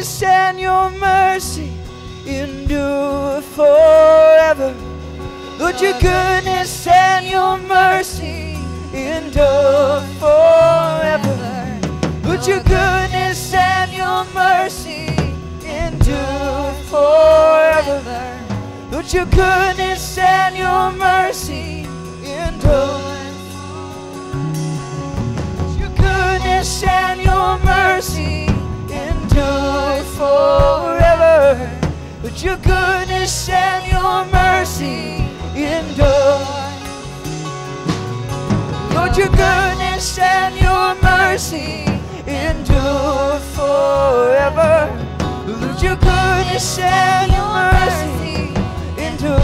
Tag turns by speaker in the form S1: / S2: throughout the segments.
S1: goodness and your mercy endure forever. Lord, your goodness and your mercy endure forever. Lord, your goodness and your mercy endure forever. Lord, your goodness and your mercy endure. Your goodness and your mercy forever. But your goodness and your mercy endure. Lord, your goodness and your mercy endure forever. Lord, your goodness and your mercy endure.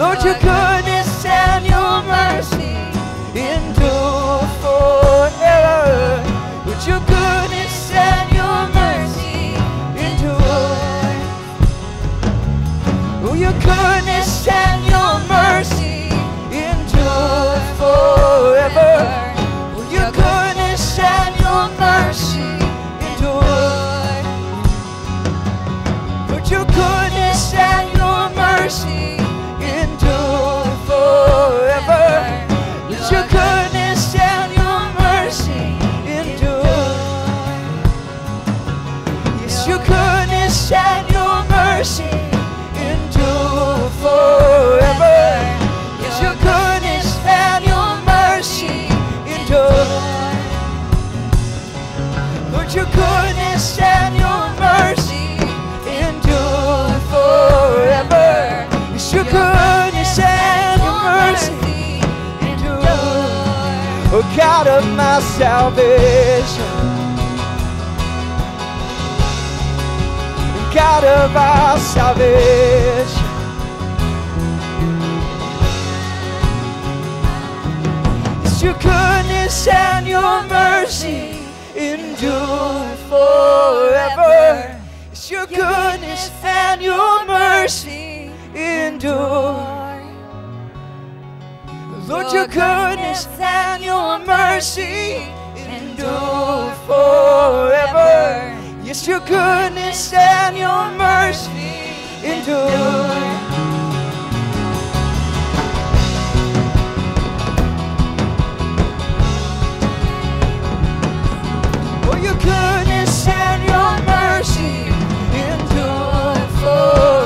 S1: Lord, your goodness and your mercy endure forever. Oh, God of my salvation. God of our salvation. It's your goodness and your mercy endure forever. It's your goodness and your mercy endure. Lord, your goodness and your mercy endure forever. Yes, your goodness and your mercy endure. Oh, your goodness and your mercy endure forever.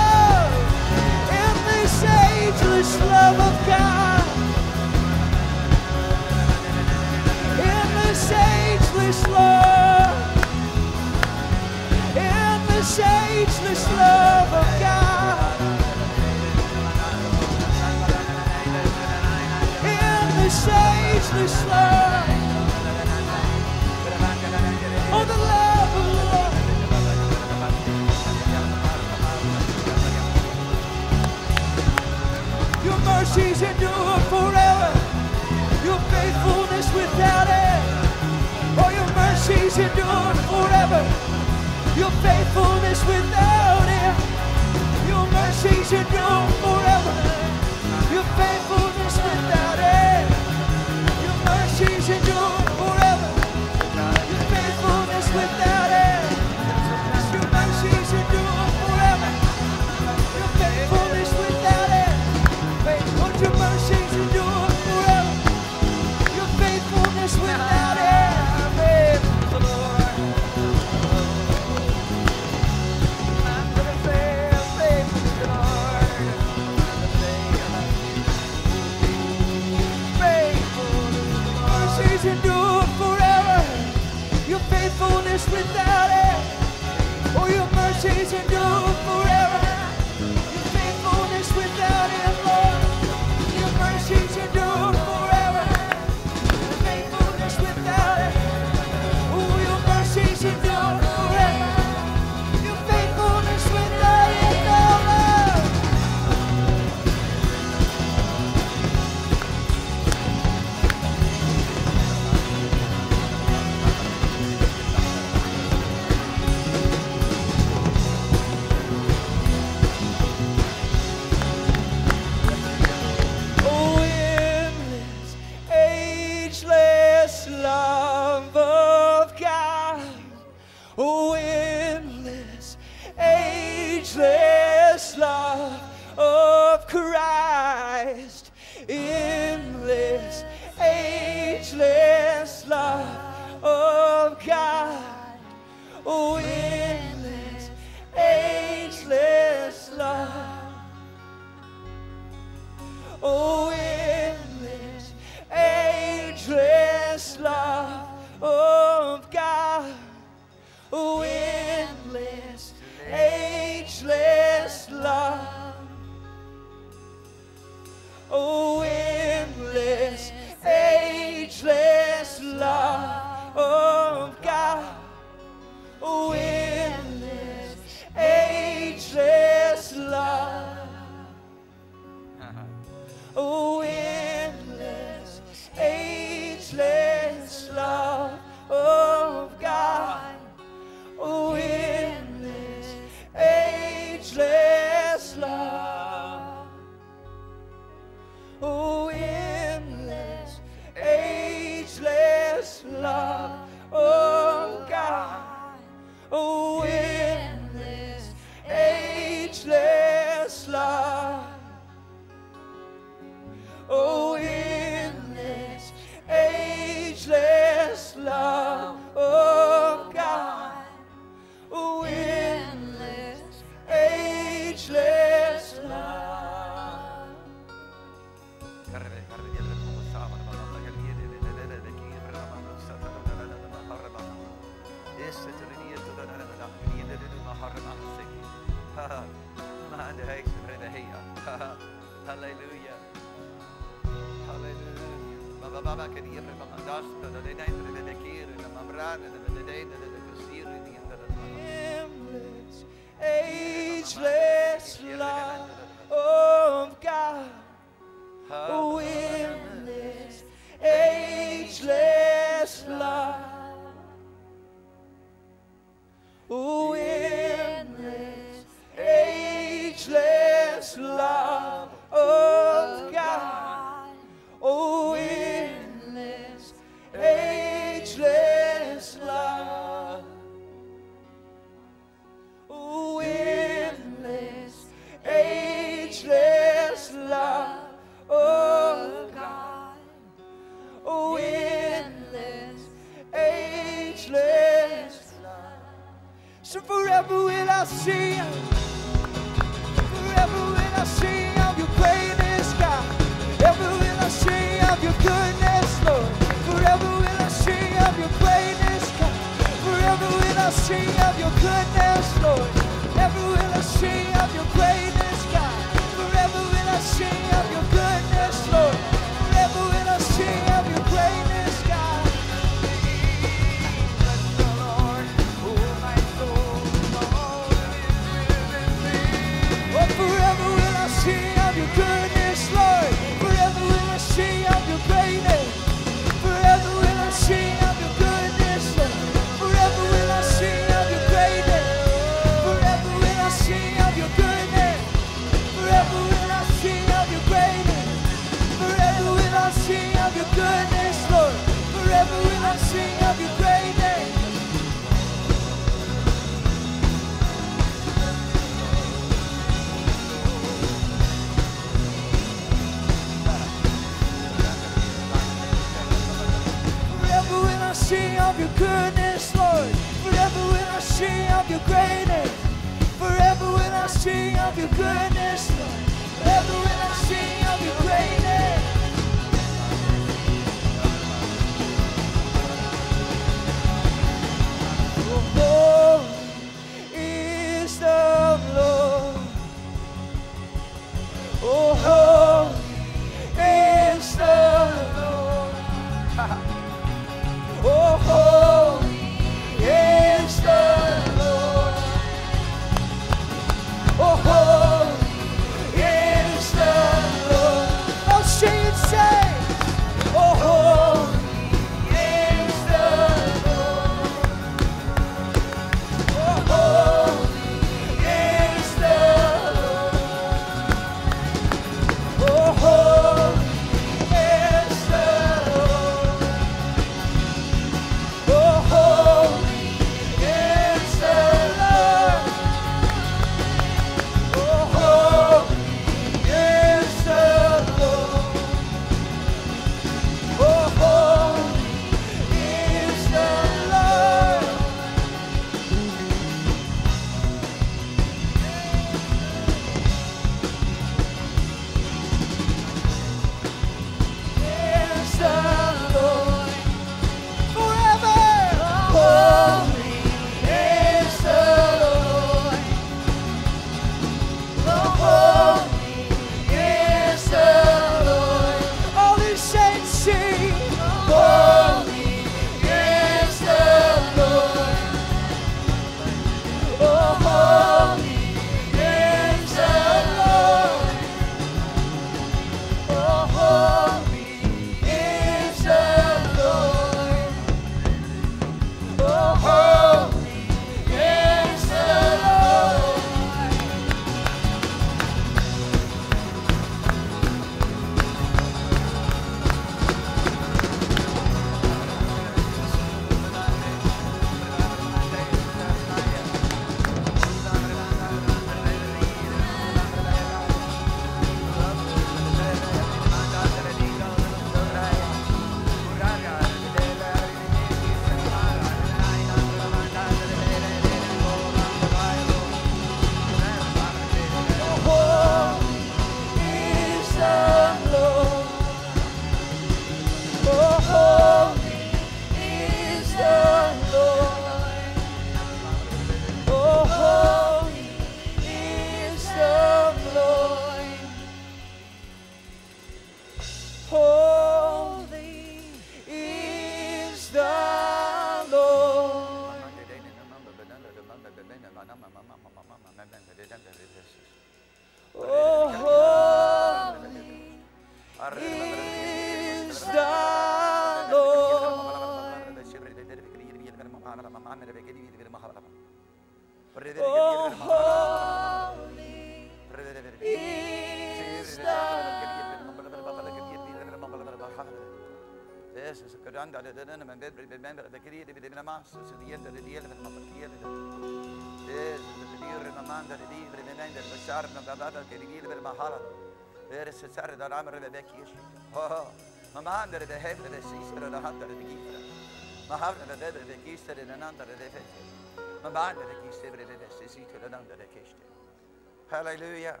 S2: Hallelujah.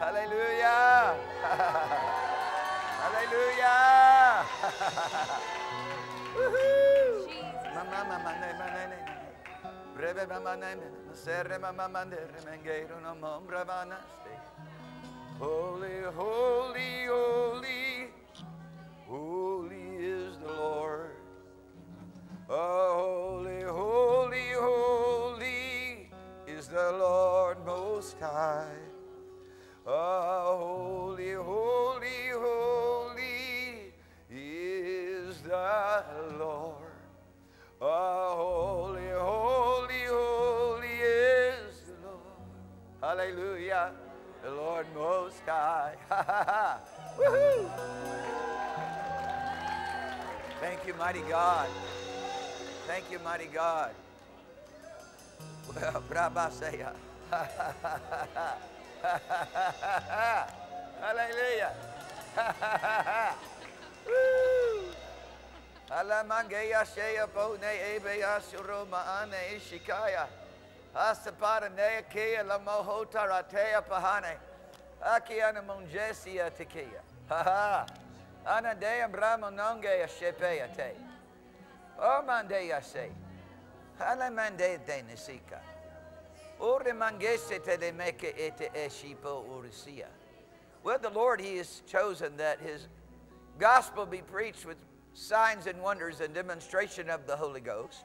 S2: Hallelujah. Hallelujah. Woohoo. Mama, mama, ne, mama, ne. Breve mama, ne, serre mama, mande, remengero, no mom. Holy, holy, holy, holy is the Lord. Oh, holy, holy, holy is the Lord Most High. Oh, holy, holy, holy is the Lord. Oh, holy, holy, holy is the Lord. Hallelujah. The Lord Most High. Woohoo! Thank you, mighty God. Thank you, mighty God. Well, Brabasaya. Hallelujah. Woo. Alamangeya sheya pone ebeya shuroma ane ishikaya. Asapara nea kia la mohota ratea pahane. Aki ana monjesia tekia. Ha ha. Ana dea brahma nonge shepeya te. O mandeya se. Hala mande well, the Lord, He has chosen that His gospel be preached with signs and wonders and demonstration of the Holy Ghost,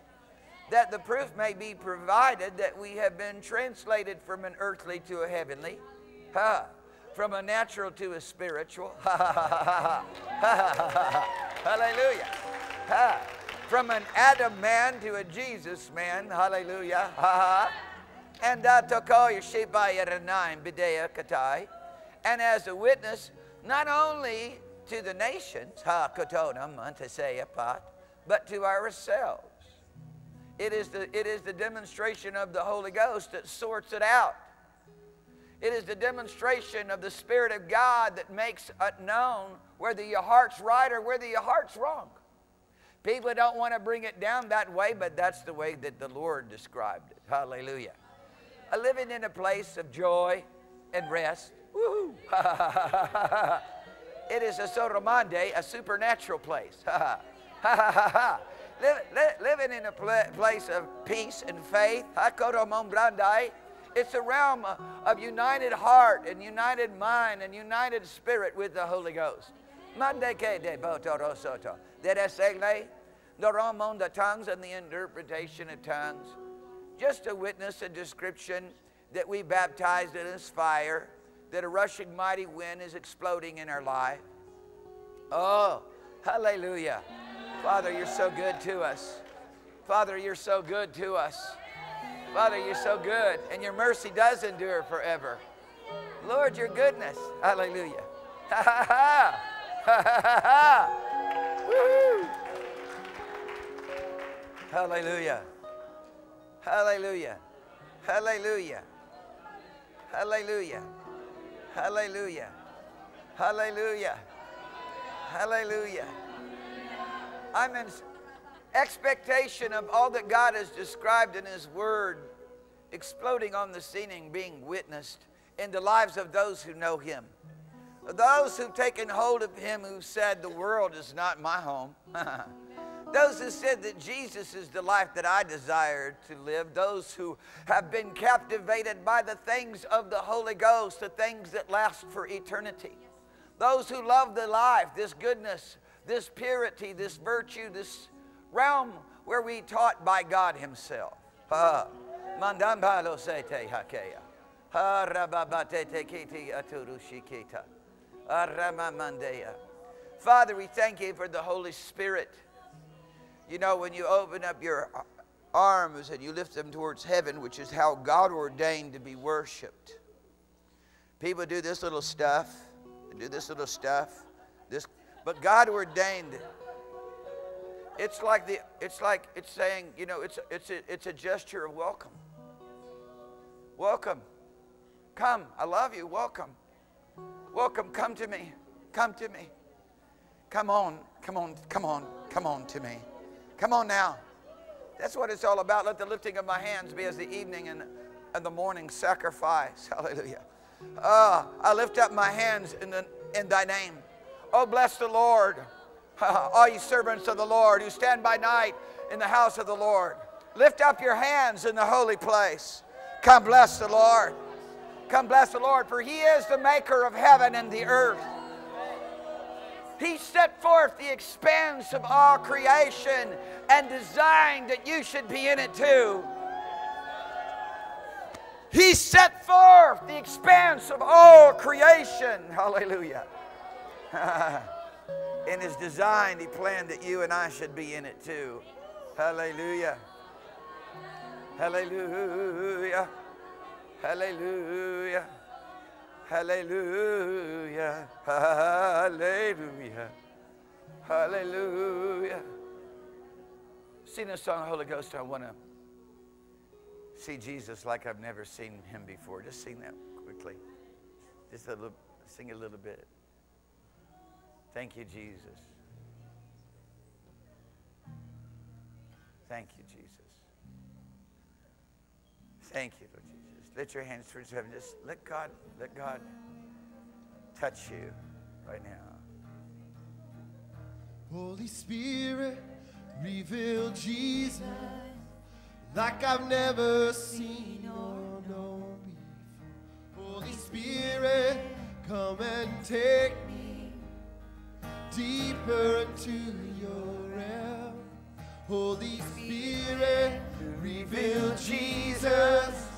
S2: that the proof may be provided that we have been translated from an earthly to a heavenly, ha, from a natural to a spiritual, ha, ha, ha, hallelujah, ha, from an Adam man to a Jesus man, hallelujah, ha, ha and as a witness, not only to the nations, but to ourselves. It is, the, it is the demonstration of the Holy Ghost that sorts it out. It is the demonstration of the Spirit of God that makes it known whether your heart's right or whether your heart's wrong. People don't want to bring it down that way, but that's the way that the Lord described it. Hallelujah. Living in a place of joy and rest. Woohoo! it is a sotomande, a supernatural place. Liv- li- living in a pla- place of peace and faith. It's a realm of- united heart and united mind and united spirit with the Holy Ghost. Botorosoto. Deresegle. The Ramon, the tongues and the interpretation of tongues. Just a witness, a description that we baptized in this fire, that a rushing mighty wind is exploding in our life. Oh, hallelujah. Father, you're so good to us. Father, you're so good to us. Father, you're so good, and your mercy does endure forever. Lord, your goodness. Hallelujah. Ha ha ha. Ha ha ha ha. Hallelujah. Hallelujah. Hallelujah. Hallelujah. Hallelujah. Hallelujah. Hallelujah. I'm in expectation of all that God has described in His Word exploding on the scene and being witnessed in the lives of those who know Him. Those who've taken hold of Him who said, The world is not my home. Those who said that Jesus is the life that I desire to live. Those who have been captivated by the things of the Holy Ghost, the things that last for eternity. Those who love the life, this goodness, this purity, this virtue, this realm where we taught by God Himself. Father, we thank you for the Holy Spirit. You know, when you open up your arms and you lift them towards heaven, which is how God ordained to be worshiped. People do this little stuff, do this little stuff, this, but God ordained it. It's like the, it's like it's saying, you know, it's it's a, it's a gesture of welcome. Welcome, come. I love you. Welcome, welcome. Come to me. Come to me. Come on, come on, come on, come on to me. Come on now. That's what it's all about. Let the lifting of my hands be as the evening and, and the morning sacrifice. Hallelujah. Uh, I lift up my hands in, the, in thy name. Oh, bless the Lord. All you servants of the Lord who stand by night in the house of the Lord. Lift up your hands in the holy place. Come bless the Lord. Come bless the Lord, for he is the maker of heaven and the earth. He set forth the expanse of all creation and designed that you should be in it too. He set forth the expanse of all creation. Hallelujah. in His design, He planned that you and I should be in it too. Hallelujah. Hallelujah. Hallelujah. Hallelujah. Hallelujah. Hallelujah. Sing this song, Holy Ghost. I want to see Jesus like I've never seen him before. Just sing that quickly. Just a little, sing a little bit. Thank you, Jesus. Thank you, Jesus. Thank you, Lord Let your hands towards heaven. Just let God, let God touch you right now.
S3: Holy Spirit, reveal Jesus like I've never seen or known before. Holy Spirit, come and take me deeper into your realm. Holy Spirit, reveal Jesus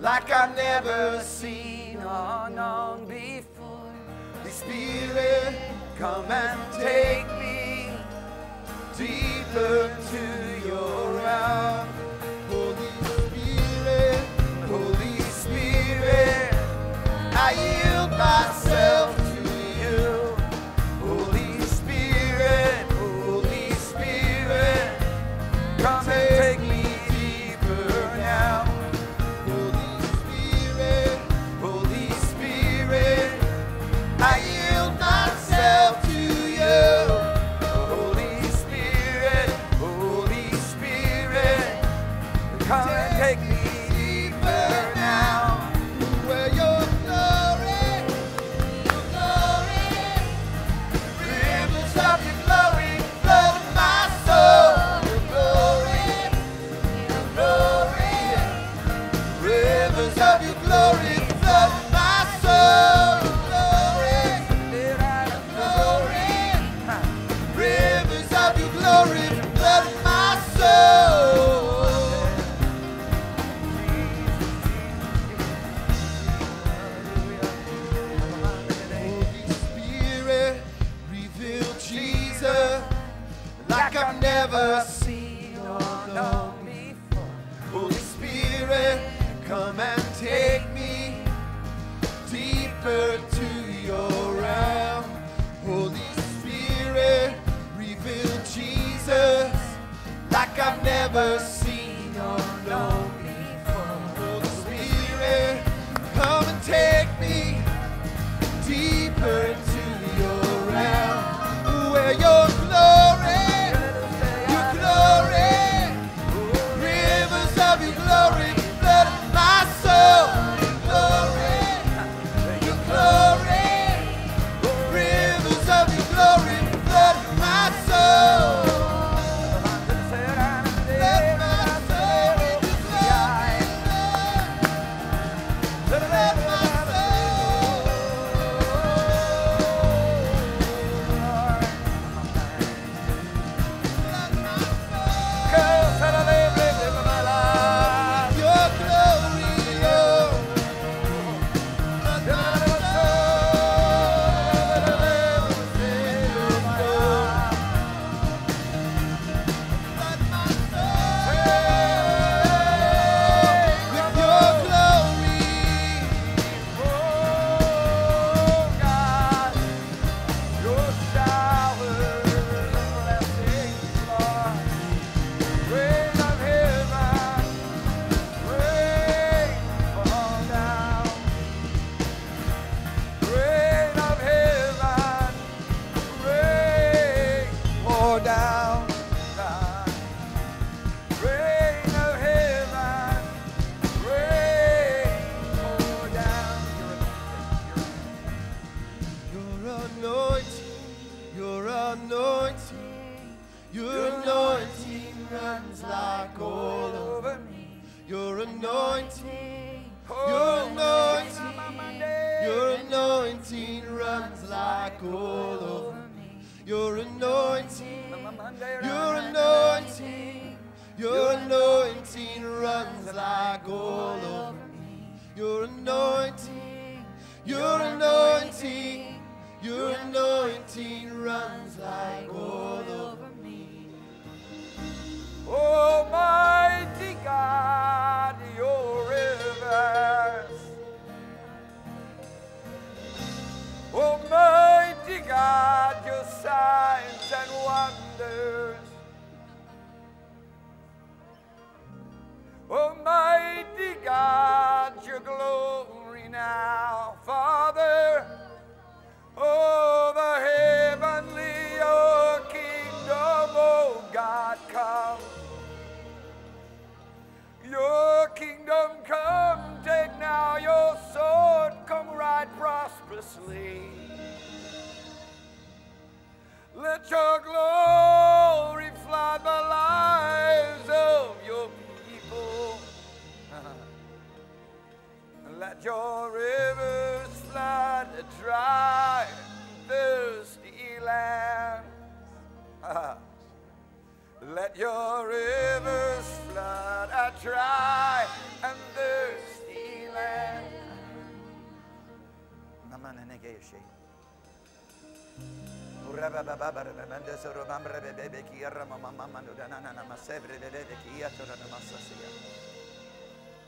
S3: like I've never seen or known before. Holy Spirit, come and take me deeper to your realm.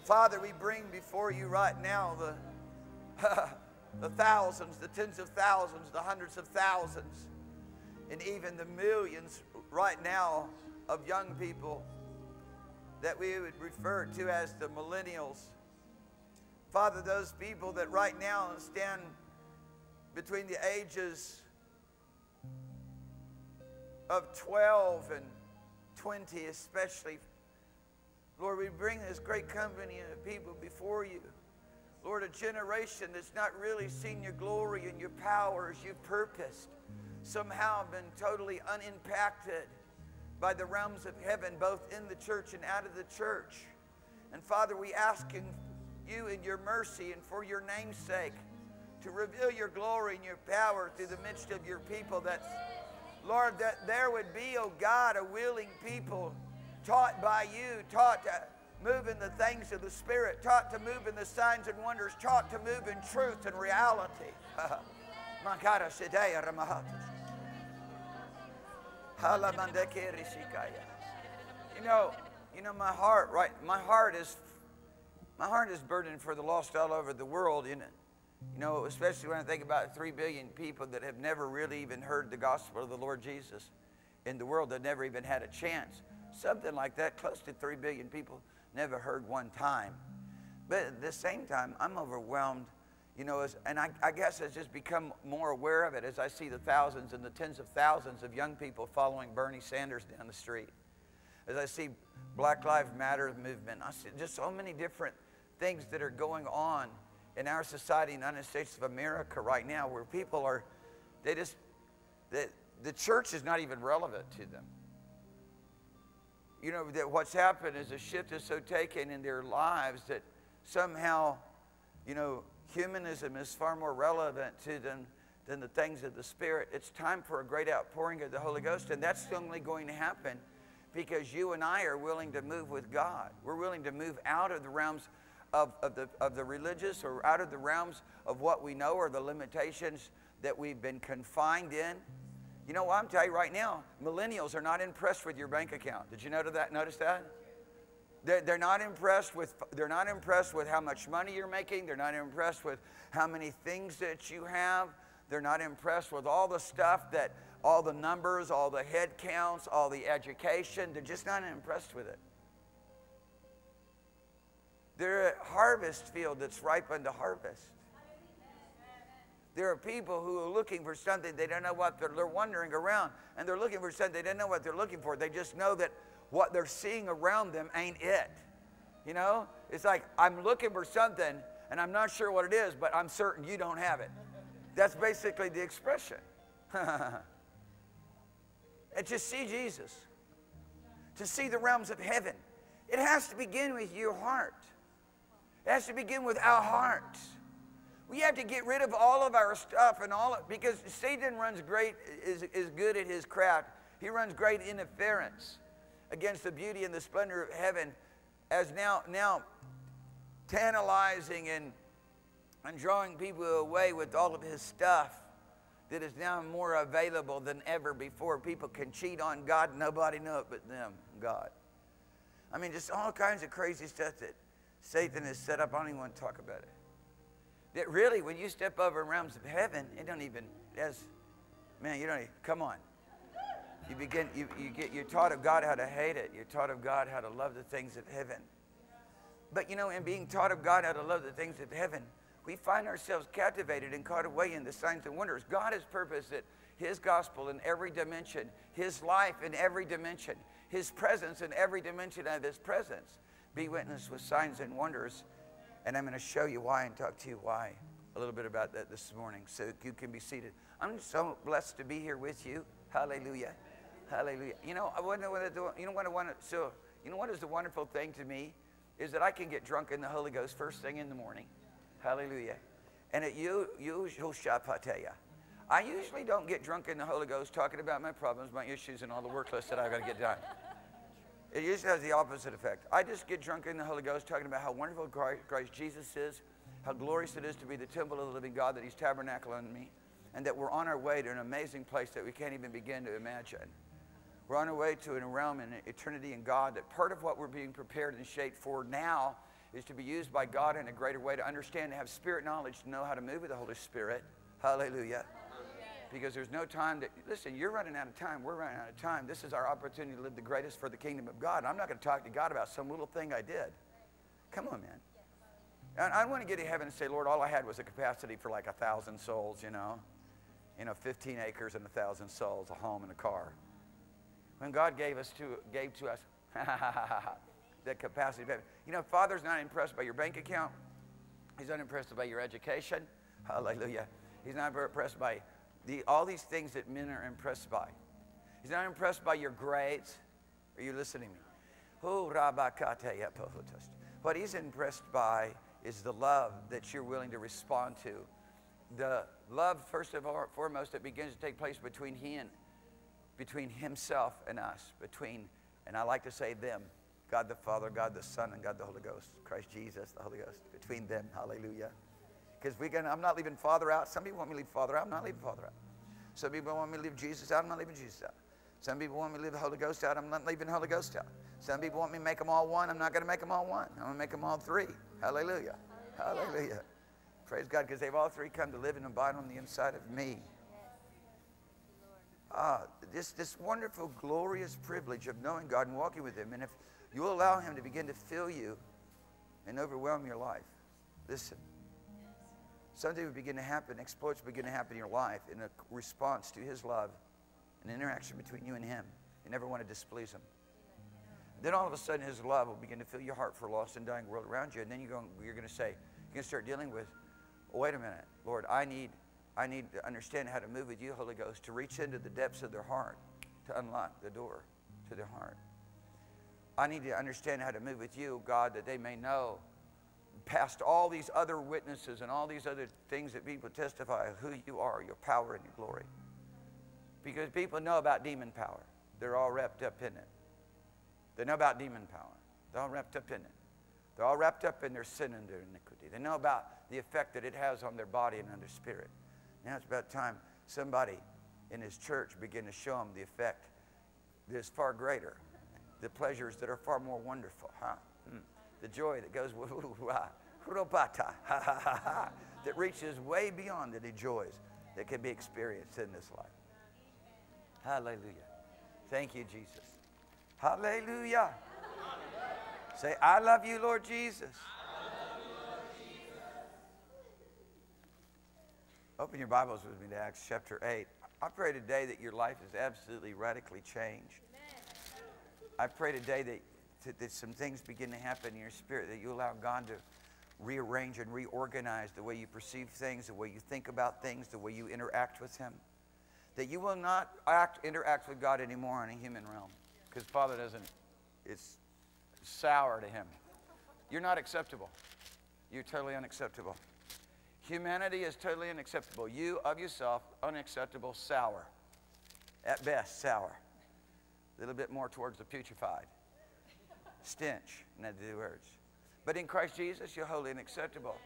S2: Father, we bring before you right now the, the thousands, the tens of thousands, the hundreds of thousands, and even the millions right now of young people that we would refer to as the millennials. Father, those people that right now stand between the ages of 12 and 20, especially. Lord, we bring this great company of people before you. Lord, a generation that's not really seen your glory and your power as you've purposed, somehow been totally unimpacted by the realms of heaven, both in the church and out of the church. And Father, we ask in you in your mercy and for your name's sake to reveal your glory and your power through the midst of your people that, Lord, that there would be, oh God, a willing people taught by you, taught to move in the things of the Spirit, taught to move in the signs and wonders, taught to move in truth and reality. You know, you know, my heart, right? My heart is, my heart is burdened for the lost all over the world. You know, you know, especially when I think about three billion people that have never really even heard the gospel of the Lord Jesus in the world that never even had a chance. Something like that, close to three billion people never heard one time. But at the same time, I'm overwhelmed you know, as, and I, I guess I've just become more aware of it as I see the thousands and the tens of thousands of young people following Bernie Sanders down the street. As I see Black Lives Matter movement, I see just so many different things that are going on in our society, in the United States of America right now, where people are, they just, the, the church is not even relevant to them. You know, that what's happened is a shift is so taken in their lives that somehow, you know, humanism is far more relevant to them than the things of the Spirit. It's time for a great outpouring of the Holy Ghost, and that's only going to happen because you and I are willing to move with God. We're willing to move out of the realms of, of, the, of the religious or out of the realms of what we know or the limitations that we've been confined in. You know I'm telling you right now, millennials are not impressed with your bank account. Did you notice that? Notice that? They're, they're, not impressed with, they're not impressed with how much money you're making. They're not impressed with how many things that you have. They're not impressed with all the stuff that, all the numbers, all the head counts, all the education. They're just not impressed with it. They're a harvest field that's ripe unto harvest. There are people who are looking for something, they don't know what they're, they're wandering around, and they're looking for something, they don't know what they're looking for. They just know that what they're seeing around them ain't it. You know? It's like, I'm looking for something and I'm not sure what it is, but I'm certain you don't have it. That's basically the expression. and to see Jesus, to see the realms of heaven, it has to begin with your heart. It has to begin with our hearts. We have to get rid of all of our stuff and all of, because Satan runs great, is, is good at his craft. He runs great interference against the beauty and the splendor of heaven as now, now tantalizing and, and drawing people away with all of his stuff that is now more available than ever before. People can cheat on God, nobody know it but them, God. I mean, just all kinds of crazy stuff that Satan has set up. I don't even want to talk about it. That really, when you step over realms of heaven, it don't even, as, man, you don't even, come on. You begin, you, you get, you're taught of God how to hate it. You're taught of God how to love the things of heaven. But you know, in being taught of God how to love the things of heaven, we find ourselves captivated and caught away in the signs and wonders. God has purposed that His gospel in every dimension, His life in every dimension, His presence in every dimension of His presence be witnessed with signs and wonders. And I'm going to show you why and talk to you why a little bit about that this morning so you can be seated. I'm so blessed to be here with you. Hallelujah. Hallelujah. You know, I wonder what you know what I want to, so you know what is the wonderful thing to me is that I can get drunk in the Holy Ghost first thing in the morning. Hallelujah. And it you usual shapateya. I usually don't get drunk in the Holy Ghost talking about my problems, my issues, and all the work list that I've got to get done. It usually has the opposite effect. I just get drunk in the Holy Ghost talking about how wonderful Christ Jesus is, how glorious it is to be the temple of the living God, that He's tabernacle in me, and that we're on our way to an amazing place that we can't even begin to imagine. We're on our way to a realm in eternity in God that part of what we're being prepared and shaped for now is to be used by God in a greater way to understand, to have spirit knowledge, to know how to move with the Holy Spirit. Hallelujah. Because there's no time to, listen, you're running out of time. We're running out of time. This is our opportunity to live the greatest for the kingdom of God. I'm not going to talk to God about some little thing I did. Come on, man. And I want to get to heaven and say, Lord, all I had was a capacity for like a thousand souls, you know. You know, 15 acres and a thousand souls, a home and a car. When God gave us to gave to us the capacity of heaven. You know, Father's not impressed by your bank account. He's not impressed by your education. Hallelujah. He's not very impressed by the, all these things that men are impressed by. He's not impressed by your grades. Are you listening to me? Oh, what he's impressed by is the love that you're willing to respond to. The love, first of all, foremost, that begins to take place between he and between himself and us, between, and I like to say them, God the Father, God the Son, and God the Holy Ghost, Christ Jesus, the Holy Ghost, between them, hallelujah. Because we can, I'm not leaving Father out. Some people want me to leave Father out. I'm not leaving Father out. Some people want me to leave Jesus out. I'm not leaving Jesus out. Some people want me to leave the Holy Ghost out. I'm not leaving Holy Ghost out. Some people want me to make them all one. I'm not going to make them all one. I'm going to make them all three. Hallelujah. Hallelujah. Hallelujah. Praise God, because they've all three come to live and abide on the inside of me. Ah, this, this wonderful, glorious privilege of knowing God and walking with Him. And if you allow Him to begin to fill you and overwhelm your life, listen, something will begin to happen, exploits begin to happen in your life in a response to His love, an interaction between you and Him. You never want to displease Him. Then all of a sudden, His love will begin to fill your heart for a lost and dying world around you. And then you're going, you're going to say, you're going to start dealing with, oh, wait a minute, Lord, I need, I need to understand how to move with you, Holy Ghost, to reach into the depths of their heart, to unlock the door to their heart. I need to understand how to move with you, God, that they may know past all these other witnesses and all these other things that people testify who you are, your power and your glory. Because people know about demon power. They're all wrapped up in it. They know about demon power. They're all wrapped up in it. They're all wrapped up in their sin and their iniquity. They know about the effect that it has on their body and on their spirit. Now it's about time somebody in his church begin to show them the effect that is far greater, the pleasures that are far more wonderful. Huh? Hmm. The joy that goes that reaches way beyond the joys that can be experienced in this life. Hallelujah. Thank you, Jesus. Hallelujah. Say, I love you, Lord Jesus. Open your Bibles with me to Acts chapter 8. I pray today that your life is absolutely radically changed. I pray today that, that, that some things begin to happen in your spirit, that you allow God to rearrange and reorganize the way you perceive things, the way you think about things, the way you interact with Him. That you will not act, interact with God anymore in a human realm. Because Father doesn't, it's sour to Him. You're not acceptable. You're totally unacceptable. Humanity is totally unacceptable. You of yourself, unacceptable, sour. At best, sour. A little bit more towards the putrefied. Stench, in other words. But in Christ Jesus, you're holy and acceptable.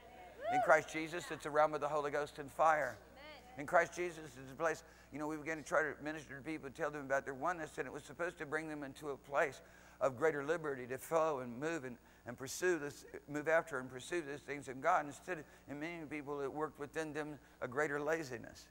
S2: In Christ Jesus, it's a realm of the Holy Ghost and fire. In Christ Jesus it's a place, you know, we began to try to minister to people, tell them about their oneness, and it was supposed to bring them into a place of greater liberty to flow and move and, and pursue this, move after and pursue these things in God. Instead, in many people, it worked within them a greater laziness,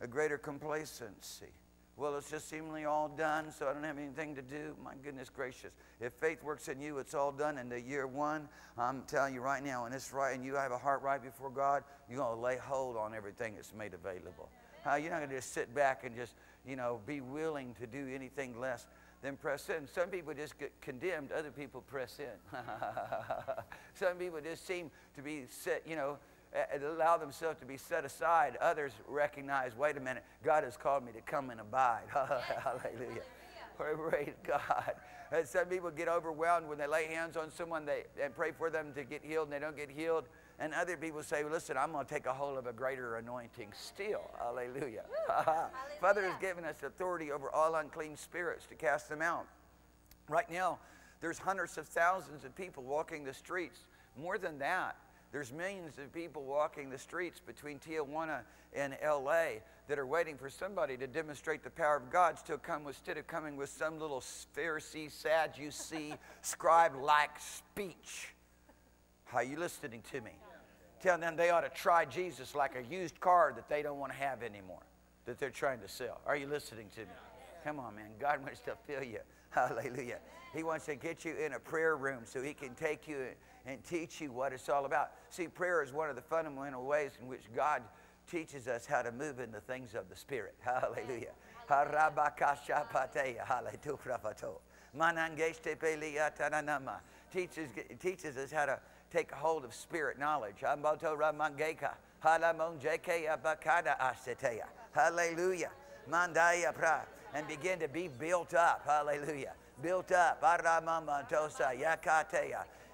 S2: a greater complacency. Well, it's just seemingly all done, so I don't have anything to do. My goodness gracious. If faith works in you, it's all done in the year one. I'm telling you right now, and it's right, and you have a heart right before God, you're going to lay hold on everything that's made available. Uh, you're not going to just sit back and just, you know, be willing to do anything less than press in. Some people just get condemned, other people press in. Some people just seem to be set, you know, allow themselves to be set aside. Others recognize, wait a minute, God has called me to come and abide. Hallelujah. Praise God. And some people get overwhelmed when they lay hands on someone they, and pray for them to get healed and they don't get healed. And other people say, well, listen, I'm going to take a hold of a greater anointing still. Hallelujah. Father has given us authority over all unclean spirits to cast them out. Right now, there's hundreds of thousands of people walking the streets. More than that, there's millions of people walking the streets between Tijuana and LA that are waiting for somebody to demonstrate the power of God, still come instead of coming with some little Pharisee, Sadducee, scribe like speech. How you listening to me? Tell them they ought to try Jesus like a used car that they don't want to have anymore, that they're trying to sell. Are you listening to me? Come on, man. God wants to fill you. Hallelujah. He wants to get you in a prayer room so he can take you and teach you what it's all about. See, prayer is one of the fundamental ways in which God teaches us how to move in the things of the Spirit. Hallelujah. Teaches, teaches us how to take a hold of spirit knowledge. Hallelujah. Mandaya pra. And begin to be built up. Hallelujah. Built up.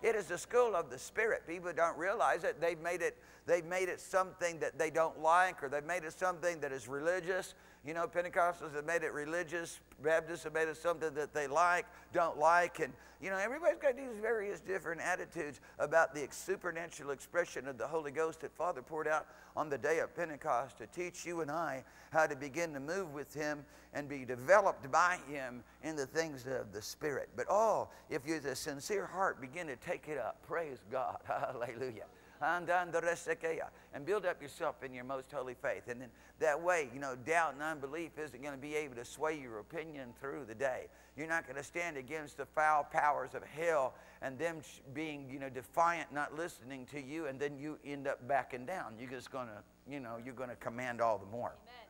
S2: It is the school of the Spirit. People don't realize it. They've made it, they've made it something that they don't like, or they've made it something that is religious. You know, Pentecostals have made it religious. Baptists have made it something that they like, don't like. And, you know, everybody's got these various different attitudes about the supernatural expression of the Holy Ghost that Father poured out on the day of Pentecost to teach you and I how to begin to move with Him and be developed by Him in the things of the Spirit. But oh, if you, with a sincere heart, begin to take it up, praise God. Hallelujah and build up yourself in your most holy faith. And then that way, you know, doubt and unbelief isn't going to be able to sway your opinion through the day. You're not going to stand against the foul powers of hell and them being, you know, defiant, not listening to you, and then you end up backing down. You're just going to, you know, you're going to command all the more. Amen.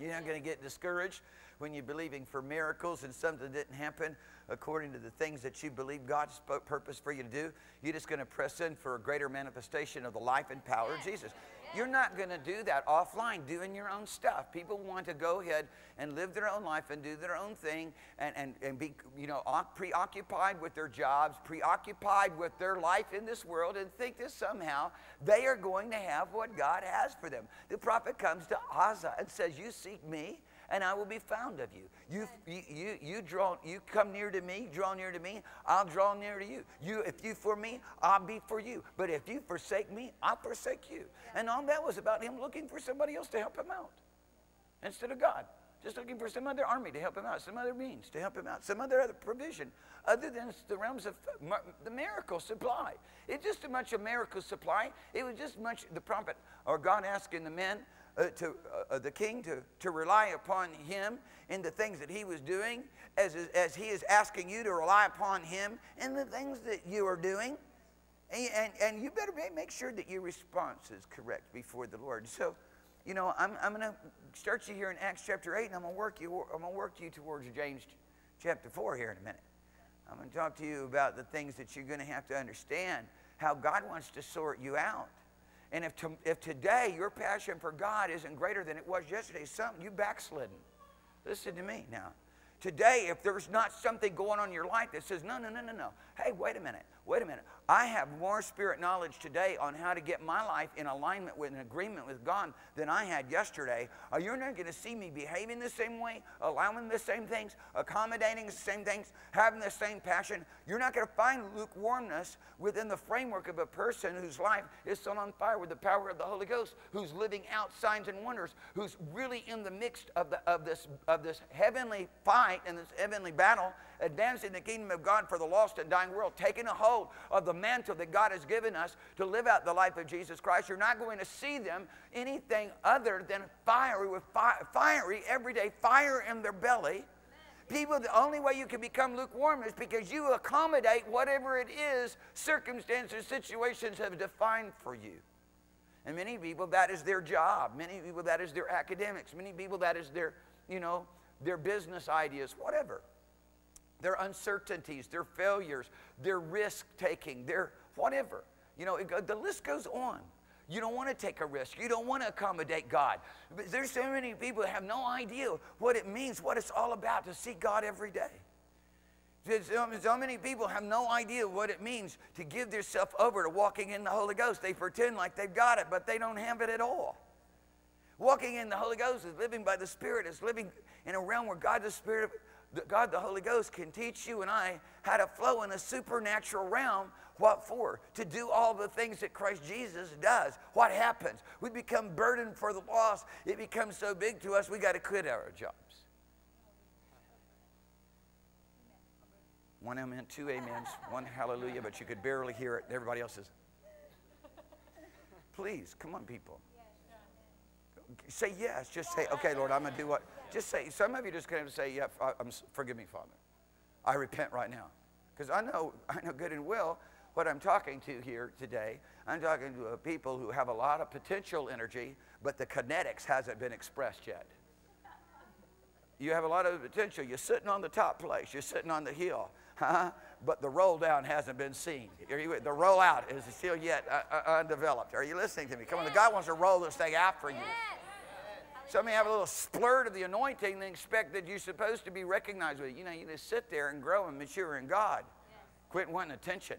S2: You're not going to get discouraged when you're believing for miracles and something didn't happen according to the things that you believe God's purpose for you to do. You're just going to press in for a greater manifestation of the life and power of Jesus. You're not going to do that offline, doing your own stuff. People want to go ahead and live their own life and do their own thing and, and, and be, you know, preoccupied with their jobs, preoccupied with their life in this world, and think that somehow they are going to have what God has for them. The prophet comes to Asa and says, You seek me, and I will be found of you. You, you, you, you, draw, you come near to me, draw near to me, I'll draw near to you. you. If you for me, I'll be for you. But if you forsake me, I'll forsake you. And all that was about him looking for somebody else to help him out instead of God. Just looking for some other army to help him out, some other means to help him out, some other, other provision other than the realms of the miracle supply. It's just as much a miracle supply. It was just much the prophet or God asking the men uh, to uh, the king to, to rely upon him in the things that he was doing, as, as he is asking you to rely upon him in the things that you are doing. And, and, and you better make sure that your response is correct before the Lord. So, you know, I'm, I'm going to start you here in Acts chapter 8, and I'm going to work you, I'm going to work you towards James chapter 4 here in a minute. I'm going to talk to you about the things that you're going to have to understand, how God wants to sort you out. And if, to, if today your passion for God isn't greater than it was yesterday, something you backslidden. Listen to me now. Today, if there's not something going on in your life that says, no, no, no, no, no. Hey, wait a minute. Wait a minute. I have more spirit knowledge today on how to get my life in alignment with an agreement with God than I had yesterday. Are you not going to see me behaving the same way, allowing the same things, accommodating the same things, having the same passion? You're not going to find lukewarmness within the framework of a person whose life is still on fire with the power of the Holy Ghost, who's living out signs and wonders, who's really in the midst of, the, of, this, of this heavenly fight and this heavenly battle, advancing the kingdom of God for the lost and dying world, taking a hold of the mantle that God has given us to live out the life of Jesus Christ. You're not going to see them anything other than fiery with fi- fiery everyday fire in their belly. People, the only way you can become lukewarm is because you accommodate whatever it is circumstances, situations have defined for you. And many people, that is their job. Many people, that is their academics. Many people, that is their, you know, their business ideas, whatever their uncertainties, their failures, their risk taking, their whatever. You know, it, the list goes on. You don't want to take a risk. You don't want to accommodate God. But there's so many people have no idea what it means, what it's all about to see God every day. So, so many people have no idea what it means to give themselves over to walking in the Holy Ghost. They pretend like they've got it, but they don't have it at all. Walking in the Holy Ghost is living by the Spirit, is living in a realm where God the Spirit God the Holy Ghost can teach you and I how to flow in a supernatural realm. What for? To do all the things that Christ Jesus does. What happens? We become burdened for the lost. It becomes so big to us, we got to quit our jobs. One amen, two amens, one hallelujah, but you could barely hear it. Everybody else is. Please, come on, people. Say yes. Just say, okay, Lord, I'm going to do what. Just say, some of you just going to say, yeah, I'm, forgive me, Father. I repent right now. Because I know, I know good and well what I'm talking to here today. I'm talking to people who have a lot of potential energy, but the kinetics hasn't been expressed yet. You have a lot of potential. You're sitting on the top place. You're sitting on the hill. Huh? But the roll down hasn't been seen. You, the roll out is still yet uh, uh, undeveloped. Are you listening to me? Come on, the God wants to roll this thing out for you. Some may have a little splurt of the anointing and expect that you're supposed to be recognized with it. You know, you just sit there and grow and mature in God. Quit wanting attention.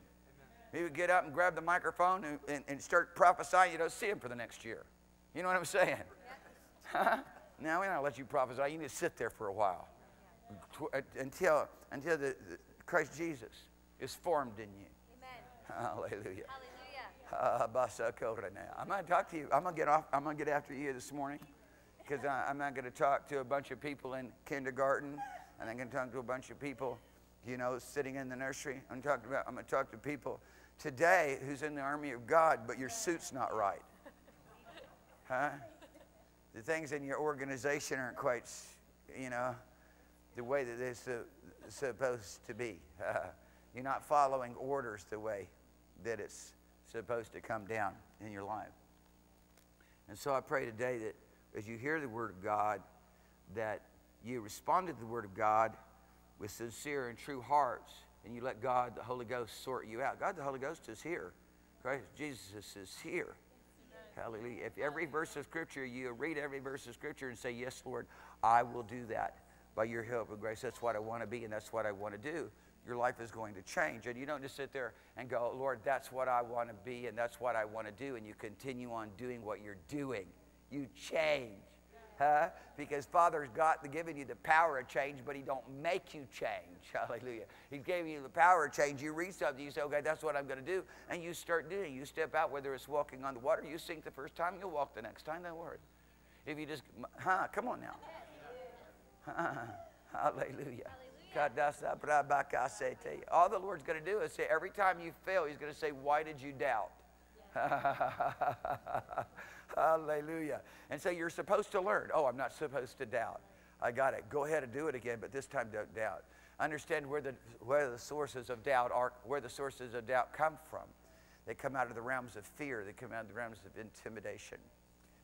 S2: Maybe get up and grab the microphone and, and, and, start prophesying. You don't see him for the next year. You know what I'm saying? Huh? now we're not let you prophesy. You need to sit there for a while uh, until until the, the Christ Jesus is formed in you. Amen. Hallelujah. Hallelujah. Uh, I'm going to talk to you. I'm going to get off. I'm going to get after you this morning because I'm not going to talk to a bunch of people in kindergarten, and I'm going to talk to a bunch of people, you know, sitting in the nursery. I'm talking about. I'm going to talk to people today who's in the army of God, but your suit's not right, huh? The things in your organization aren't quite, you know, the way that they're su- supposed to be. Uh, you're not following orders the way that it's supposed to come down in your life. And so I pray today that as you hear the Word of God, that you respond to the Word of God with sincere and true hearts, and you let God, the Holy Ghost, sort you out. God, the Holy Ghost is here. Christ Jesus is here. Hallelujah. If every verse of Scripture, you read every verse of Scripture and say, Yes, Lord, I will do that by your help and grace. That's what I want to be, and that's what I want to do. Your life is going to change. And you don't just sit there and go, Lord, that's what I want to be, and that's what I want to do. And you continue on doing what you're doing you change. Huh? Because Father's got the, given you the power of change, but He don't make you change. Hallelujah. He's giving you the power of change. You read something, you say, okay, that's what I'm going to do. And you start doing You step out, whether it's walking on the water, you sink the first time, you'll walk the next time, don't worry. If you just, huh, come on now. Hallelujah. All the Lord's going to do is say, every time you fail, He's going to say, Why did you doubt? Hallelujah. And so you're supposed to learn. Oh, I'm not supposed to doubt. I got it. Go ahead and do it again, but this time don't doubt. Understand where the, where the sources of doubt are, where the sources of doubt come from. They come out of the realms of fear. They come out of the realms of intimidation.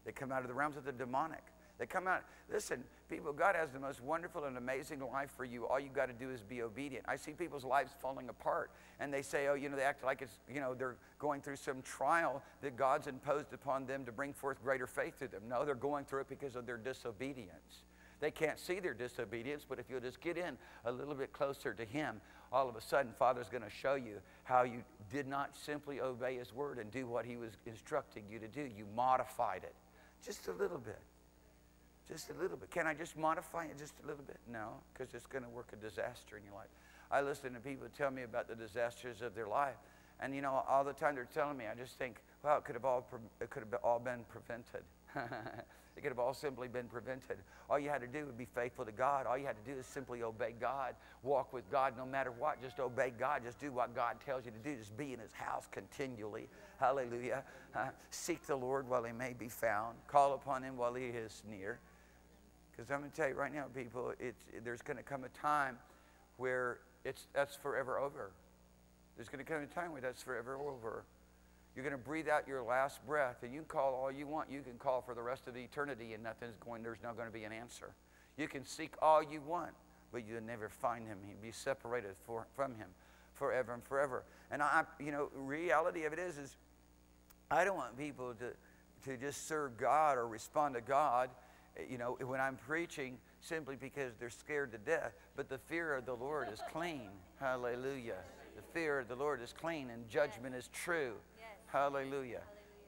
S2: They come out of the realms of the demonic. They come out. Listen, people, God has the most wonderful and amazing life for you. All you got to do is be obedient. I see people's lives falling apart, and they say, oh, you know, they act like it's, you know, they're going through some trial that God's imposed upon them to bring forth greater faith to them. No, they're going through it because of their disobedience. They can't see their disobedience, but if you'll just get in a little bit closer to Him, all of a sudden, Father's going to show you how you did not simply obey His word and do what He was instructing you to do. You modified it just a little bit. Just a little bit. Can I just modify it just a little bit? No, because it's going to work a disaster in your life. I listen to people tell me about the disasters of their life. And you know, all the time they're telling me, I just think, well, it could have all, it could have all been prevented. it could have all simply been prevented. All you had to do would be faithful to God. All you had to do is simply obey God, walk with God no matter what. Just obey God. Just do what God tells you to do. Just be in His house continually. Hallelujah. Uh, seek the Lord while He may be found. Call upon Him while He is near. Because I'm going to tell you right now, people, it's, there's going to come a time where it's, that's forever over. There's going to come a time where that's forever over. You're going to breathe out your last breath, and you can call all you want. You can call for the rest of the eternity, and nothing's going. There's not going to be an answer. You can seek all you want, but you'll never find Him. You'll be separated for, from Him forever and forever. And I, you know, reality of it is, is I don't want people to, to just serve God or respond to God you know, when I'm preaching simply because they're scared to death. But the fear of the Lord is clean. Hallelujah. The fear of the Lord is clean and judgment is true. Hallelujah.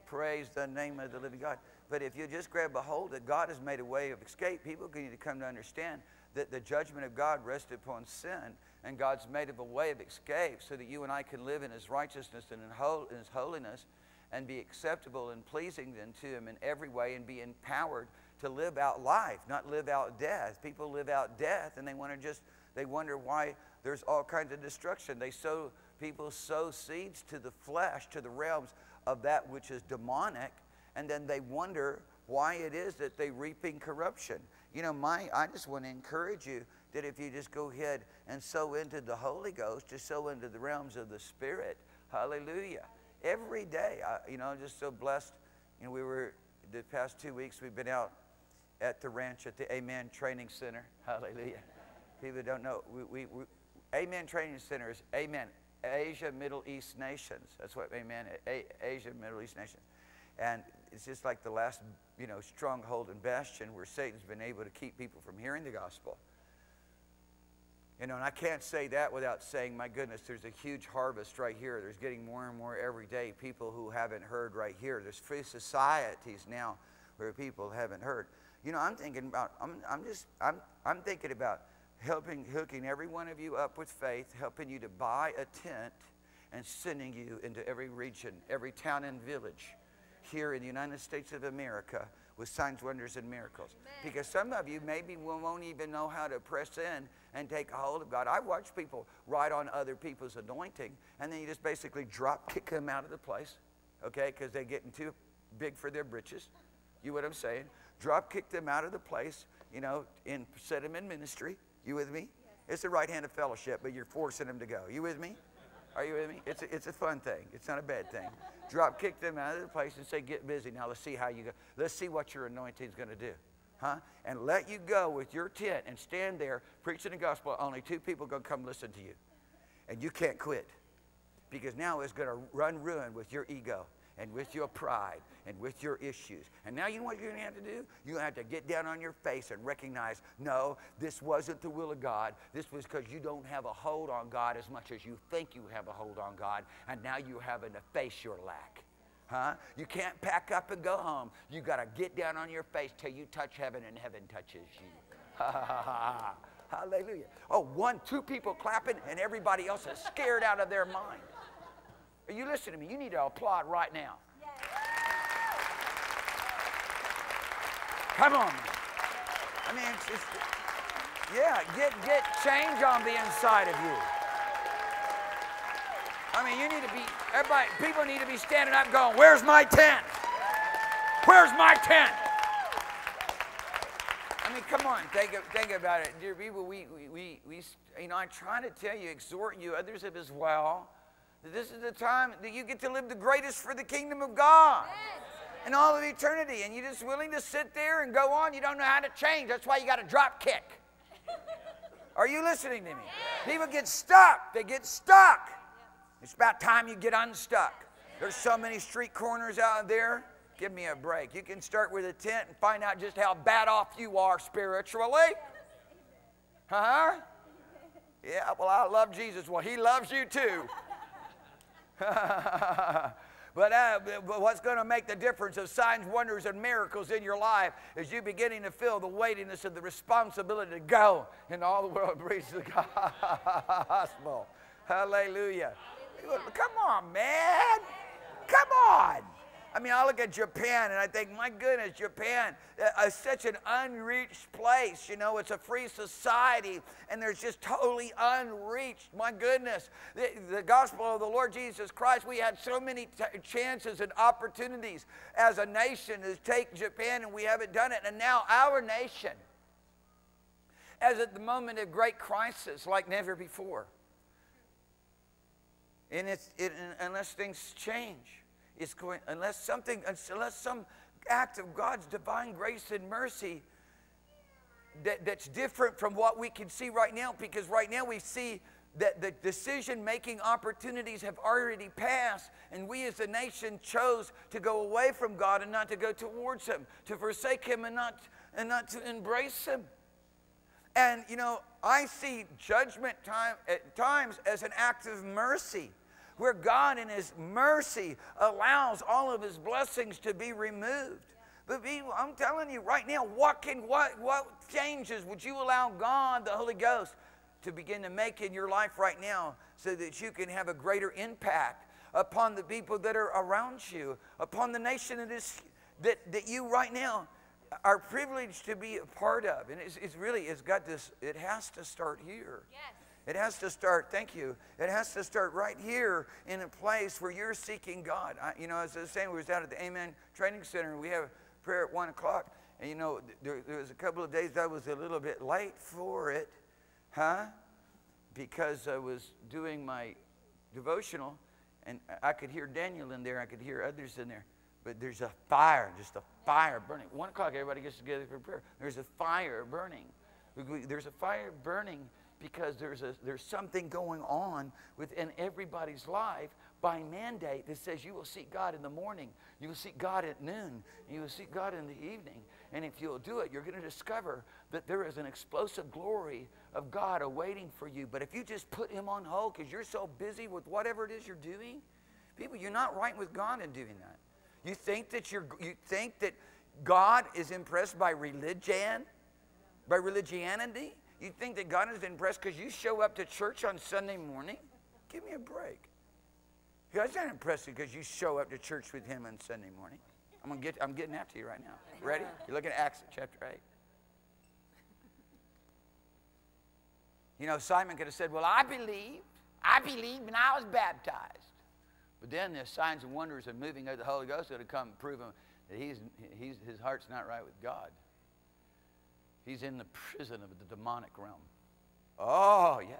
S2: Praise the name of the living God. But if you just grab a hold that God has made a way of escape, people need to come to understand that the judgment of God rested upon sin, and God's made of a way of escape so that you and I can live in His righteousness and in, His holiness and be acceptable and pleasing then to Him in every way and be empowered to live out life, not live out death. People live out death and they want to just, they wonder why there's all kinds of destruction. They sow, people sow seeds to the flesh, to the realms of that which is demonic, and then they wonder why it is that they're reaping corruption. You know, my, I just want to encourage you that if you just go ahead and sow into the Holy Ghost, to sow into the realms of the Spirit, hallelujah. Every day, I, you know, I'm just so blessed. You know, we were, the past two weeks, we've been out at the ranch at the Amen Training Center. Hallelujah. People don't know. We, we, we, Amen Training Center is Amen. Asia, Middle East nations. That's what Amen. A, Asia, Middle East nations. And it's just like the last, you know, stronghold and bastion where Satan's been able to keep people from hearing the gospel. You know, and I can't say that without saying, my goodness, there's a huge harvest right here. There's getting more and more every day people who haven't heard right here. There's free societies now where people haven't heard. You know, I'm thinking about, I'm, I'm just, I'm, I'm thinking about helping, hooking every one of you up with faith, helping you to buy a tent and sending you into every region, every town and village here in the United States of America with signs, wonders, and miracles. Amen. Because some of you maybe won't even know how to press in and take a hold of God. I watch people ride on other people's anointing, and then you just basically drop kick them out of the place, okay, because they're getting too big for their britches. You know what I'm saying? Drop kick them out of the place, you know, and set them in ministry. You with me? It's the right hand of fellowship, but you're forcing them to go. You with me? Are you with me? It's a, it's a fun thing. It's not a bad thing. Drop kick them out of the place and say, get busy. Now let's see how you go. Let's see what your anointing is going to do. Huh? And let you go with your tent and stand there preaching the gospel. Only two people going to come listen to you. And you can't quit. Because now it's going to run ruin with your ego and with your pride and with your issues. And now you know what you're going to have to do? To have to get down on your face and recognize no, this wasn't the will of God. This was because you don't have a hold on God as much as you think you have a hold on God. And now you're having to face your lack. Huh? You can't pack up and go home. You got to get down on your face till you touch heaven and heaven touches you. Hallelujah. Oh, one, two people clapping, and everybody else is scared out of their mind. You listening to me? You need to applaud right now. Come on. I mean, it's, it's, yeah, get, get change on the inside of you. I mean, you need to be, everybody, people need to be standing up going, Where's my tent? Where's my tent? I mean, come on, think, think about it. Dear people, we, we, we, we, you know, I'm trying to tell you, exhort you, others have as well this is the time that you get to live the greatest for the kingdom of God. In all of eternity, and you're just willing to sit there and go on. You don't know how to change. That's why you got to drop kick. Are you listening to me? People get stuck. They get stuck. It's about time you get unstuck. There's so many street corners out there. Give me a break. You can start with a tent and find out just how bad off you are spiritually. Huh? Yeah, well, I love Jesus. Well, he loves you too. But, uh, but what's going to make the difference of signs, wonders, and miracles in your life is you beginning to feel the weightiness of the responsibility to go in all the world and preach the gospel. Hallelujah. Come on, man. Come on. I mean, I look at Japan and I think, my goodness, Japan uh, is such an unreached place. You know, it's a free society and there's just totally unreached. My goodness, the, the gospel of the Lord Jesus Christ, we had so many chances and opportunities as a nation to take Japan and we haven't done it. And now our nation, as at the moment of great crisis like never before, and it's, it, unless things change is going, unless something, unless some act of God's divine grace and mercy that, that's different from what we can see right now, because right now we see that the decision making opportunities have already passed, and we as a nation chose to go away from God and not to go towards Him, to forsake Him and not, and not to embrace Him. And, you know, I see judgment time, at times as an act of mercy where God, in His mercy, allows all of His blessings to be removed. But I'm telling you right now, what can what what changes would you allow God, the Holy Ghost, to begin to make in your life right now, so that you can have a greater impact upon the people that are around you, upon the nation that is that that you right now are privileged to be a part of. And it's, it's really it's got this. It has to start here.
S4: Yes.
S2: It has to start, thank you, it has to start right here in a place where you're seeking God. I, you know, as I was saying, we was out at the Amen Training Center, we have prayer at 1 o'clock. And, you know, there, there was a couple of days I was a little bit late for it, huh? Because I was doing my devotional, and I could hear Daniel in there, I could hear others in there. But there's a fire, just a fire burning. One o'clock, everybody gets together for prayer. There's a fire burning. There's a fire burning because there's, a, there's something going on within everybody's life by mandate that says you will seek God in the morning, you will seek God at noon, you will seek God in the evening. And if you'll do it, you're going to discover that there is an explosive glory of God awaiting for you. But if you just put Him on hold because you're so busy with whatever it is you're doing, people, you're not right with God in doing that. You think that you're, you think that God is impressed by religion, by religianity? You think that God is impressed because you show up to church on Sunday morning? Give me a break. God's not impressed because you show up to church with Him on Sunday morning. I'm, gonna get, I'm getting after you right now. Ready? You're looking at Acts chapter 8. You know, Simon could have said, Well, I believed. I believed when I was baptized. But then the signs and wonders of moving of the Holy Ghost would have come and prove him that he's, he's, his heart's not right with God. He's in the prison of the demonic realm. Oh, yeah.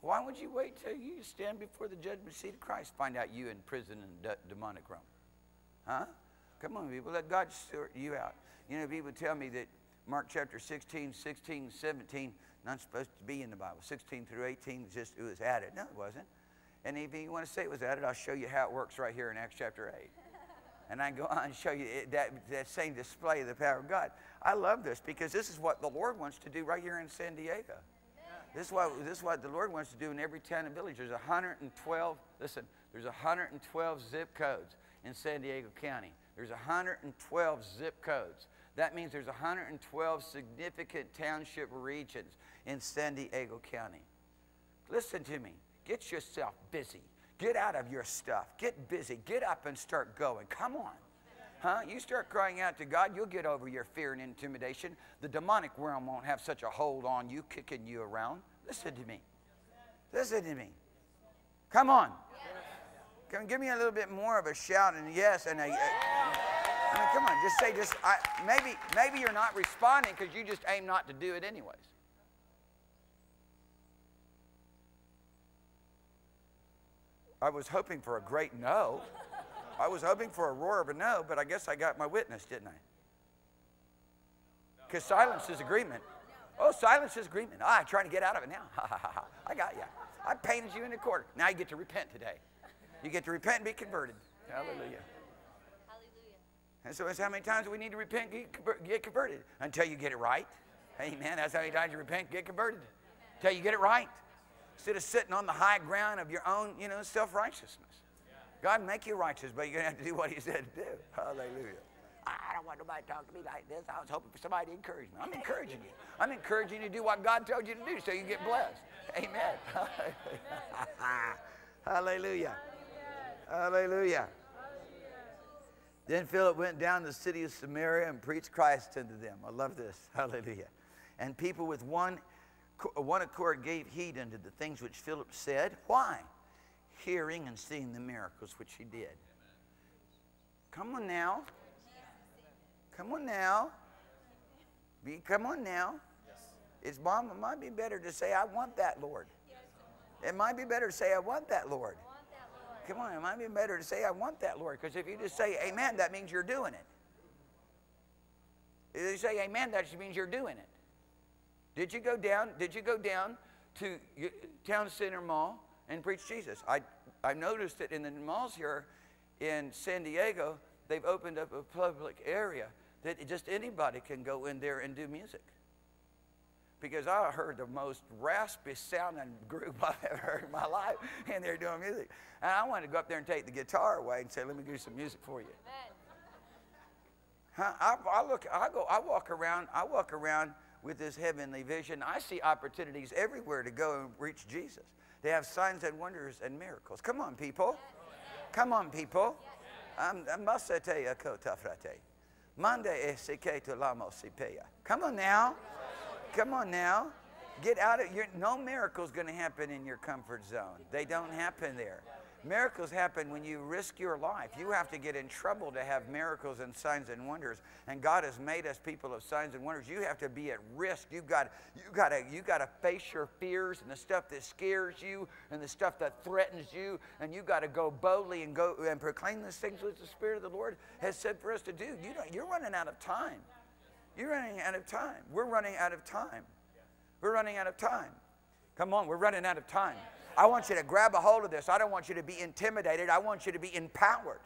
S2: Why would you wait till you stand before the judgment seat of Christ? Find out you in prison in the demonic realm. Huh? Come on, people. Let God sort you out. You know, people tell me that Mark chapter 16, 16, 17, not supposed to be in the Bible. 16 through 18, just it was added. No, it wasn't. And if you want to say it was added, I'll show you how it works right here in Acts chapter 8. And I go on and show you that, that same display of the power of God. I love this because this is what the Lord wants to do right here in San Diego. This is, what, this is what the Lord wants to do in every town and village. There's 112, listen, there's 112 zip codes in San Diego County. There's 112 zip codes. That means there's 112 significant township regions in San Diego County. Listen to me. Get yourself busy. Get out of your stuff. Get busy. Get up and start going. Come on. Huh? You start crying out to God, you'll get over your fear and intimidation. The demonic realm won't have such a hold on you, kicking you around. Listen to me. Listen to me. Come on. Come, give me a little bit more of a shout and yes and a. a I mean, come on, just say just. I, maybe maybe you're not responding because you just aim not to do it anyways. I was hoping for a great no. I was hoping for a roar of a no, but I guess I got my witness, didn't I? Because silence is agreement. Oh, silence is agreement. Ah, I'm trying to get out of it now. I got you. I painted you in the corner. Now you get to repent today. You get to repent and be converted. Hallelujah.
S4: Hallelujah.
S2: And so that's how many times we need to repent, get, get converted until you get it right. Amen. That's how many times you repent, get converted until you get it right. Instead of sitting on the high ground of your own, you know, self-righteousness. God make you righteous, but you're going to have to do what he said to do. Hallelujah. I don't want nobody talk to me like this. I was hoping for somebody to encourage me. I'm encouraging you. I'm encouraging you to do what God told you to do so you get blessed. Amen. Hallelujah. Hallelujah. Then Philip went down to the city of Samaria and preached Christ unto them. I love this. Hallelujah. And people with one, one accord gave heed unto the things which Philip said. Why? Hearing and seeing the miracles which he did. Come on now. Come on now. Be, come on now. It's mom, it might be better to say, I want that, Lord. It might be better to say, I want that, Lord. Come on, it might be better to say, I want that, Lord. Because if you just say amen, that means you're doing it. If you say amen, that just means you're doing it. Did you go down? Did you go down to Town Center Mall and preach Jesus? I, I noticed that in the malls here in San Diego, they've opened up a public area that just anybody can go in there and do music. Because I heard the most raspy sounding group I've ever heard in my life, and they're doing music. And I wanted to go up there and take the guitar away and say, "Let me do some music for you." I, I look, I go, I walk around, I walk around with this heavenly vision. I see opportunities everywhere to go and reach Jesus. They have signs and wonders and miracles. Come on, people. Come on, people. Come on now. Come on now. Get out of your no miracles going to happen in your comfort zone. They don't happen there. Miracles happen when you risk your life. You have to get in trouble to have miracles and signs and wonders. And God has made us people of signs and wonders. You have to be at risk. You've got, you got to, you got to face your fears and the stuff that scares you and the stuff that threatens you. And you got to go boldly and go and proclaim those things which the Spirit of the Lord has said for us to do. You don't, you're running out of time. You're running out of time. We're running out of time. We're running out of time. Come on, we're running out of time. I want you to grab a hold of this. I don't want you to be intimidated. I want you to be empowered.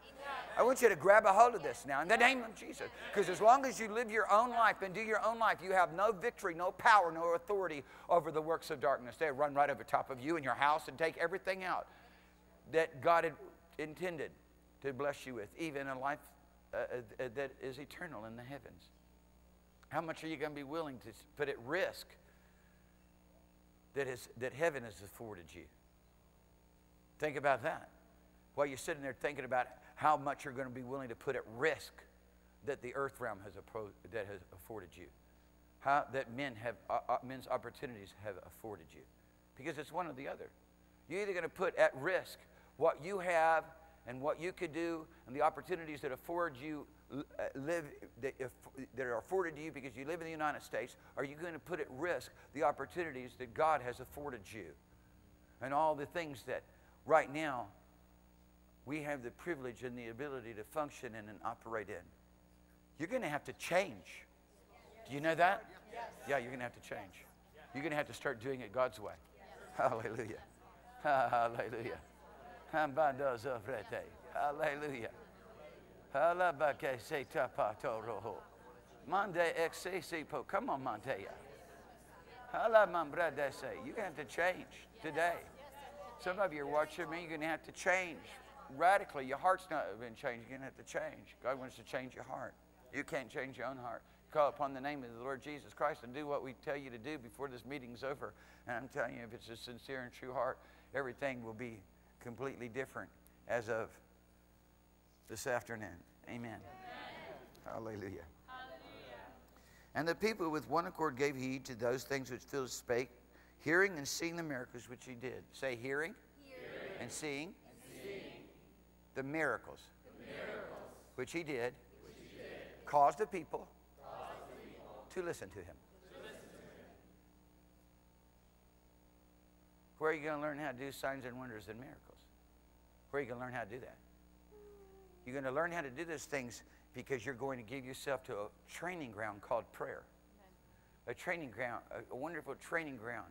S2: I want you to grab a hold of this now in the name of Jesus. Because as long as you live your own life and do your own life, you have no victory, no power, no authority over the works of darkness. They run right over top of you and your house and take everything out that God had intended to bless you with, even a life uh, uh, that is eternal in the heavens. How much are you going to be willing to put at risk that, is, that heaven has afforded you? Think about that. While you're sitting there thinking about how much you're going to be willing to put at risk that the earth realm has, that has afforded you. How that men have, uh, uh, men's opportunities have afforded you. Because it's one or the other. You're either going to put at risk what you have and what you could do and the opportunities that afford you uh, live that are afforded to you because you live in the United States, are you going to put at risk the opportunities that God has afforded you and all the things that right now we have the privilege and the ability to function in and operate in? You're going to have to change. Do you know that? Yeah, you're going to have to change. You're going to have to start doing it God's way. Hallelujah. Hallelujah. Hallelujah. Halabake se tapato roho. Mande exesi po. Come on, se. You're going to have to change today. Some of you are watching me. You're going to have to change radically. Your heart's not been changed. You're going to have to change. God wants to change your heart. You can't change your own heart. Call upon the name of the Lord Jesus Christ and do what we tell you to do before this meeting's over. And I'm telling you, if it's a sincere and true heart, everything will be completely different as of this afternoon. Amen. Amen. Hallelujah. Hallelujah. And the people with one accord gave heed to those things which Philip spake, hearing and seeing the miracles which he did. Say hearing, hearing. And, seeing and seeing the miracles, the miracles which, he did, which he did, caused the people, caused the people to listen to him. Where are you going to learn how to do signs and wonders and miracles? Where are you going to learn how to do that? You're going to learn how to do those things because you're going to give yourself to a training ground called prayer. A training ground, a, wonderful training ground,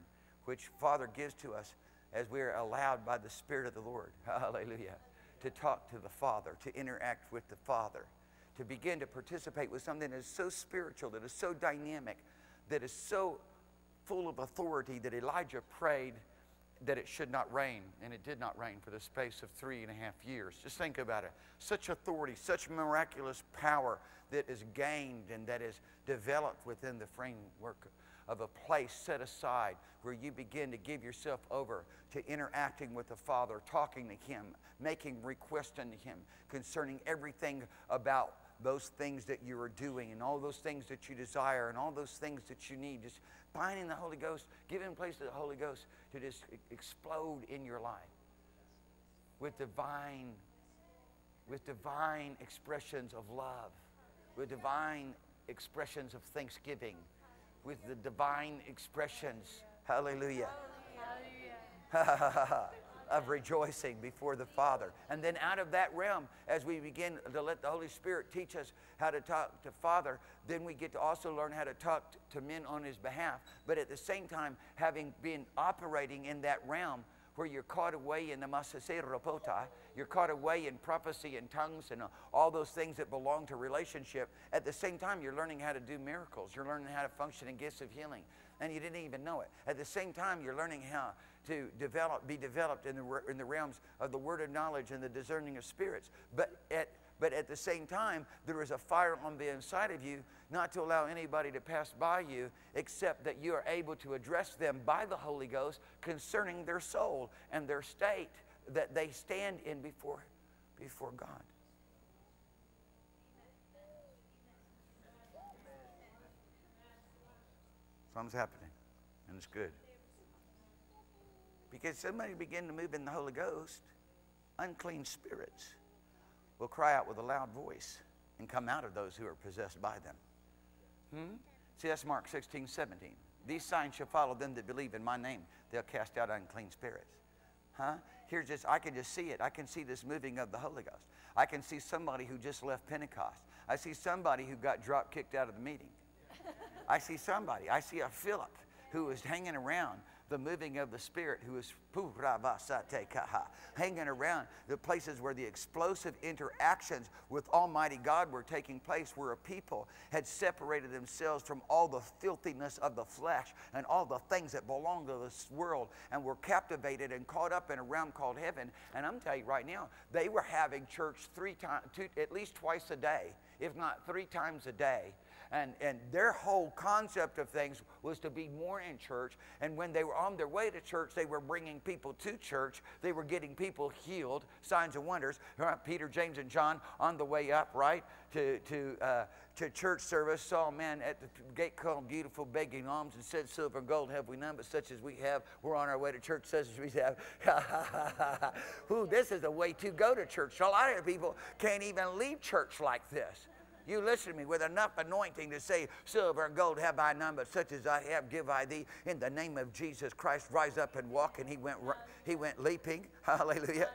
S2: which Father gives to us as we are allowed by the Spirit of the Lord. Hallelujah. To talk to the Father, to interact with the Father, to begin to participate with something that is so spiritual, that is so dynamic, that is so full of authority that Elijah prayed that it should not rain, and it did not rain for the space of three and a half years. Just think about it. Such authority, such miraculous power that is gained and that is developed within the framework of a place set aside where you begin to give yourself over to interacting with the Father, talking to Him, making requests unto Him concerning everything about those things that you are doing and all those things that you desire and all those things that you need. Just finding the Holy Ghost, giving place to the Holy Ghost to just explode in your life with divine, with divine expressions of love, with divine expressions of thanksgiving, with the divine expressions, hallelujah, of rejoicing before the Father. And then out of that realm, as we begin to let the Holy Spirit teach us how to talk to Father, then we get to also learn how to talk to men on His behalf. But at the same time, having been operating in that realm, where you're caught away in the Masaseropota, you're caught away in prophecy and tongues and all those things that belong to relationship. At the same time, you're learning how to do miracles. You're learning how to function in gifts of healing, and you didn't even know it. At the same time, you're learning how to develop, be developed in the, in the realms of the word of knowledge and the discerning of spirits. But at but at the same time, there is a fire on the inside of you, not to allow anybody to pass by you, except that you are able to address them by the Holy Ghost concerning their soul and their state that they stand in before, before God. Something's happening, and it's good. Because somebody begin to move in the Holy Ghost, unclean spirits will cry out with a loud voice and come out of those who are possessed by them. Hmm? See, that's Mark 16, 17. These signs shall follow them that believe in my name. They'll cast out unclean spirits. Huh? Here's just, I can just see it. I can see this moving of the Holy Ghost. I can see somebody who just left Pentecost. I see somebody who got drop kicked out of the meeting. I see somebody. I see a Philip who was hanging around the moving of the Spirit who is hanging around the places where the explosive interactions with Almighty God were taking place, where a people had separated themselves from all the filthiness of the flesh and all the things that belong to this world and were captivated and caught up in a realm called heaven. And I'm telling you right now, they were having church three times, at least twice a day, if not three times a day and, and their whole concept of things was to be more in church. And when they were on their way to church, they were bringing people to church. They were getting people healed, signs and wonders. Peter, James, and John on the way up, right, to, to, uh, to church service saw a man at the gate called Beautiful begging alms and said, Silver and gold have we none, but such as we have, we're on our way to church, such as we have. Ooh, this is the way to go to church. A lot of people can't even leave church like this. You listen to me with enough anointing to say, Silver and gold have I none, but such as I have give I thee. In the name of Jesus Christ, rise up and walk. And he went, he went leaping. Hallelujah.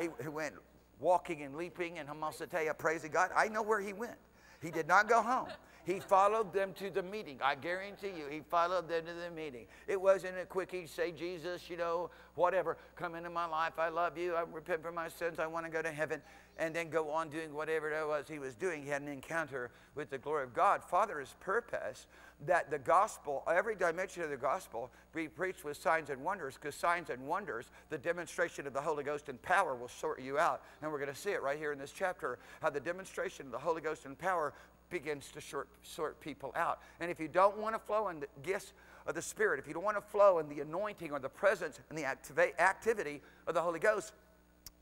S2: He, he went walking and leaping and Hamasataya, praising God. I know where he went. He did not go home. He followed them to the meeting. I guarantee you, he followed them to the meeting. It wasn't a quickie, say, Jesus, you know, whatever, come into my life. I love you. I repent for my sins. I want to go to heaven and then go on doing whatever it was he was doing. He had an encounter with the glory of God. Father is purpose that the gospel, every dimension of the gospel, be preached with signs and wonders, because signs and wonders, the demonstration of the Holy Ghost and power will sort you out. And we're going to see it right here in this chapter, how the demonstration of the Holy Ghost and power begins to sort, sort people out. And if you don't want to flow in the gifts of the Spirit, if you don't want to flow in the anointing or the presence and the activity of the Holy Ghost,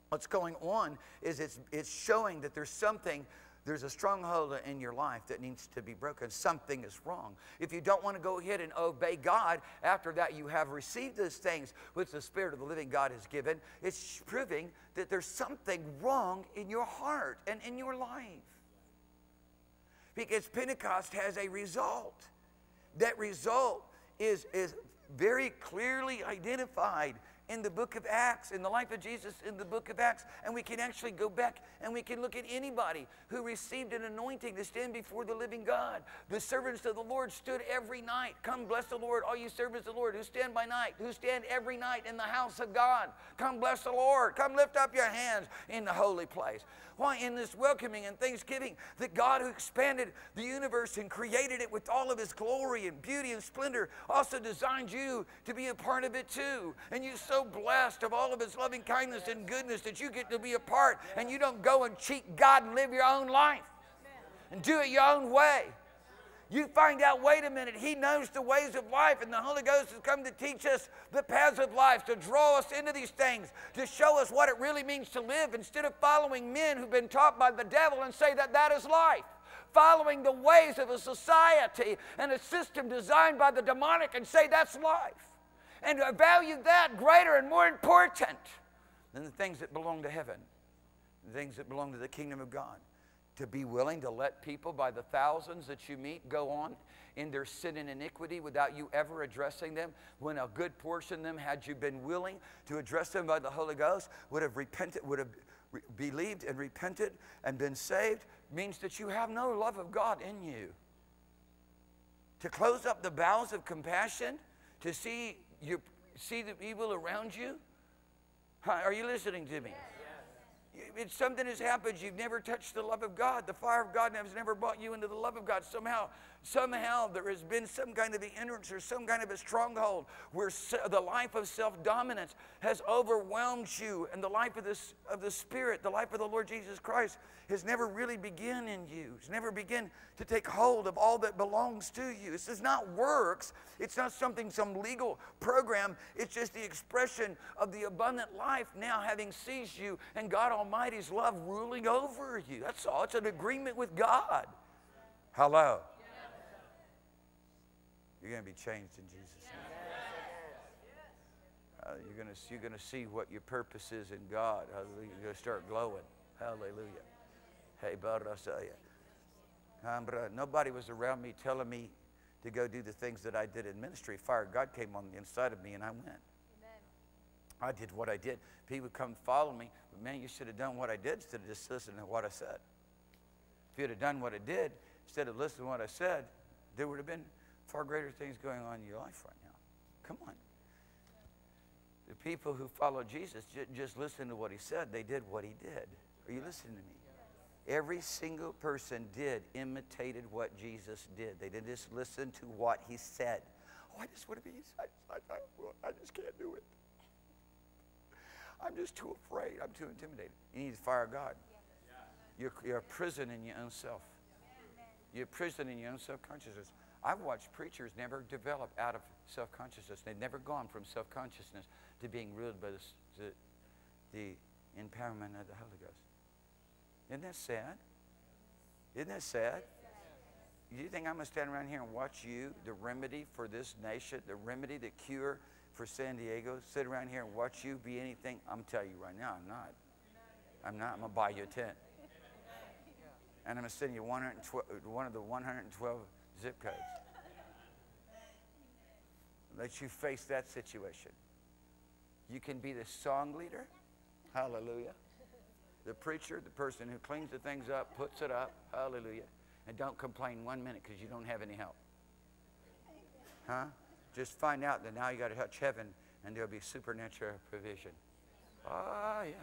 S2: what's going on is it's, it's showing that there's something there's a stronghold in your life that needs to be broken. Something is wrong. If you don't want to go ahead and obey God, after that you have received those things which the Spirit of the living God has given, it's proving that there's something wrong in your heart and in your life. Because Pentecost has a result. That result is, is very clearly identified in the book of Acts, in the life of Jesus in the book of Acts, and we can actually go back and we can look at anybody who received an anointing to stand before the living God. The servants of the Lord stood every night. Come bless the Lord, all you servants of the Lord who stand by night, who stand every night in the house of God. Come bless the Lord. Come lift up your hands in the holy place. Why, in this welcoming and thanksgiving, that God who expanded the universe and created it with all of his glory and beauty and splendor also designed you to be a part of it too. And you're so blessed of all of his loving kindness and goodness that you get to be a part and you don't go and cheat God and live your own life and do it your own way. You find out, wait a minute, He knows the ways of life, and the Holy Ghost has come to teach us the paths of life, to draw us into these things, to show us what it really means to live instead of following men who've been taught by the devil and say that that is life. Following the ways of a society and a system designed by the demonic and say that's life. And value that greater and more important than the things that belong to heaven, the things that belong to the kingdom of God to be willing to let people by the thousands that you meet go on in their sin and iniquity without you ever addressing them, when a good portion of them, had you been willing to address them by the Holy Ghost, would have repented, would have re- believed and repented and been saved, means that you have no love of God in you. To close up the bowels of compassion, to see you see the evil around you. Are you listening to me? It's something has happened. You've never touched the love of God. The fire of God has never brought you into the love of God. Somehow, somehow there has been some kind of entrance or some kind of a stronghold where the life of self-dominance has overwhelmed you, and the life of this of the Spirit, the life of the Lord Jesus Christ, has never really begun in you. It's never begun to take hold of all that belongs to you. This is not works. It's not something, some legal program. It's just the expression of the abundant life now having seized you and God Almighty's love ruling over you. That's all. It's an agreement with God. Hello. You're going to be changed in Jesus' name. Uh, you're going to you're going to see what your purpose is in God. You're going to start glowing. Hallelujah. Hey, Barasaya. Nobody was around me telling me to go do the things that I did in ministry. Fire God came on the inside of me and I went. I did what I did. People come follow me, but man, you should have done what I did instead of just listening to what I said. If you'd have done what I did instead of listening to what I said, there would have been far greater things going on in your life right now. Come on. The people who followed Jesus just listened to what he said. They did what he did. Are you listening to me? Every single person did imitated what Jesus did. They didn't just listen to what he said. Oh, I just want to be, I, I, I, I just can't do it. I'm just too afraid. I'm too intimidated. You need the fire God. You're, you're a prison in your own self. You're a prison in your own self-consciousness. I've watched preachers never develop out of self-consciousness. They've never gone from self-consciousness to being ruled by the, the, the empowerment of the Holy Ghost. Isn't that sad? Isn't that sad? Do you think I'm going to stand around here and watch you, the remedy for this nation, the remedy, the cure for San Diego, sit around here and watch you be anything? I'm telling you right now, I'm not. I'm not. I'm going to buy you a tent. And I'm going to send you 112, one of the 112 zip codes. Let you face that situation. You can be the song leader. Hallelujah the preacher, the person who cleans the things up, puts it up, hallelujah, and don't complain one minute because you don't have any help. Huh? Just find out that now you got to touch heaven and there'll be supernatural provision. Oh, yeah.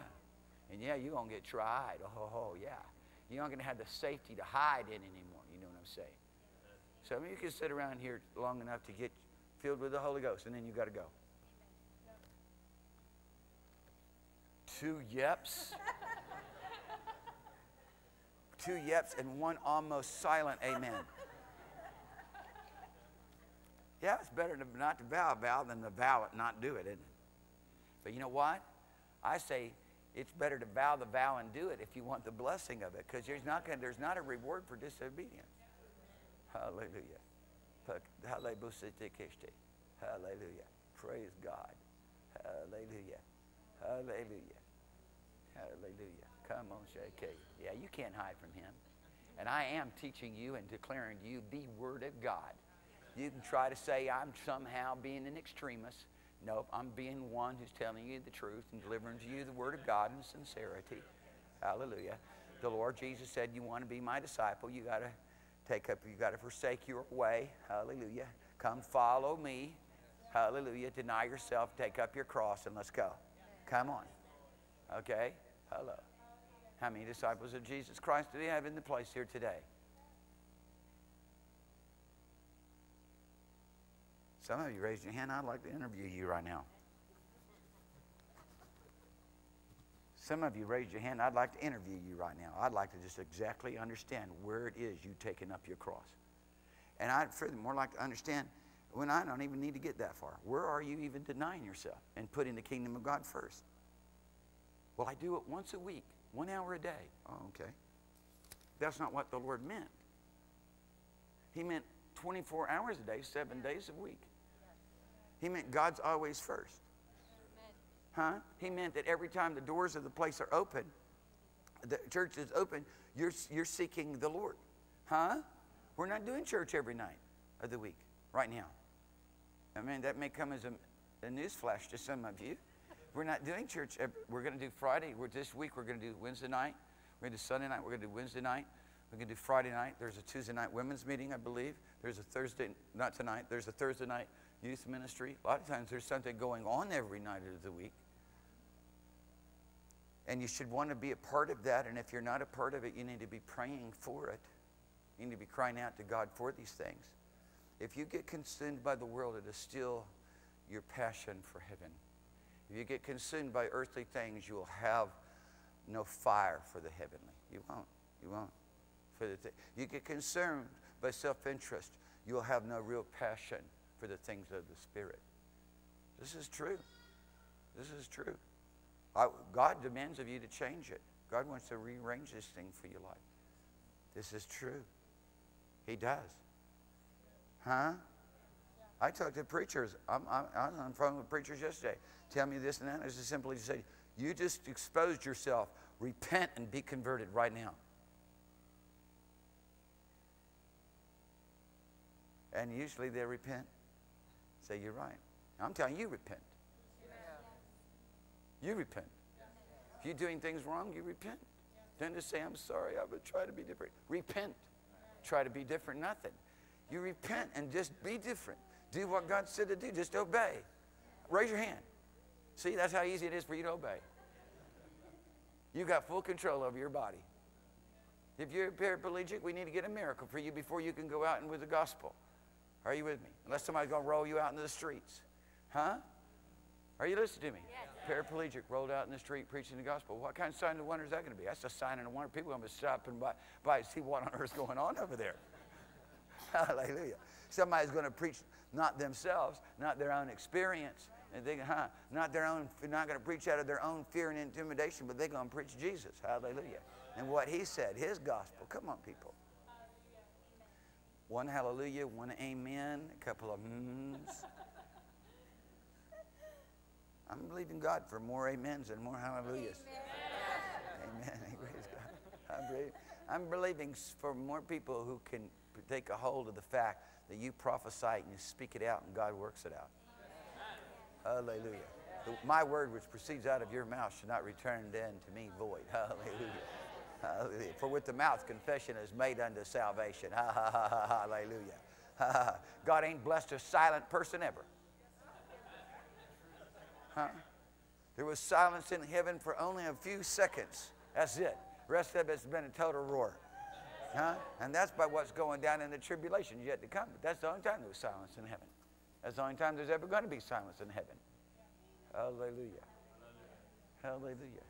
S2: And yeah, you're going to get tried. Oh, oh, yeah. You're not going to have the safety to hide in anymore. You know what I'm saying? Some of you can sit around here long enough to get filled with the Holy Ghost, and then you got to go. Two yeps two yeps and one almost silent amen. Yeah, it's better to not to vow a vow than to vow it and not do it, isn't it? But you know what? I say it's better to vow the vow and do it if you want the blessing of it, because there's not gonna, there's not a reward for disobedience. Hallelujah. Hallelujah. Praise God. Hallelujah. Hallelujah. Hallelujah. Come on, shake Yeah, you can't hide from him. And I am teaching you and declaring to you the Word of God. You can try to say I'm somehow being an extremist, Nope, I'm being one who's telling you the truth and delivering to you the Word of God in sincerity. Hallelujah. The Lord Jesus said, You want to be my disciple, you got to take up, you got to forsake your way. Hallelujah. Come follow me. Hallelujah. Deny yourself, take up your cross, and let's go. Come on. Okay? Hello. How many disciples of Jesus Christ do we have in the place here today? Some of you raised your hand. I'd like to interview you right now. Some of you raised your hand. I'd like to interview you right now. I'd like to just exactly understand where it is you taking up your cross. And I'd furthermore like to understand when I don't even need to get that far. Where are you even denying yourself and putting the kingdom of God first? Well, I do it once a week, one hour a day. Oh, okay. That's not what the Lord meant. He meant 24 hours a day, seven days a week. He meant God's always first. Huh? He meant that every time the doors of the place are open, the church is open, you're, you're seeking the Lord. Huh? We're not doing church every night of the week right now. I mean, that may come as a, a news flash to some of you. We're not doing church. Every, we're going to do Friday. We're, this week, we're going to do Wednesday night. We're going to do Sunday night. We're going to do Wednesday night. We're going to do Friday night. There's a Tuesday night women's meeting, I believe. There's a Thursday, not tonight, there's a Thursday night youth ministry. A lot of times there's something going on every night of the week. And you should want to be a part of that. And if you're not a part of it, you need to be praying for it. You need to be crying out to God for these things. If you get consumed by the world, it is still your passion for heaven. If you get consumed by earthly things, you will have no fire for the heavenly. You won't. You won't. For the th- you get consumed by self-interest, you will have no real passion for the things of the Spirit. This is true. This is true. I, God demands of you to change it. God wants to rearrange this thing for your life. This is true. He does. Huh? I talk to preachers. I'm, I'm, I was on the phone with preachers yesterday. Tell me this and that. I just simply say, you just exposed yourself. Repent and be converted right now. And usually they repent. Say, you're right. I'm telling you, repent. You repent. If you're doing things wrong, you repent. Don't just say, I'm sorry, I would try to be different. Repent. Try to be different, nothing. You repent and just be different. Do what God said to do. Just obey. Raise your hand. See, that's how easy it is for you to obey. You've got full control over your body. If you're paraplegic, we need to get a miracle for you before you can go out and with the gospel. Are you with me? Unless somebody's going to roll you out into the streets. Huh? Are you listening to me? Yes. Paraplegic rolled out in the street preaching the gospel. What kind of sign of wonder is that going to be? That's a sign of wonder. People are going to be stopping by, by see what on earth is going on over there. Hallelujah. Somebody's going to preach not themselves, not their own experience, and they, huh, not their own, not going to preach out of their own fear and intimidation, but they're going to preach Jesus. Hallelujah. And what he said, his gospel. Come on, people. One hallelujah, one amen, a couple of mms. I'm believing God for more amens and more hallelujahs. Amen. amen. Praise God. I'm, believing, I'm believing for more people who can take a hold of the fact that you prophesy and you speak it out and God works it out. Hallelujah. My word which proceeds out of your mouth should not return then to me void. Hallelujah. Hallelujah. For with the mouth confession is made unto salvation. Ha, ha, ha, ha, hallelujah. Ha. God ain't blessed a silent person ever. Huh? There was silence in heaven for only a few seconds. That's it. Rest of it's been a total roar. Huh? And that's by what's going down in the tribulation yet to come. But that's the only time there was silence in heaven. That's the only time there's ever going to be silence in heaven. Hallelujah. Hallelujah.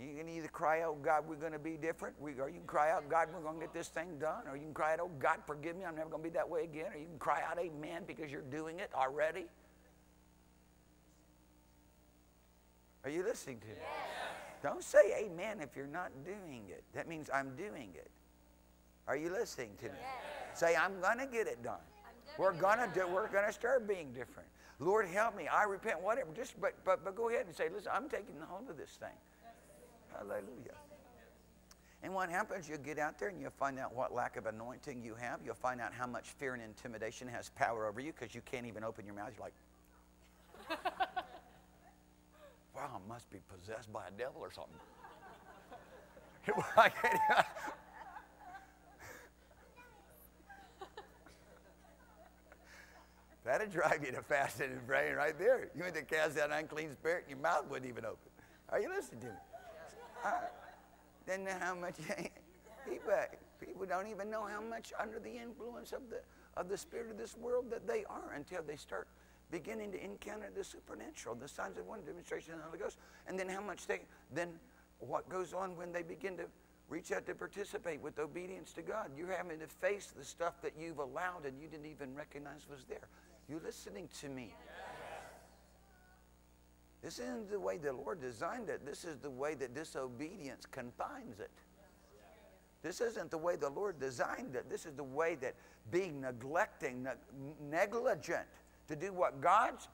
S2: You can either cry out, God, we're going to be different, we, or you can cry out, God, we're going to get this thing done, or you can cry out, oh, God, forgive me, I'm never going to be that way again, or you can cry out, amen, because you're doing it already. Are you listening to me? Yes. Don't say amen if you're not doing it. That means I'm doing it. Are you listening to me? Yes. Say, I'm going to get it done. We're gonna do. We're gonna start being different. Lord, help me. I repent. Whatever. Just but but but go ahead and say, listen. I'm taking hold of this thing. Hallelujah. And what happens, you get out there and you'll find out what lack of anointing you have. You'll find out how much fear and intimidation has power over you because you can't even open your mouth. You're like, wow, I must be possessed by a devil or something. That'd drive you to fasting and praying right there. You went to cast out an unclean spirit, and your mouth wouldn't even open. Are you listening to me? Uh, then how much people, people don't even know how much under the influence of the of the spirit of this world that they are until they start beginning to encounter the supernatural, the signs of one demonstration of the Holy Ghost, and then how much they then what goes on when they begin to reach out to participate with obedience to God. You're having to face the stuff that you've allowed and you didn't even recognize was there. You listening to me? This isn't the way the Lord designed it. This is the way that disobedience confines it. This isn't the way the Lord designed it. This is the way that being neglecting, ne- negligent to do what God's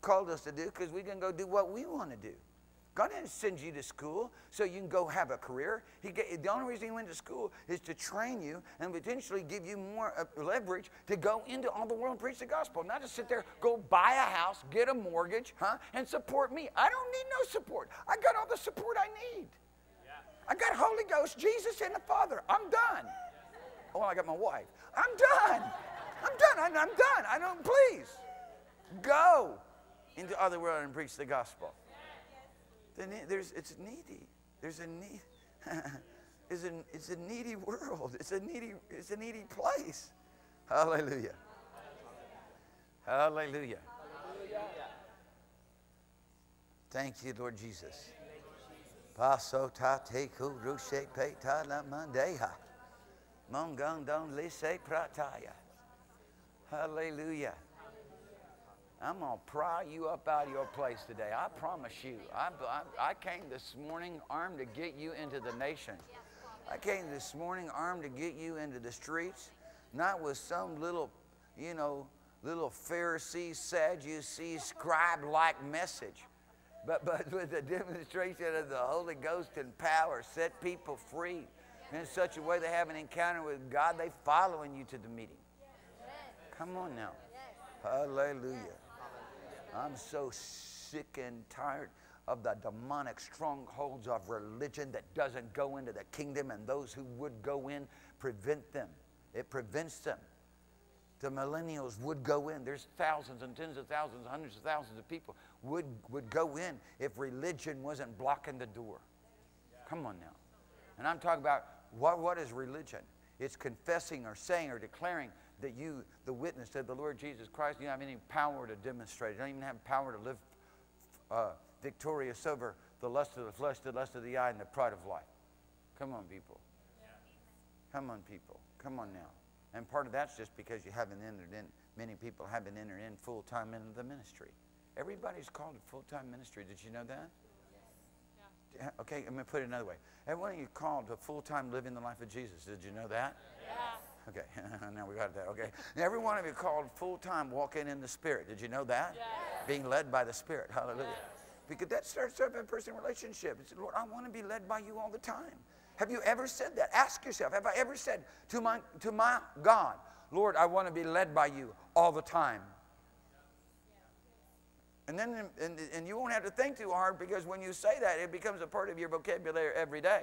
S2: called us to do because we can go do what we want to do. God didn't send you to school so you can go have a career. He the only reason He went to school is to train you and potentially give you more uh, leverage to go into all the world and preach the gospel. Not to sit there, go buy a house, get a mortgage, huh, and support me. I don't need no support. I got all the support I need. I got Holy Ghost, Jesus, and the Father. I'm done. Oh, I got my wife. I'm done. I'm done. I'm, I'm done. I don't, please, go into other world and preach the gospel. Then it- there's, it's needy. There's a need. it's, a, it's a needy world. It's a needy, it's a needy place. Hallelujah. Hallelujah. Thank you, Lord Jesus. Paso ta te ku rushe pe ta la mandeha. Mongang don lise prataya. Hallelujah. I'm going to pry you up out of your place today. I promise you. I, I, I came this morning armed to get you into the nation. I came this morning armed to get you into the streets, not with some little, you know, little Pharisee, Sadducee, scribe like message, but, but with a demonstration of the Holy Ghost and power, set people free in such a way they have an encounter with God, they following you to the meeting. Come on now. Hallelujah. I'm so sick and tired of the demonic strongholds of religion that doesn't go into the kingdom, and those who would go in prevent them. It prevents them. The millennials would go in. There's thousands and tens of thousands, hundreds of thousands of people would, would go in if religion wasn't blocking the door. Come on now. And I'm talking about what, what is religion? It's confessing or saying or declaring that you, the witness of the Lord Jesus Christ, you don't have any power to demonstrate. You don't even have power to live uh, victorious over the lust of the flesh, the lust of the eye, and the pride of life. Come on, people. Come on, people. Come on now. And part of that's just because you haven't entered in, many people haven't entered in full time into the ministry. Everybody's called to full time ministry. Did you know that? Yeah, Okay, I'm going to put it another way. Everyone of you called to full time living the life of Jesus. Did you know that? Okay, now we got that. Okay. Every one of you called full time walking in the Spirit. Did you know that? Being led by the Spirit. Hallelujah. Because that starts up in personal relationship. It's, Lord, I want to be led by you all the time. Have you ever said that? Ask yourself, have I ever said to my, to my God, Lord, I want to be led by you all the time? And then and, and you won't have to think too hard because when you say that, it becomes a part of your vocabulary every day.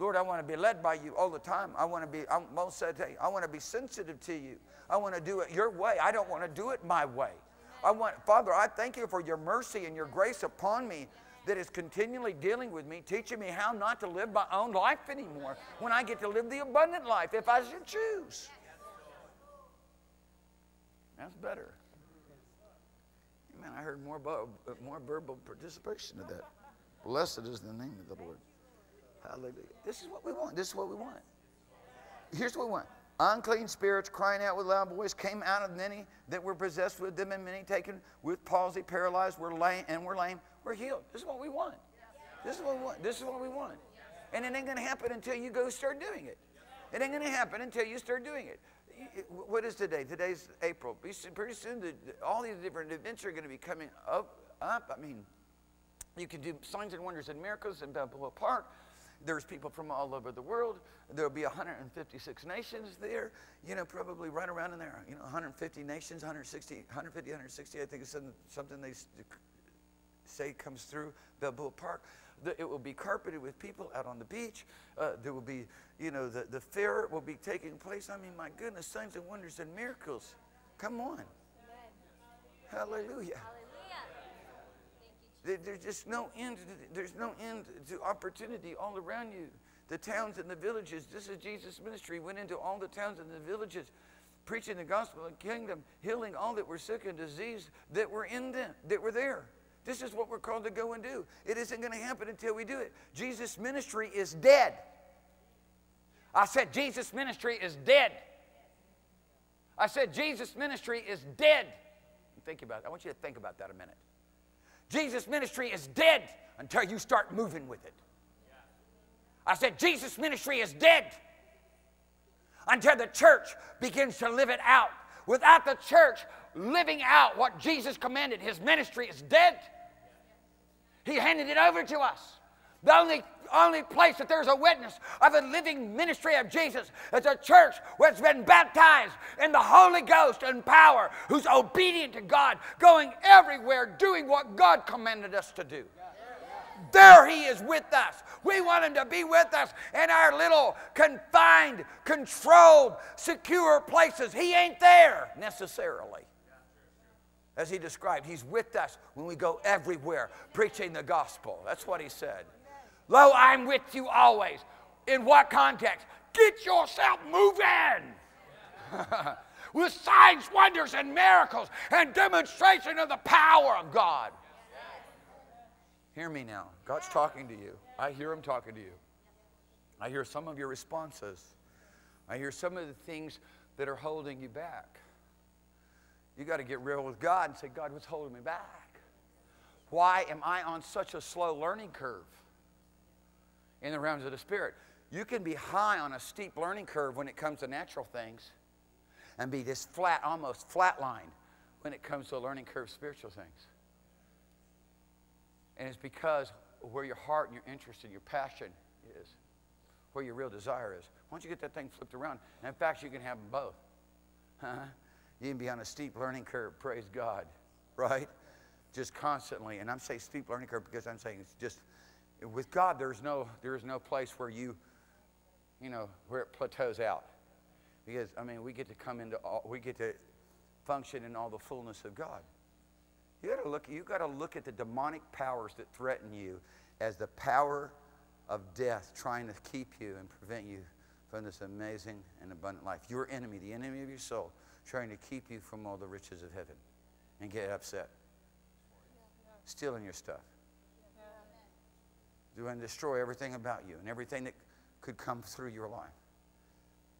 S2: Lord, I want to be led by you all the time. I want to be, I'm most said, hey, I want to be sensitive to you. I want to do it your way. I don't want to do it my way. I want, Father, I thank you for your mercy and your grace upon me that is continually dealing with me, teaching me how not to live my own life anymore when I get to live the abundant life if I should choose. That's better. Man, I heard more, uh, more verbal participation of that. Blessed is the name of the Lord. Hallelujah. This is what we want. This is what we want. Here's what we want. Unclean spirits crying out with loud voice came out of many that were possessed with them, and many taken with palsy, paralyzed, were lame, and were lame, were healed. This is what we want. This is what we want. This is what we want. And it ain't going to happen until you go start doing it. It ain't going to happen until you start doing it. What is today? Today's April. Pretty soon, the, all these different events are going to be coming up. up. I mean, you can do signs and wonders and miracles in Balboa Park. There's people from all over the world. There'll be 156 nations there, you know, probably right around in there. You know, 150 nations, 160, 150, 160, I think is something, something they say comes through Balboa Park. It will be carpeted with people out on the beach. Uh, there will be, you know, the, the fair will be taking place. I mean, my goodness, signs and wonders and miracles. Come on. Hallelujah. There's just no end. There's no end to opportunity all around you. The towns and the villages. This is Jesus' ministry. Went into all the towns and the villages, preaching the gospel the kingdom, healing all that were sick and diseased that were in them, that were there. This is what we're called to go and do. It isn't going to happen until we do it. Jesus' ministry is dead. I said, Jesus' ministry is dead. I said, Jesus' ministry is dead. Think about it. I want you to think about that a minute. Jesus' ministry is dead until you start moving with it. I said, Jesus' ministry is dead until the church begins to live it out. Without the church living out what Jesus commanded, his ministry is dead. He handed it over to us. The only, only place that there's a witness of a living ministry of Jesus is a church it's been baptized in the Holy Ghost and power, who's obedient to God, going everywhere, doing what God commanded us to do. There He is with us. We want Him to be with us in our little confined, controlled, secure places. He ain't there necessarily as he described, he's with us when we go everywhere preaching the gospel. That's what he said. Lo, I'm with you always. In what context? Get yourself moving. with signs, wonders, and miracles and demonstration of the power of God. Hear me now. God's talking to you. I hear Him talking to you. I hear some of your responses. I hear some of the things that are holding you back. You got to get real with God and say, God, what's holding me back? Why am I on such a slow learning curve in the realms of the Spirit? You can be high on a steep learning curve when it comes to natural things and be this flat, almost flatline when it comes to a learning curve of spiritual things. And it's because where your heart and your interest and your passion is, where your real desire is. Don't you get that thing flipped around? And in fact, you can have them both. Huh? You can be on a steep learning curve, praise God, right? Just constantly. And I'm saying steep learning curve because I'm saying it's just, with God, there's no, there's no place where you, you know, where it plateaus out. Because, I mean, we get to come into, all, we get to function in all the fullness of God. You got to look, you got to look at the demonic powers that threaten you as the power of death trying to keep you and prevent you from this amazing and abundant life. Your enemy, the enemy of your soul, trying to keep you from all the riches of heaven and get upset. Stealing your stuff. Doing destroy everything about you and everything that could come through your life.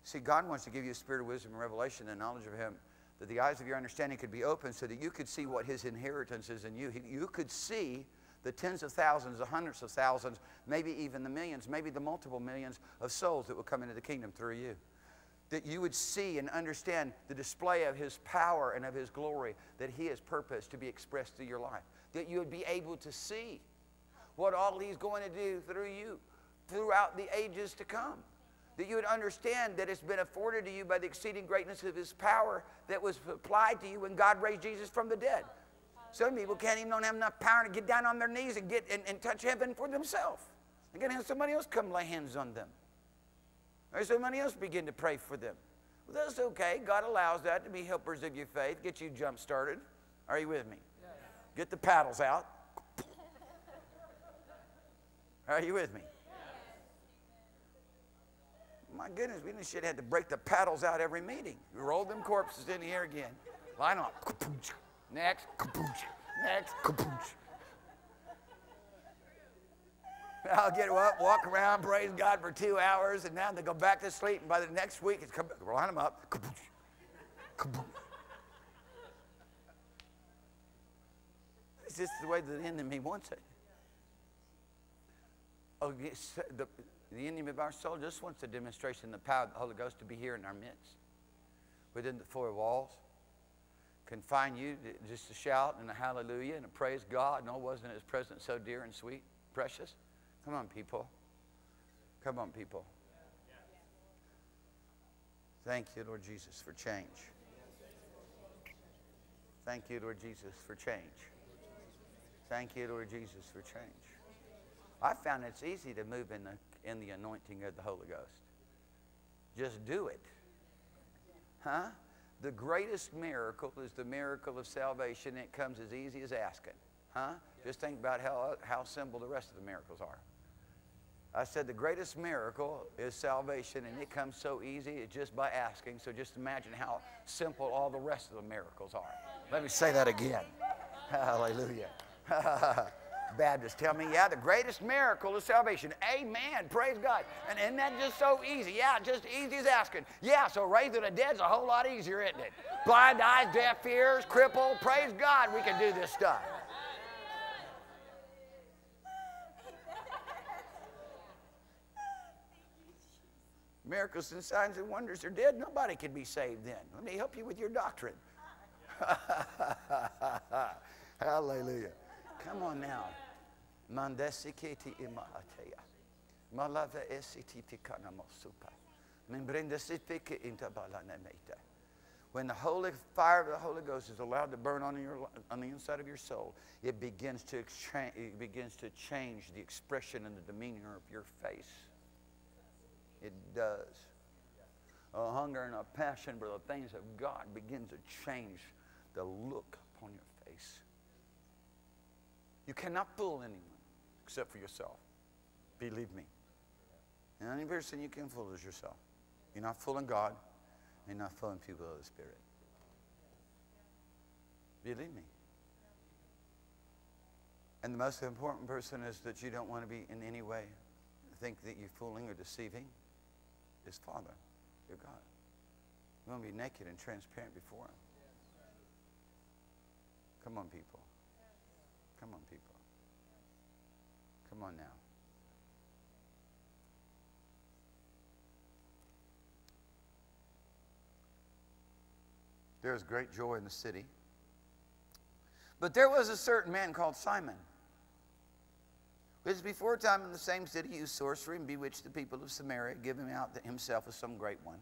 S2: See, God wants to give you a spirit of wisdom and revelation and knowledge of Him, that the eyes of your understanding could be open so that you could see what His inheritance is in you. You could see the tens of thousands, the hundreds of thousands, maybe even the millions, maybe the multiple millions of souls that will come into the kingdom through you that you would see and understand the display of His power and of His glory that He has purposed to be expressed through your life. That you would be able to see what all He's going to do through you throughout the ages to come. That you would understand that it's been afforded to you by the exceeding greatness of His power that was applied to you when God raised Jesus from the dead. Some people can't even don't have enough power to get down on their knees and get and, and touch heaven for themselves. They're going to have somebody else come lay hands on them. Or somebody else begin to pray for them. Well, that's okay. God allows that to be helpers of your faith, get you jump started. Are you with me? Yes. Get the paddles out. Are you with me? My goodness, we should have to break the paddles out every meeting. We roll them corpses in the air again. Line up. Next. Next. I'll get up, walk around, praise God for two hours, and now they go back to sleep. And by the next week, it's come, line them up. It's just the way the enemy wants it. Oh, the, the enemy of our soul just wants a demonstration, of the power of the Holy Ghost to be here in our midst, within the four walls. Confine you just to shout and a hallelujah and a praise God. No, wasn't His presence so dear and sweet, precious? Come on, people. Come on, people. Thank you, Lord Jesus, for change. Thank you, Lord Jesus, for change. Thank you, Lord Jesus, for change. I found it's easy to move in the, in the anointing of the Holy Ghost. Just do it. Huh? The greatest miracle is the miracle of salvation. It comes as easy as asking. Huh? Just think about how, how simple the rest of the miracles are. I said the greatest miracle is salvation, and it comes so easy, it's just by asking. So just imagine how simple all the rest of the miracles are. Let me say that again. Hallelujah. Baptists tell me, yeah, the greatest miracle is salvation. Amen. Praise God. And isn't that just so easy? Yeah, just easy as asking. Yeah, so raising the dead's a whole lot easier, isn't it? Blind eyes, deaf ears, crippled. Praise God, we can do this stuff. Miracles and signs and wonders are dead. Nobody can be saved then. Let me help you with your doctrine. Hallelujah. Come on now. Mandesiketi imahateya. Malava esiti tikana mosupa. Membrendesifike intabalanemete. When the holy fire of the Holy Ghost is allowed to burn on, your, on the inside of your soul, it begins to it begins to change the expression and the demeanor of your face. It does. A hunger and a passion for the things of God begins to change the look upon your face. You cannot fool anyone except for yourself. Believe me. The only person you can fool is yourself. You're not fooling God. You're not fooling people of the Spirit. Believe me. And the most important person is that you don't want to be in any way think that you're fooling or deceiving is Father, your God. You want to be naked and transparent before Him. Come on, people. Come on, people. Come on now. There was great joy in the city. But there was a certain man called Simon, which before a time in the same city used sorcery and bewitched the people of Samaria, giving out himself as some great one.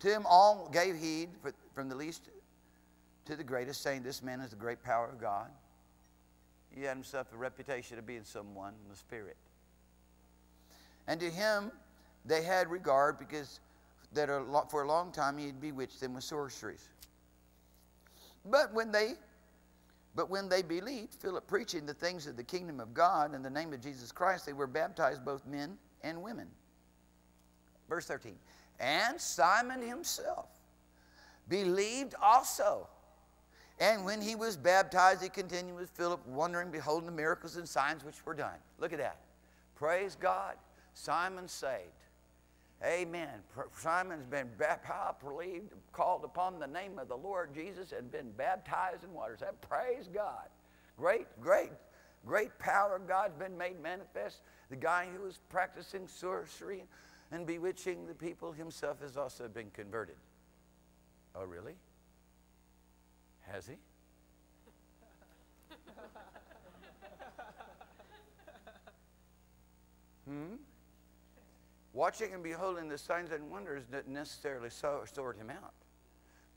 S2: To him all gave heed, from the least to the greatest, saying, This man is the great power of God. He had himself a reputation of being someone in the Spirit. And to him they had regard because that for a long time he had bewitched them with sorceries. But when they but when they believed Philip preaching the things of the kingdom of God in the name of Jesus Christ, they were baptized both men and women. Verse 13. And Simon himself believed also. And when he was baptized, he continued with Philip, wondering, beholding the miracles and signs which were done. Look at that. Praise God. Simon saved. Amen. Simon's been believed, called upon the name of the Lord Jesus, and been baptized in waters. That praise God. Great, great, great power of God's been made manifest. The guy who was practicing sorcery and bewitching the people himself has also been converted. Oh, really? Has he? hmm? Watching and beholding the signs and wonders didn't necessarily sort him out.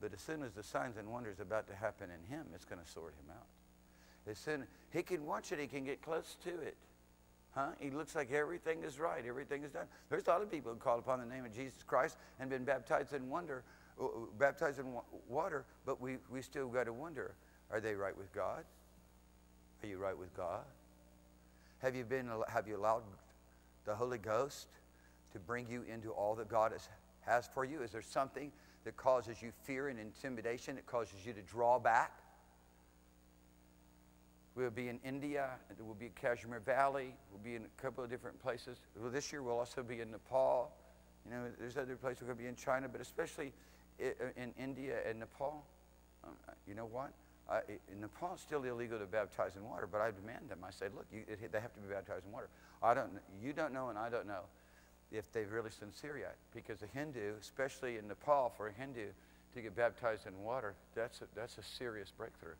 S2: But as soon as the signs and wonders about to happen in him, it's going to sort him out. As soon he can watch it, he can get close to it. Huh? He looks like everything is right, everything is done. There's a lot of people who call upon the name of Jesus Christ and been baptized in wonder, Uh, uh, baptized in water, but we, we still got to wonder, are they right with God? Are you right with God? Have you been have you allowed the Holy Ghost to bring you into all that God has, has for you? Is there something that causes you fear and intimidation, that causes you to draw back? We'll be in India, we'll be in Kashmir Valley, we'll be in a couple of different places. Well, this year we'll also be in Nepal. You know, there's other places we're going to be in China, but especially in India and Nepal. Um, you know what? Uh, in Nepal, it's still illegal to baptize in water, but I demand them. I say, look, you, it, they have to be baptized in water. I don't, you don't know, and I don't know if they're really sincere yet. Because a Hindu, especially in Nepal, for a Hindu to get baptized in water, that's a, that's a serious breakthrough.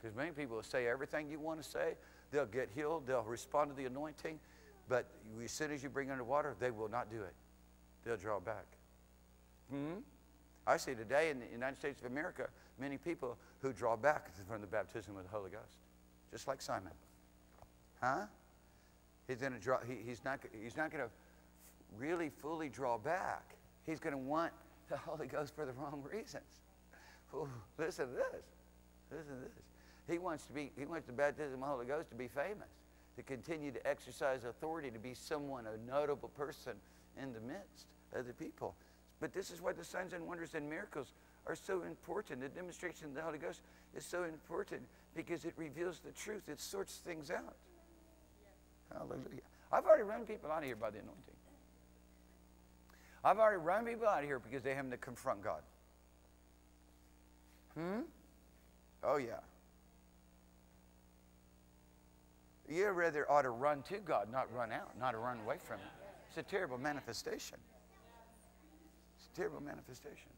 S2: Because many people will say everything you want to say, they'll get healed, they'll respond to the anointing, But as soon as you bring under water, they will not do it. They'll draw back. Hmm? I see today in the United States of America many people who draw back from the baptism of the Holy Ghost, just like Simon. Huh? He's going to draw. He, he's not. He's not going to really fully draw back. He's going to want the Holy Ghost for the wrong reasons. Ooh, listen to this. Listen to this. He wants to be. He wants the baptism of the Holy Ghost to be famous, to continue to exercise authority, to be someone, a notable person in the midst of the people. But this is why the signs and wonders and miracles are so important. The demonstration of the Holy Ghost is so important because it reveals the truth. It sorts things out. Hallelujah. I've already run people out of here by the anointing. I've already run people out of here because they have to confront God. Hmm? Oh, yeah. You rather ought to run to God, not run out, not to run away from Him. It's a terrible manifestation. Terrible manifestation.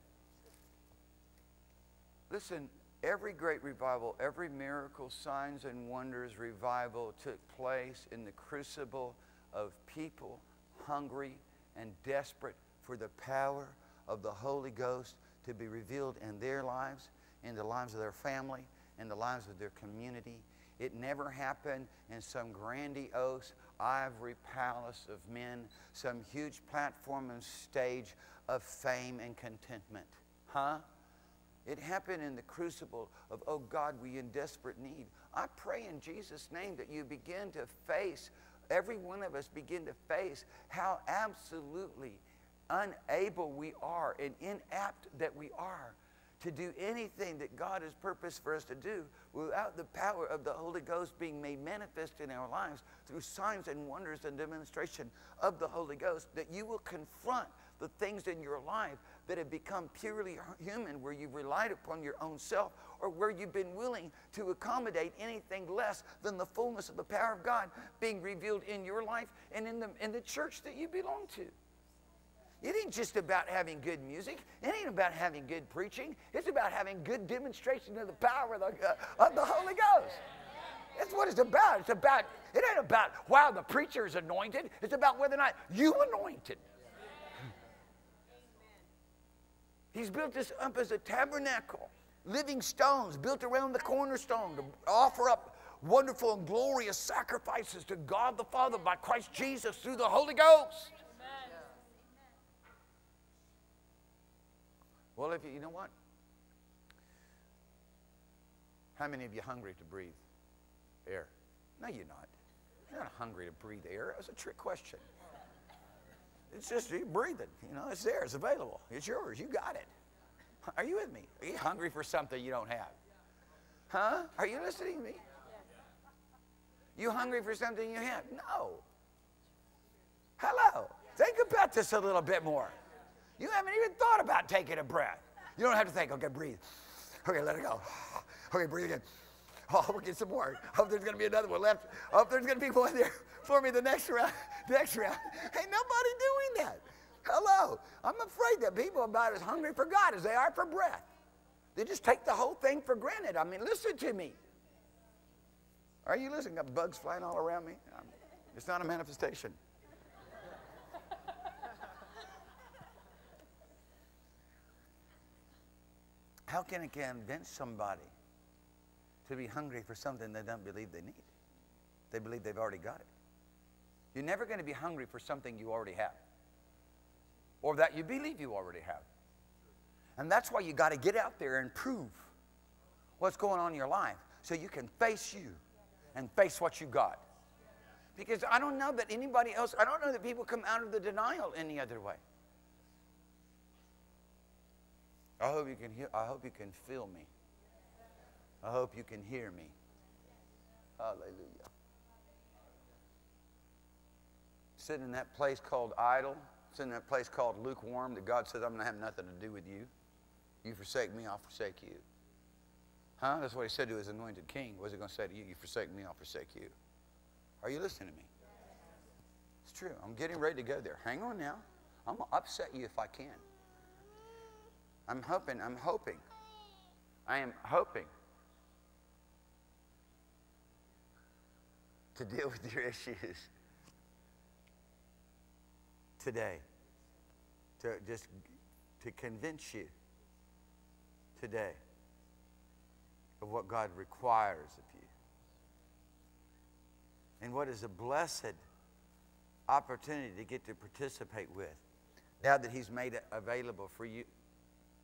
S2: Listen, every great revival, every miracle, signs and wonders revival took place in the crucible of people hungry and desperate for the power of the Holy Ghost to be revealed in their lives, in the lives of their family, in the lives of their community. It never happened in some grandiose ivory palace of men, some huge platform and stage of fame and contentment. Huh? It happened in the crucible of, oh God, we in desperate need. I pray in Jesus' name that you begin to face, every one of us begin to face how absolutely unable we are and inapt that we are to do anything that God has purposed for us to do without the power of the Holy Ghost being made manifest in our lives through signs and wonders and demonstration of the Holy Ghost, that you will confront the things in your life that have become purely human, where you've relied upon your own self, or where you've been willing to accommodate anything less than the fullness of the power of God being revealed in your life and in the, in the church that you belong to. It ain't just about having good music. It ain't about having good preaching. It's about having good demonstration of the power of the, of the Holy Ghost. That's what it's about. It's about, it ain't about, wow, the preacher is anointed. It's about whether or not you anointed. He's built this up as a tabernacle, living stones built around the cornerstone to offer up wonderful and glorious sacrifices to God the Father by Christ Jesus through the Holy Ghost. Well, if you, you know what? How many of you hungry to breathe air? No, you're not. You're not hungry to breathe air. That's a trick question. It's just you breathe it. You know, it's there. It's available. It's yours. You got it. Are you with me? Are you hungry for something you don't have? Huh? Are you listening to me? You hungry for something you have? No. Hello. Think about this a little bit more. You haven't even thought about taking a breath. You don't have to think, okay, breathe. Okay, let it go. Okay, breathe again. Oh, we'll get some more. Hope there's going to be another one left. Hope there's going to be one there for me the next round. The next round. Ain't nobody doing that. Hello. I'm afraid that people are about as hungry for God as they are for breath. They just take the whole thing for granted. I mean, listen to me. Are you listening? Got bugs flying all around me? It's not a manifestation. How can it convince somebody to be hungry for something they don't believe they need? They believe they've already got it. You're never going to be hungry for something you already have or that you believe you already have. And that's why you got to get out there and prove what's going on in your life so you can face you and face what you got. Because I don't know that anybody else, I don't know that people come out of the denial any other way. I hope you can hear, I hope you can feel me. I hope you can hear me. Hallelujah. Sitting in that place called idle, sitting in that place called lukewarm, that God says, I'm going to have nothing to do with you. You forsake me, I'll forsake you. Huh? That's what he said to his anointed king. What was he going to say to you? You forsake me, I'll forsake you. Are you listening to me? It's true. I'm getting ready to go there. Hang on now. I'm going to upset you if I can. I'm hoping, I'm hoping, I am hoping to deal with your issues today to just to convince you today of what God requires of you. And what is a blessed opportunity to get to participate with now that He's made it available for you,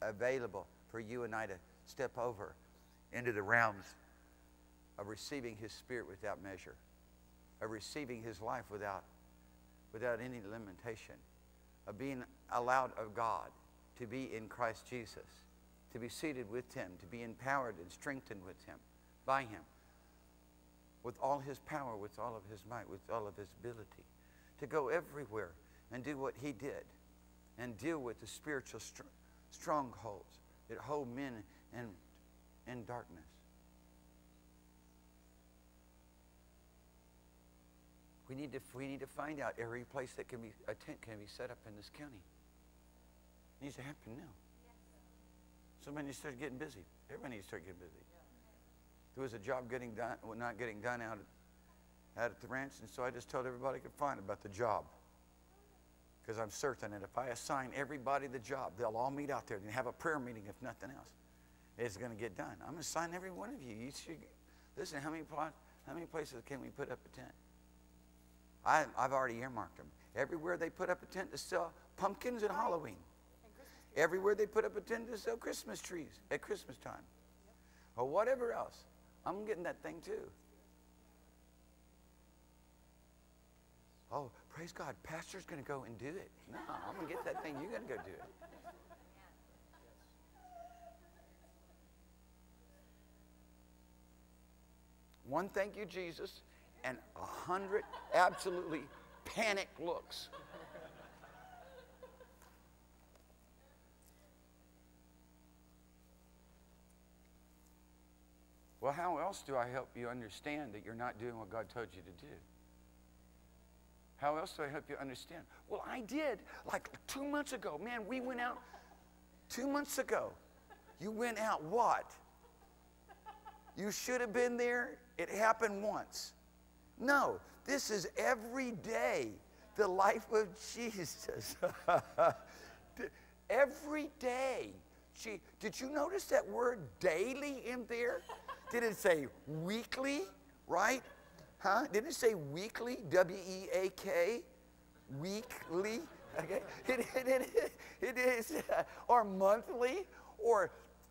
S2: available for you and I to step over into the realms of receiving His Spirit without measure, of receiving His life without, without any limitation, of being allowed of God to be in Christ Jesus, to be seated with Him, to be empowered and strengthened with Him, by Him, with all His power, with all of His might, with all of His ability, to go everywhere and do what He did and deal with the spiritual str- strongholds that hold men in, in darkness. We need, to, we need to find out every place that can be, a tent can be set up in this county. It needs to happen now. Somebody needs to start getting busy. Everybody needs to start getting busy. There was a job getting done, well, not getting done out at, out at the ranch, and so I just told everybody I could find about the job. Because I'm certain that if I assign everybody the job, they'll all meet out there and have a prayer meeting, if nothing else. It's going to get done. I'm going to assign every one of you. You should, listen, how many, how many places can we put up a tent? I, I've already earmarked them. Everywhere they put up a tent to sell pumpkins at Halloween. Everywhere they put up a tent to sell Christmas trees at Christmas time. Or whatever else. I'm getting that thing too. Oh, praise God. Pastor's going to go and do it. No, I'm going to get that thing. You're going to go do it. One thank you, Jesus, and a hundred absolutely panicked looks. Well, how else do I help you understand that you're not doing what God told you to do? How else do I help you understand? Well, I did like two months ago. Man, we went out two months ago. You went out what? You should have been there. It happened once. No, this is every day the life of Jesus. every day. Did you notice that word daily in there? Did it say weekly, right? Huh? Didn't it say weekly? W E A K? Weekly? Okay. It, it, it, it is, or monthly, or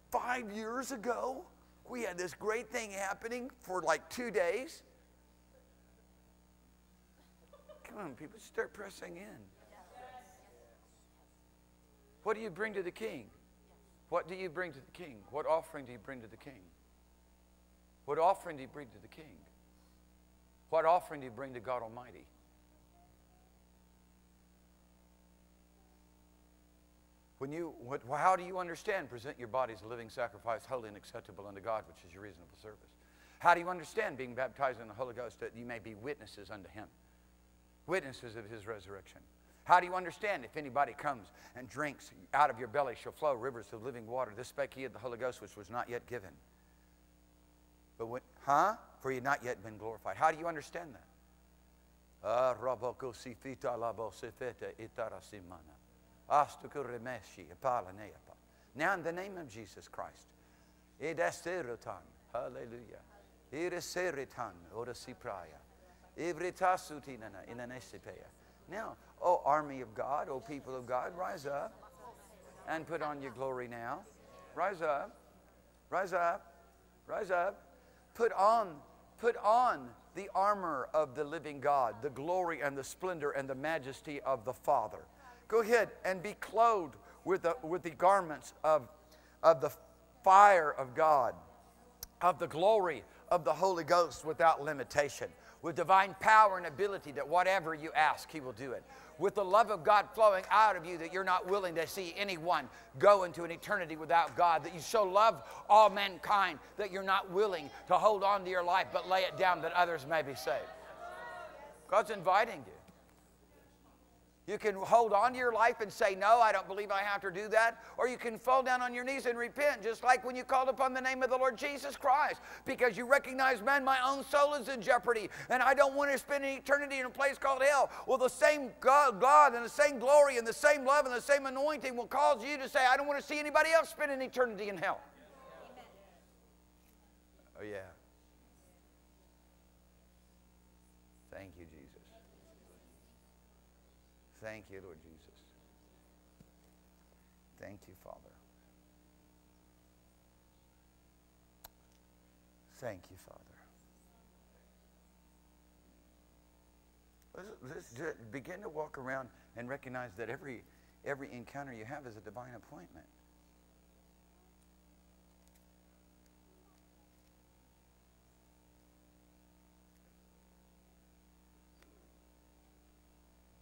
S2: five years ago, we had this great thing happening for like two days. Come on, people, start pressing in. What do you bring to the king? What do you bring to the king? What offering do you bring to the king? What offering do you bring to the king? What offering do you bring to God Almighty? When you, what, how do you understand present your body as a living sacrifice, holy and acceptable unto God, which is your reasonable service? How do you understand being baptized in the Holy Ghost that you may be witnesses unto Him? Witnesses of His resurrection. How do you understand if anybody comes and drinks, out of your belly shall flow rivers of living water? This spake he of the Holy Ghost, which was not yet given. But when, huh? For he had not yet been glorified. How do you understand that? Ah, now, in the name of Jesus Christ, hallelujah. Now, O army of God, O people of God, rise up and put on your glory now. Rise up, rise up, rise up. Put on, put on the armor of the living God, the glory and the splendor and the majesty of the Father. Go ahead and be clothed with the, with the garments of, of the fire of God, of the glory of the Holy Ghost without limitation, with divine power and ability that whatever you ask, He will do it. With the love of God flowing out of you that you're not willing to see anyone go into an eternity without God, that you so love all mankind that you're not willing to hold on to your life but lay it down that others may be saved. God's inviting you. You can hold on to your life and say, No, I don't believe I have to do that. Or you can fall down on your knees and repent, just like when you called upon the name of the Lord Jesus Christ, because you recognize, man, my own soul is in jeopardy, and I don't want to spend an eternity in a place called hell. Well, the same God, God and the same glory and the same love and the same anointing will cause you to say, I don't want to see anybody else spend an eternity in hell. Oh, yeah. Thank you, Jesus. Thank you, Lord Jesus. Thank you, Father. Thank you, Father. Let's, let's begin to walk around and recognize that every, every encounter you have is a divine appointment.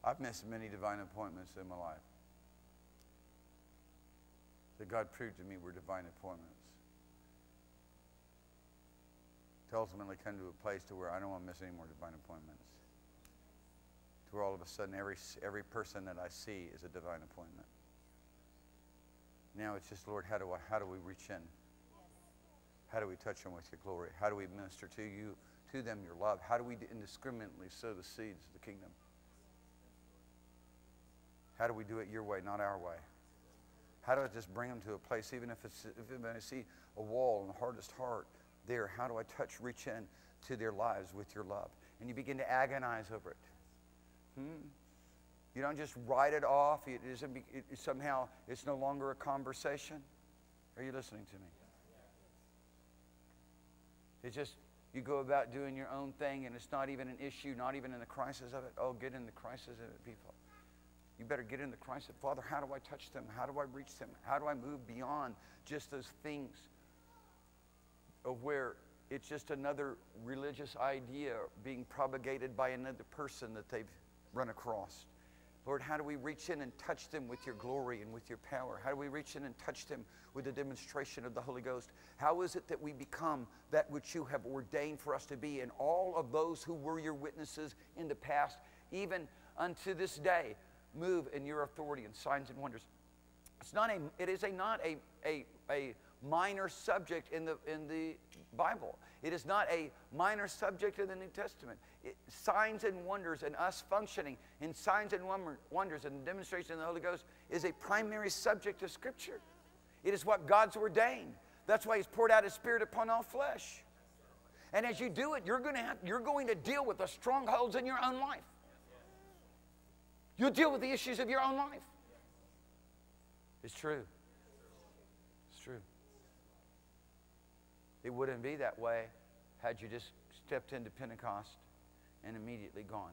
S2: I've missed many divine appointments in my life that God proved to me were divine appointments. To ultimately come to a place to where I don't want to miss any more divine appointments. To where all of a sudden every, every person that I see is a divine appointment. Now it's just, Lord, how do, I, how do we reach in? How do we touch them with your glory? How do we minister to you, to them your love? How do we indiscriminately sow the seeds of the kingdom? How do we do it your way, not our way? How do I just bring them to a place, even if it's if I see a wall and the hardest heart there, how do I touch, reach in to their lives with your love? And you begin to agonize over it. Hmm? You don't just write it off. It isn't, it, somehow it's no longer a conversation. Are you listening to me? It's just you go about doing your own thing and it's not even an issue, not even in the crisis of it. Oh, get in the crisis of it, people. You better get into Christ. And Father, how do I touch them? How do I reach them? How do I move beyond just those things of where it's just another religious idea being propagated by another person that they've run across? Lord, how do we reach in and touch them with your glory and with your power? How do we reach in and touch them with the demonstration of the Holy Ghost? How is it that we become that which you have ordained for us to be? And all of those who were your witnesses in the past, even unto this day, move in your authority and signs and wonders. It's not a, it is a, not a, a, a minor subject in the, in the Bible. It is not a minor subject in the New Testament. It, signs and wonders and us functioning in signs and wonders and demonstration of the Holy Ghost is a primary subject of Scripture. It is what God's ordained. That's why He's poured out His Spirit upon all flesh. And as you do it, you're going to, have, you're going to deal with the strongholds in your own life. You'll deal with the issues of your own life. It's true. It's true. It wouldn't be that way had you just stepped into Pentecost and immediately gone.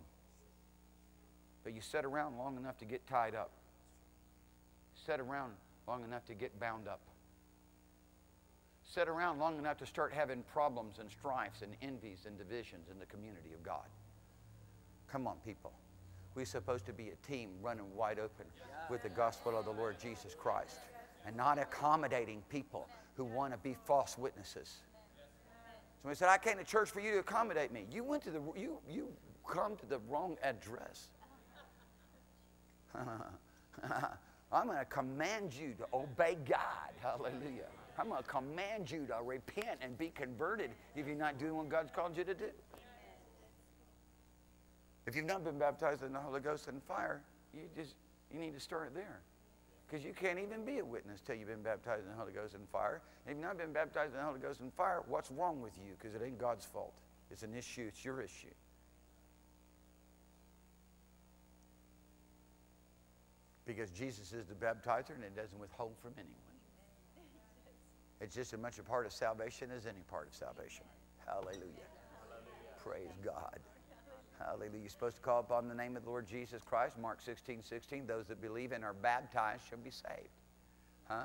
S2: But you sat around long enough to get tied up. Sat around long enough to get bound up. Sat around long enough to start having problems and strifes and envies and divisions in the community of God. Come on, people. We're supposed to be a team running wide open with the gospel of the Lord Jesus Christ and not accommodating people who want to be false witnesses. Somebody said, I came to church for you to accommodate me. You went to the, you, you come to the wrong address. I'm going to command you to obey God. Hallelujah. I'm going to command you to repent and be converted if you're not doing what God's called you to do. If you've not been baptized in the Holy Ghost and fire, you just you need to start there. Because you can't even be a witness till you've been baptized in the Holy Ghost and fire. And if you've not been baptized in the Holy Ghost and fire, what's wrong with you? Because it ain't God's fault. It's an issue, it's your issue. Because Jesus is the baptizer and it doesn't withhold from anyone. It's just as much a part of salvation as any part of salvation. Hallelujah. Hallelujah. Praise God. Hallelujah. You're supposed to call upon the name of the Lord Jesus Christ. Mark 16, 16. Those that believe and are baptized shall be saved. Huh?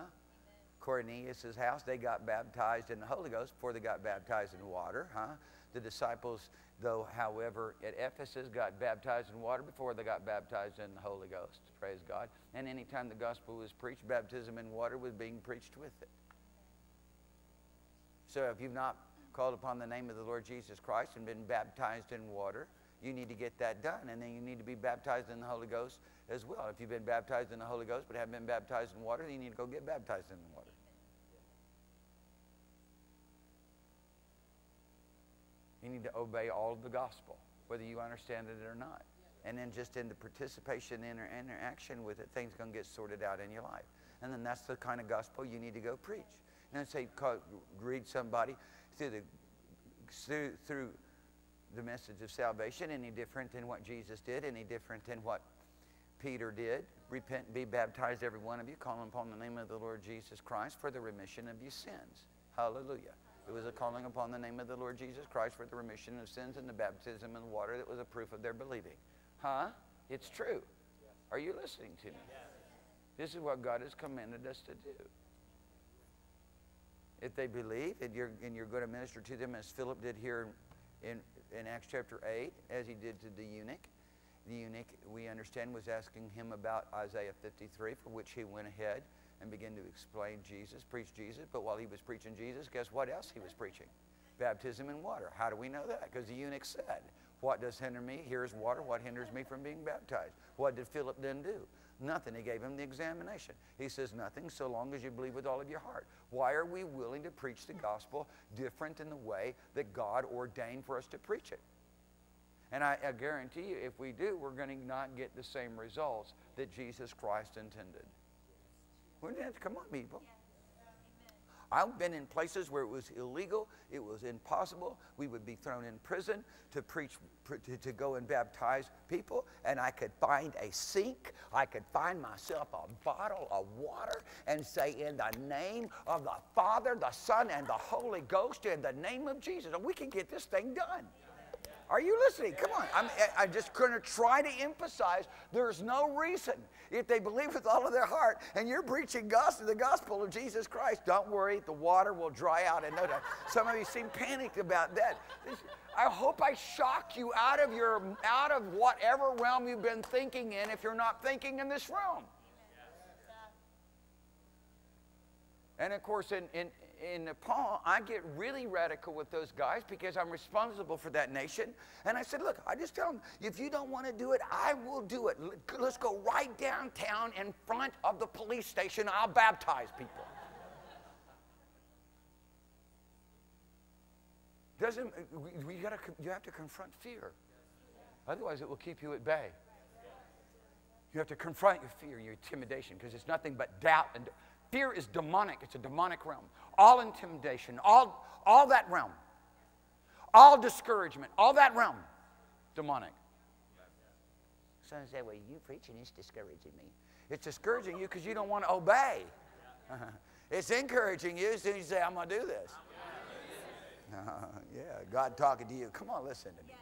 S2: Cornelius' house, they got baptized in the Holy Ghost before they got baptized in water. Huh? The disciples, though, however, at Ephesus got baptized in water before they got baptized in the Holy Ghost. Praise God. And anytime the gospel was preached, baptism in water was being preached with it. So if you've not called upon the name of the Lord Jesus Christ and been baptized in water, you need to get that done. And then you need to be baptized in the Holy Ghost as well. If you've been baptized in the Holy Ghost but haven't been baptized in water, then you need to go get baptized in the water. You need to obey all of the gospel, whether you understand it or not. And then just in the participation, inter- interaction with it, things going to get sorted out in your life. And then that's the kind of gospel you need to go preach. And say, call, read somebody through the through, through the message of salvation any different than what Jesus did, any different than what Peter did. Repent and be baptized, every one of you, calling upon the name of the Lord Jesus Christ for the remission of your sins. Hallelujah. It was a calling upon the name of the Lord Jesus Christ for the remission of sins and the baptism in water that was a proof of their believing. Huh? It's true. Are you listening to me? This is what God has commanded us to do. If they believe and you're, and you're going to minister to them as Philip did here in, in Acts chapter 8, as he did to the eunuch. The eunuch, we understand, was asking him about Isaiah 53, for which he went ahead and began to explain Jesus, preach Jesus. But while he was preaching Jesus, guess what else he was preaching? Baptism in water. How do we know that? Because the eunuch said, What does hinder me? Here's water. What hinders me from being baptized? What did Philip then do? Nothing. He gave him the examination. He says, Nothing so long as you believe with all of your heart. Why are we willing to preach the gospel different in the way that God ordained for us to preach it? And I, I guarantee you, if we do, we're going to not get the same results that Jesus Christ intended. Have to come on, people. I've been in places where it was illegal, it was impossible. We would be thrown in prison to preach, to, to, go and baptize people, and I could find a sink, I could find myself a bottle of water and say, In the name of the Father, the Son, and the Holy Ghost, in the name of Jesus, and we can get this thing done. Are you listening? Come on. I'm, I'm just going to try to emphasize there's no reason if they believe with all of their heart and you're preaching gospel, the gospel of Jesus Christ, don't worry, the water will dry out in no time. Some of you seem panicked about that. I hope I shock you out of your out of whatever realm you've been thinking in if you're not thinking in this realm. And of course, in, in, in Nepal, I get really radical with those guys because I'm responsible for that nation. And I said, look, I just tell them, if you don't want to do it, I will do it. Let's go right downtown in front of the police station. I'll baptize people. Doesn't uh, we, gotta you have to confront fear, otherwise it will keep you at bay. You have to confront your fear, your intimidation, because it's nothing but doubt and fear is demonic. It's a demonic realm all intimidation, all, all that realm, all discouragement, all that realm, demonic. Some say, well, you preaching is discouraging me. It's discouraging you because you don't want to obey. it's encouraging you as soon as you say, I'm going to do this. Uh, yeah, God talking to you. Come on, listen to me.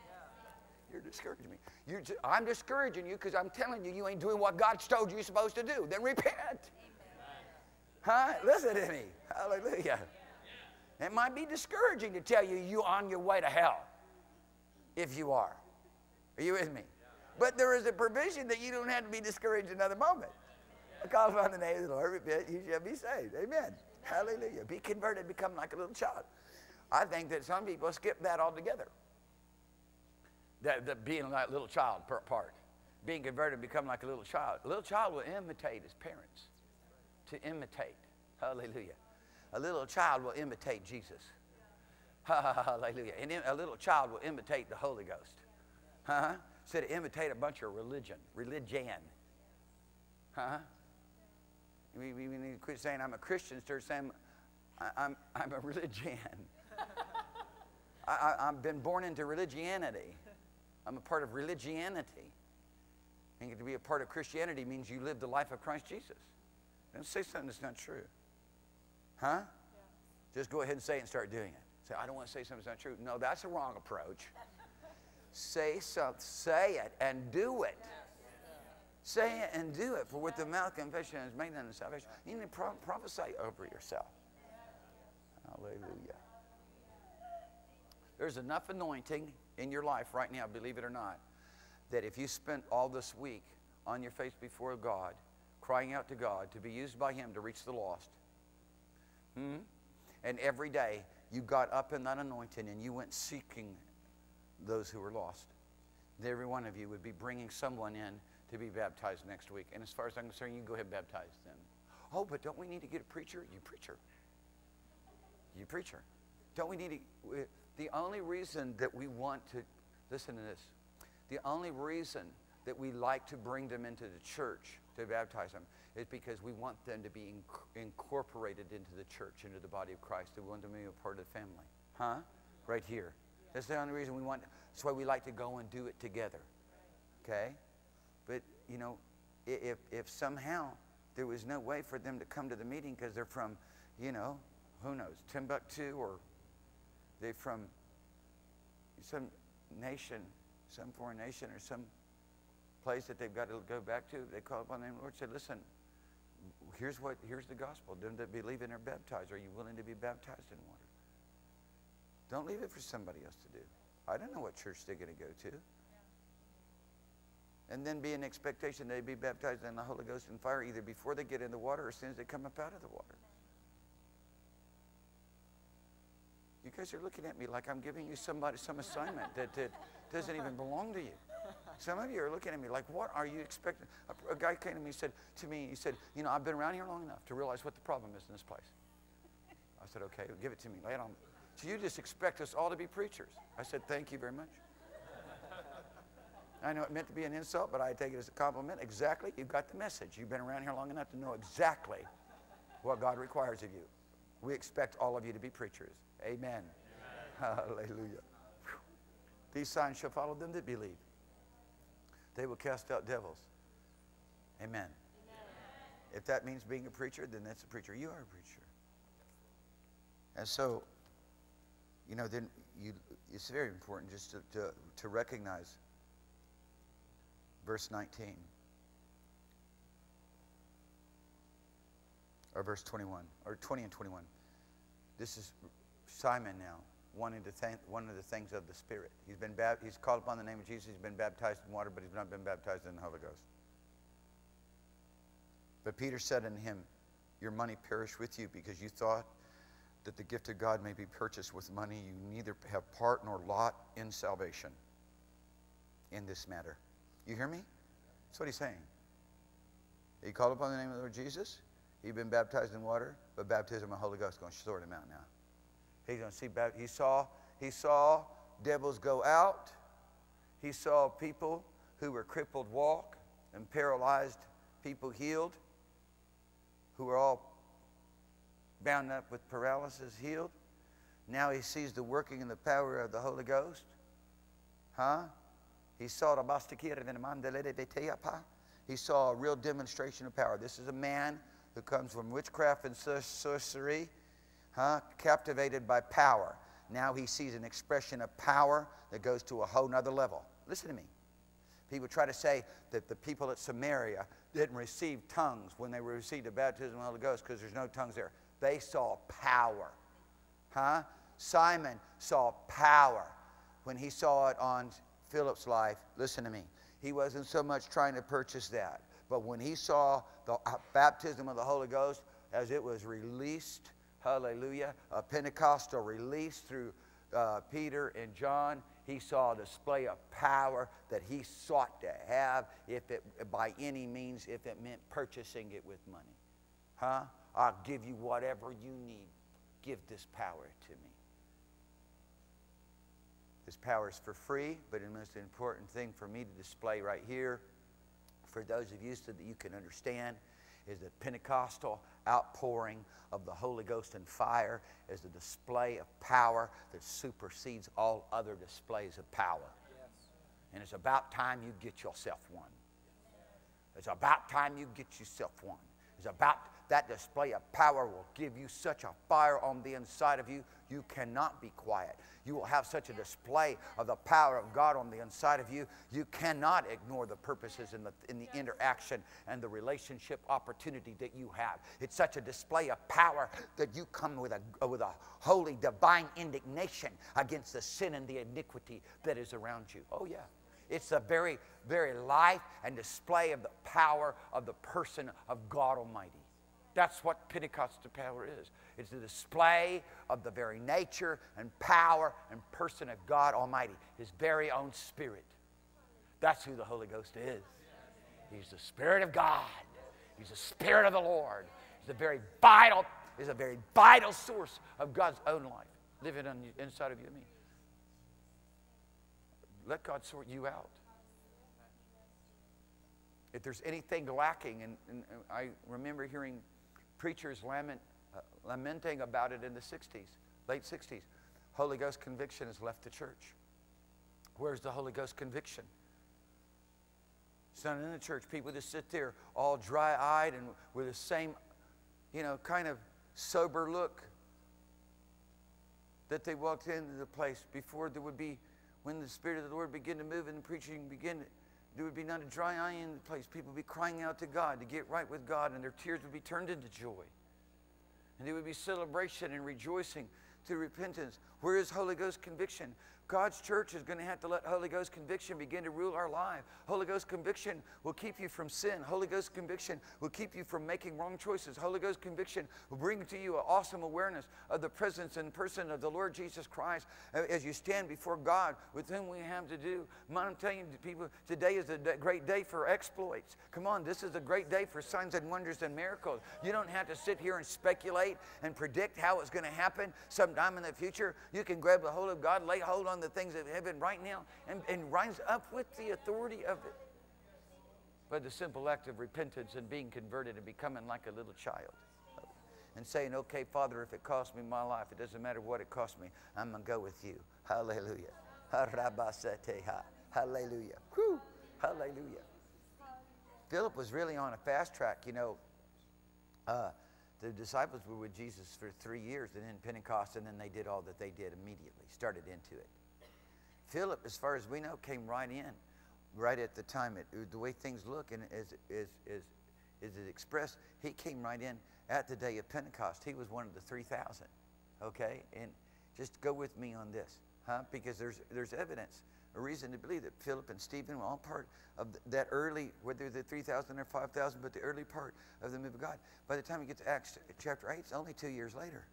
S2: You're discouraging me. You're, I'm discouraging you because I'm telling you, you ain't doing what God's told you you're supposed to do. Then repent. Huh? Listen to me. Hallelujah. It might be discouraging to tell you you're on your way to hell if you are. Are you with me? But there is a provision that you don't have to be discouraged another moment. I call upon the name of the Lord, repent, you shall be saved. Amen. Hallelujah. Be converted, become like a little child. I think that some people skip that altogether. That, being like a little child part. Being converted, become like a little child. A little child will imitate his parents to imitate. Hallelujah. A little child will imitate Jesus. Hallelujah. And a little child will imitate the Holy Ghost. Huh? Instead of imitate a bunch of religion, religion. Huh? We, we, need to quit saying I'm a Christian, start saying I'm, I'm a religion. I, I've been born into religianity. I'm a part of religianity. And to be a part of Christianity means you live the life of Christ Jesus. Don't say something that's not true. Huh? Yeah. Just go ahead and say it and start doing it. Say, I don't want to say something that's not true. No, that's a wrong approach. say something, say it and do it. Say it and do it. For with the mouth confession is made unto salvation. You need to pro- prophesy over yourself. Hallelujah. There's enough anointing in your life right now, believe it or not, that if you spent all this week on your face before God, crying out to God to be used by Him to reach the lost, Hmm? And every day you got up in that anointing and you went seeking those who were lost. every one of you would be bringing someone in to be baptized next week. And as far as I'm concerned, you can go ahead and baptize them. Oh, but don't we need to get a preacher? You preacher. You preacher. Don't we need to? The only reason that we want to, listen to this, the only reason that we like to bring them into the church to baptize them is because we want them to be inc- incorporated into the church, into the body of Christ. We want them to be a part of the family. Huh? Right here. That's the only reason we want, that's why we like to go and do it together. Okay? But, you know, if, if somehow there was no way for them to come to the meeting because they're from, you know, who knows, Timbuktu or they're from some nation, some foreign nation or some place that they've got to go back to, they call upon the name of the Lord, say, listen, here's what here's the gospel. Them that believe and are baptized. Are you willing to be baptized in water? Don't leave it for somebody else to do. I don't know what church they're going to go to. And then be an expectation they be baptized in the Holy Ghost and fire either before they get in the water or as soon as they come up out of the water. You guys are looking at me like I'm giving you somebody some assignment that, that doesn't even belong to you. Some of you are looking at me like, what are you expecting? A, a guy came to me and said to me, he said, you know, I've been around here long enough to realize what the problem is in this place. I said, okay, give it to me. Lay it on. So you just expect us all to be preachers. I said, thank you very much. I know it meant to be an insult, but I take it as a compliment. Exactly, you've got the message. You've been around here long enough to know exactly what God requires of you. We expect all of you to be preachers. Amen. Amen. Hallelujah. These signs shall follow them that believe. They will cast out devils. Amen. Amen. If that means being a preacher, then that's a preacher. You are a preacher. And so, you know, then you, it's very important just to, to, to recognize verse 19 or verse 21 or 20 and 21. This is Simon now wanting to thank one of the things of the Spirit. He's been he's called upon the name of Jesus. He's been baptized in water, but he's not been baptized in the Holy Ghost. But Peter said unto him, Your money perish with you because you thought that the gift of God may be purchased with money. You neither have part nor lot in salvation in this matter. You hear me? That's what he's saying. He called upon the name of the Lord Jesus. He'd been baptized in water, but baptism of the Holy Ghost is going to sort him out now. He's going to see. He saw. He saw devils go out. He saw people who were crippled walk and paralyzed people healed, who were all bound up with paralysis healed. Now he sees the working and the power of the Holy Ghost. Huh? He saw the He saw a real demonstration of power. This is a man who comes from witchcraft and sorcery huh? captivated by power. Now he sees an expression of power that goes to a whole nother level. Listen to me. People try to say that the people at Samaria didn't receive tongues when they received the baptism of the Holy Ghost because there's no tongues there. They saw power. Huh? Simon saw power when he saw it on Philip's life. Listen to me. He wasn't so much trying to purchase that. But when he saw the uh, baptism of the Holy Ghost as it was released hallelujah, a Pentecostal release through uh, Peter and John. He saw a display of power that he sought to have if it, by any means, if it meant purchasing it with money. Huh? I'll give you whatever you need. Give this power to me. This power is for free, but the most important thing for me to display right here, for those of you so that you can understand, is the Pentecostal outpouring of the Holy Ghost and fire is the display of power that supersedes all other displays of power. And it's about time you get yourself one. It's about time you get yourself one. It's about that display of power will give you such a fire on the inside of you, you cannot be quiet. You will have such a display of the power of God on the inside of you, you cannot ignore the purposes in the, in the interaction and the relationship opportunity that you have. It's such a display of power that you come with a, with a holy divine indignation against the sin and the iniquity that is around you. Oh, yeah. It's the very, very life and display of the power of the person of God Almighty. That's what Pentecostal power is. It's the display of the very nature and power and person of God Almighty, His very own Spirit. That's who the Holy Ghost is. He's the Spirit of God. He's the Spirit of the Lord. He's a very vital, he's a very vital source of God's own life living on the inside of you and me. Let God sort you out. If there's anything lacking, and, and I remember hearing preachers lament, uh, lamenting about it in the 60s, late 60s. Holy Ghost conviction has left the church. Where's the Holy Ghost conviction? It's not in the church. People just sit there all dry eyed and with the same, you know, kind of sober look that they walked into the place before there would be, when the Spirit of the Lord began to move and the preaching began, there would be not a dry eye in the place. People would be crying out to God to get right with God, and their tears would be turned into joy. And there would be celebration and rejoicing through repentance. Where is Holy Ghost conviction? God's church is going to have to let Holy Ghost conviction begin to rule our life. Holy Ghost conviction will keep you from sin. Holy Ghost conviction will keep you from making wrong choices. Holy Ghost conviction will bring to you an awesome awareness of the presence and person of the Lord Jesus Christ uh, as you stand before God with whom we have to do. I'm telling you, people, today is a great day for exploits. Come on, this is a great day for signs and wonders and miracles. You don't have to sit here and speculate and predict how it's going to happen sometime in the future. You can grab the hold of God, lay hold on the things of heaven right now and, and rise up with the authority of it. By the simple act of repentance and being converted and becoming like a little child. And saying, okay, Father, if it costs me my life, it doesn't matter what it costs me, I'm going to go with you. Hallelujah. Hallelujah. Whew. Hallelujah. Philip was really on a fast track. You know, uh, the disciples were with Jesus for three years and then Pentecost, and then they did all that they did immediately, started into it. Philip, as far as we know, came right in, right at the time. It, the way things look and as, as, as, as it expressed, he came right in at the day of Pentecost. He was one of the 3,000, okay? And just go with me on this, huh? Because there's, there's evidence, a reason to believe that Philip and Stephen were all part of that early, whether the 3,000 or 5,000, but the early part of the move of God. By the time you get to Acts chapter 8, it's only two years later.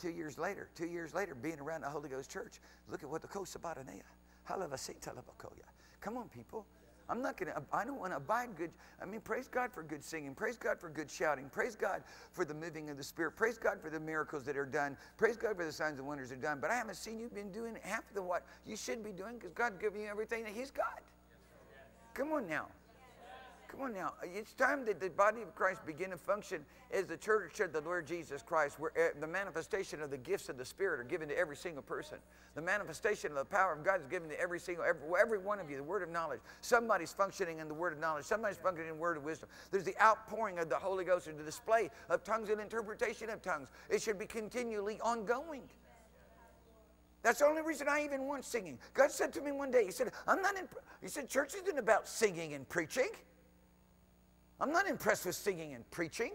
S2: Two years later, two years later, being around the Holy Ghost church, look at what the Kosabaranea. Come on, people. I'm not going to, I don't want to abide good. I mean, praise God for good singing. Praise God for good shouting. Praise God for the moving of the Spirit. Praise God for the miracles that are done. Praise God for the signs and wonders that are done. But I haven't seen you been doing half of the what you should be doing because God gave you everything that He's got. Come on now. Come on now. It's time that the body of Christ begin to function as the church of the Lord Jesus Christ, where eh, the manifestation of the gifts of the Spirit are given to every single person. The manifestation of the power of God is given to every single, every, every one of you, the word of knowledge. Somebody's functioning in the word of knowledge. Somebody's functioning in the word of wisdom. There's the outpouring of the Holy Ghost and the display of tongues and interpretation of tongues. It should be continually ongoing. That's the only reason I even want singing. God said to me one day, He said, I'm not in, He said, church isn't about singing and preaching. I'm not impressed with singing and preaching.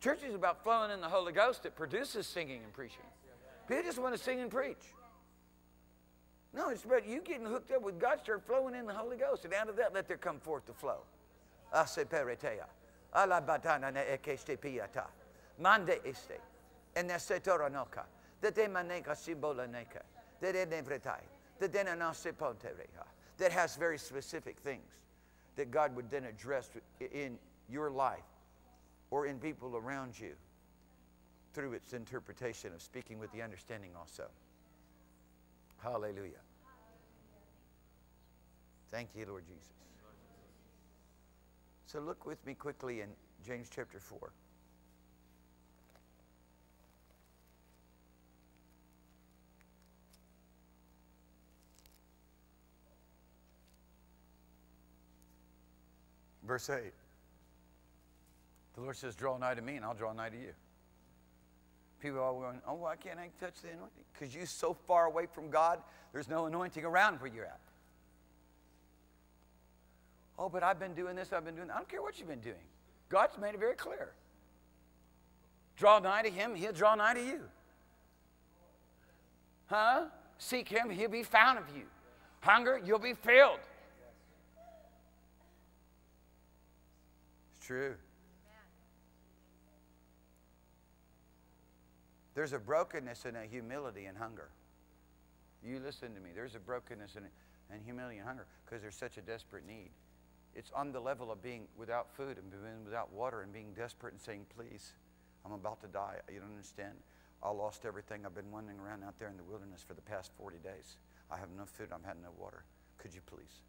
S2: Church is about flowing in the Holy Ghost that produces singing and preaching. People just want to sing and preach. No, it's about you getting hooked up with God, start flowing in the Holy Ghost, and out of that, let there come forth the flow. Aseperetea. Alabatana ne ekestepiata. Mande este. Enesetoranoka. That maneka simbola neka. That enevretai. That has very specific things that God would then address in your life or in people around you through its interpretation of speaking with the understanding also. Hallelujah. Thank you, Lord Jesus. So look with me quickly in James chapter 4. Verse 8. The Lord says, Draw nigh to me, and I'll draw nigh to you. People are going, Oh, why can't I touch the anointing? Because you're so far away from God, there's no anointing around where you're at. Oh, but I've been doing this, I've been doing that. I don't care what you've been doing. God's made it very clear. Draw nigh to Him, He'll draw nigh to you. Huh? Seek Him, He'll be found of you. Hunger, you'll be filled. True. There's a brokenness and a humility and hunger. You listen to me. There's a brokenness and, and humility and hunger because there's such a desperate need. It's on the level of being without food and being without water and being desperate and saying, Please, I'm about to die. You don't understand. I lost everything. I've been wandering around out there in the wilderness for the past 40 days. I have no food. I'm having no water. Could you please?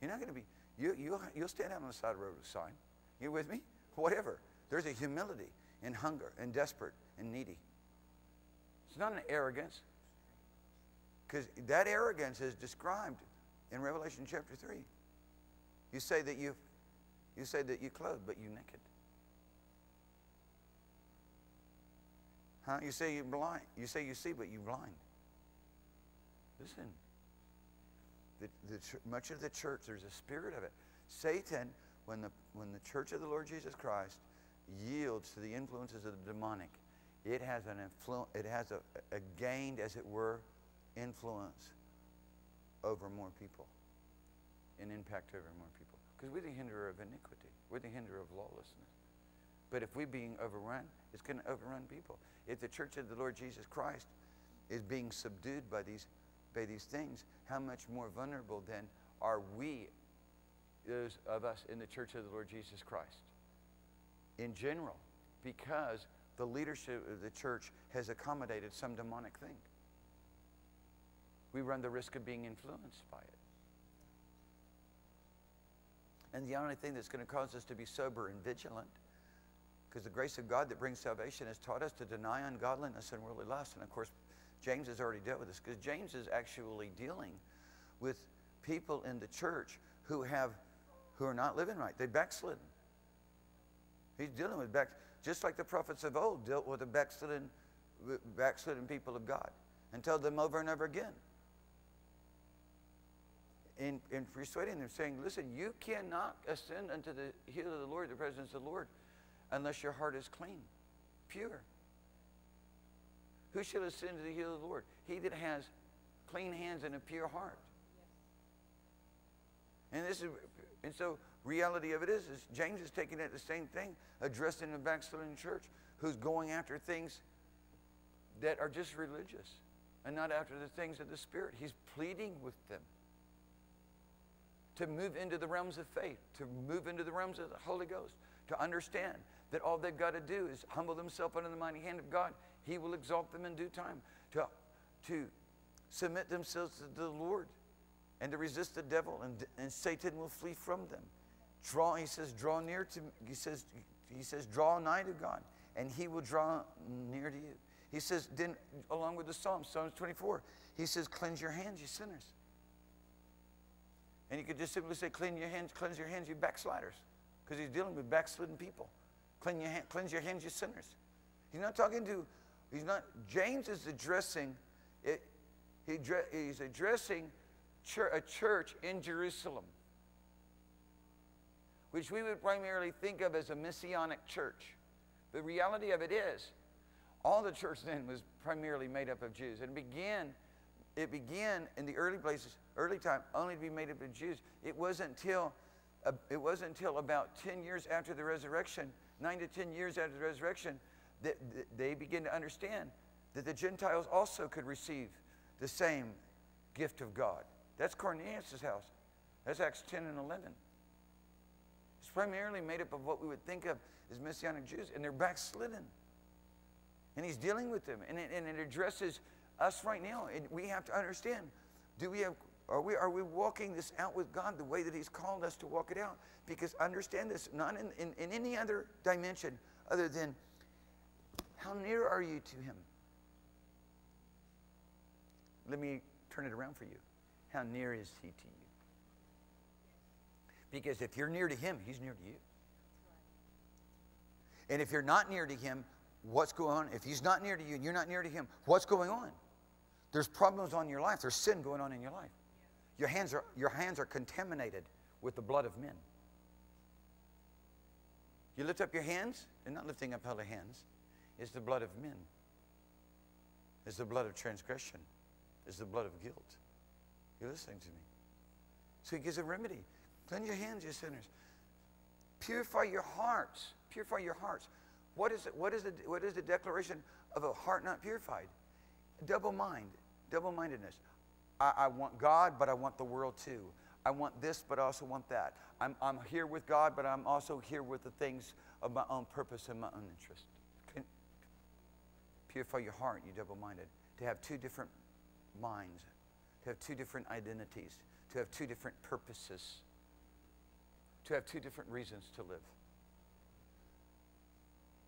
S2: You're not going to be, you, you'll, you'll stand out on the side of the road with a sign. You with me? Whatever. There's a humility in hunger and desperate and needy. It's not an arrogance. Because that arrogance is described in Revelation chapter 3. You say that you, you say that you clothe, but you naked. Huh? You say you blind. You say you see, but you blind. Listen. The, the, much of the church, there's a spirit of it. Satan, when the, when the church of the Lord Jesus Christ yields to the influences of the demonic, it has an influ- it has a, a gained, as it were, influence over more people, an impact over more people. Because we're the hinderer of iniquity. We're the hinderer of lawlessness. But if we're being overrun, it's going to overrun people. If the church of the Lord Jesus Christ is being subdued by these, by these things, how much more vulnerable then are we, those of us in the church of the Lord Jesus Christ? In general, because the leadership of the church has accommodated some demonic thing. We run the risk of being influenced by it. And the only thing that's going to cause us to be sober and vigilant because the grace of God that brings salvation has taught us to deny ungodliness and worldly lust. And of course, James has already dealt with this because James is actually dealing with people in the church who have who are not living right. They backslidden. He's dealing with back just like the prophets of old dealt with the backslidden, backslidden people of God and told them over and over again. In, in persuading them, saying, listen, you cannot ascend unto the hill of the Lord, the presence of the Lord, unless your heart is clean, pure. Who shall ascend to the hill of the Lord? He that has clean hands and a pure heart. And this is, and so reality of it is, is James is taking it the same thing, addressing the backsliding church who's going after things that are just religious and not after the things of the Spirit. He's pleading with them to move into the realms of faith, to move into the realms of the Holy Ghost, to understand that all they've got to do is humble themselves under the mighty hand of God. He will exalt them in due time. To, to submit themselves to the Lord and to resist the devil, and, and Satan will flee from them. Draw, he says, draw near to he says, he says, draw nigh to God, and he will draw near to you. He says, then along with the Psalms, Psalms 24, he says, cleanse your hands, you sinners. And you could just simply say, cleanse your hands, cleanse your hands, you backsliders. Because he's dealing with backslidden people. Cleanse your, hand, cleanse your hands, you sinners. He's not talking to, he's not, James is addressing, it, he, he's addressing a church in Jerusalem, which we would primarily think of as a messianic church. The reality of it is, all the church then was primarily made up of Jews. And it began, it began in the early places, early time, only to be made up of Jews. It wasn't until, uh, it wasn't until about 10 years after the resurrection nine to 10 years after the resurrection, that they begin to understand that the Gentiles also could receive the same gift of God. That's Cornelius' house. That's Acts 10 and 11. It's primarily made up of what we would think of as Messianic Jews, and they're backslidden. And he's dealing with them, and it, and it addresses us right now. And we have to understand do we have are we, are we walking this out with God the way that He's called us to walk it out? Because understand this, not in, in, in any other dimension other than how near are you to Him? Let me turn it around for you. How near is He to you? Because if you're near to Him, He's near to you. And if you're not near to Him, what's going on? If He's not near to you and you're not near to Him, what's going on? There's problems on your life, there's sin going on in your life. Your hands are, your hands are contaminated with the blood of men. You lift up your hands, and not lifting up other hands, is the blood of men. Is the blood of transgression. Is the blood of guilt. You're listening to me. So he gives a remedy. Cleanse your hands, you sinners. Purify your hearts. Purify your hearts. What is, it, what, is the, what is the declaration of a heart not purified? Double mind, double mindedness. I, I want God, but I want the world too. I want this, but I also want that. I'm, I'm here with God, but I'm also here with the things of my own purpose and my own interest. Purify your heart, you double minded. To have two different minds, to have two different identities, to have two different purposes, to have two different reasons to live.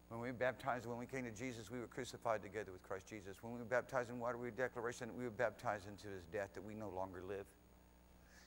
S2: When we were baptized, when we came to Jesus, we were crucified together with Christ Jesus. When we were baptized in water, we were declaration that we were baptized into his death, that we no longer live.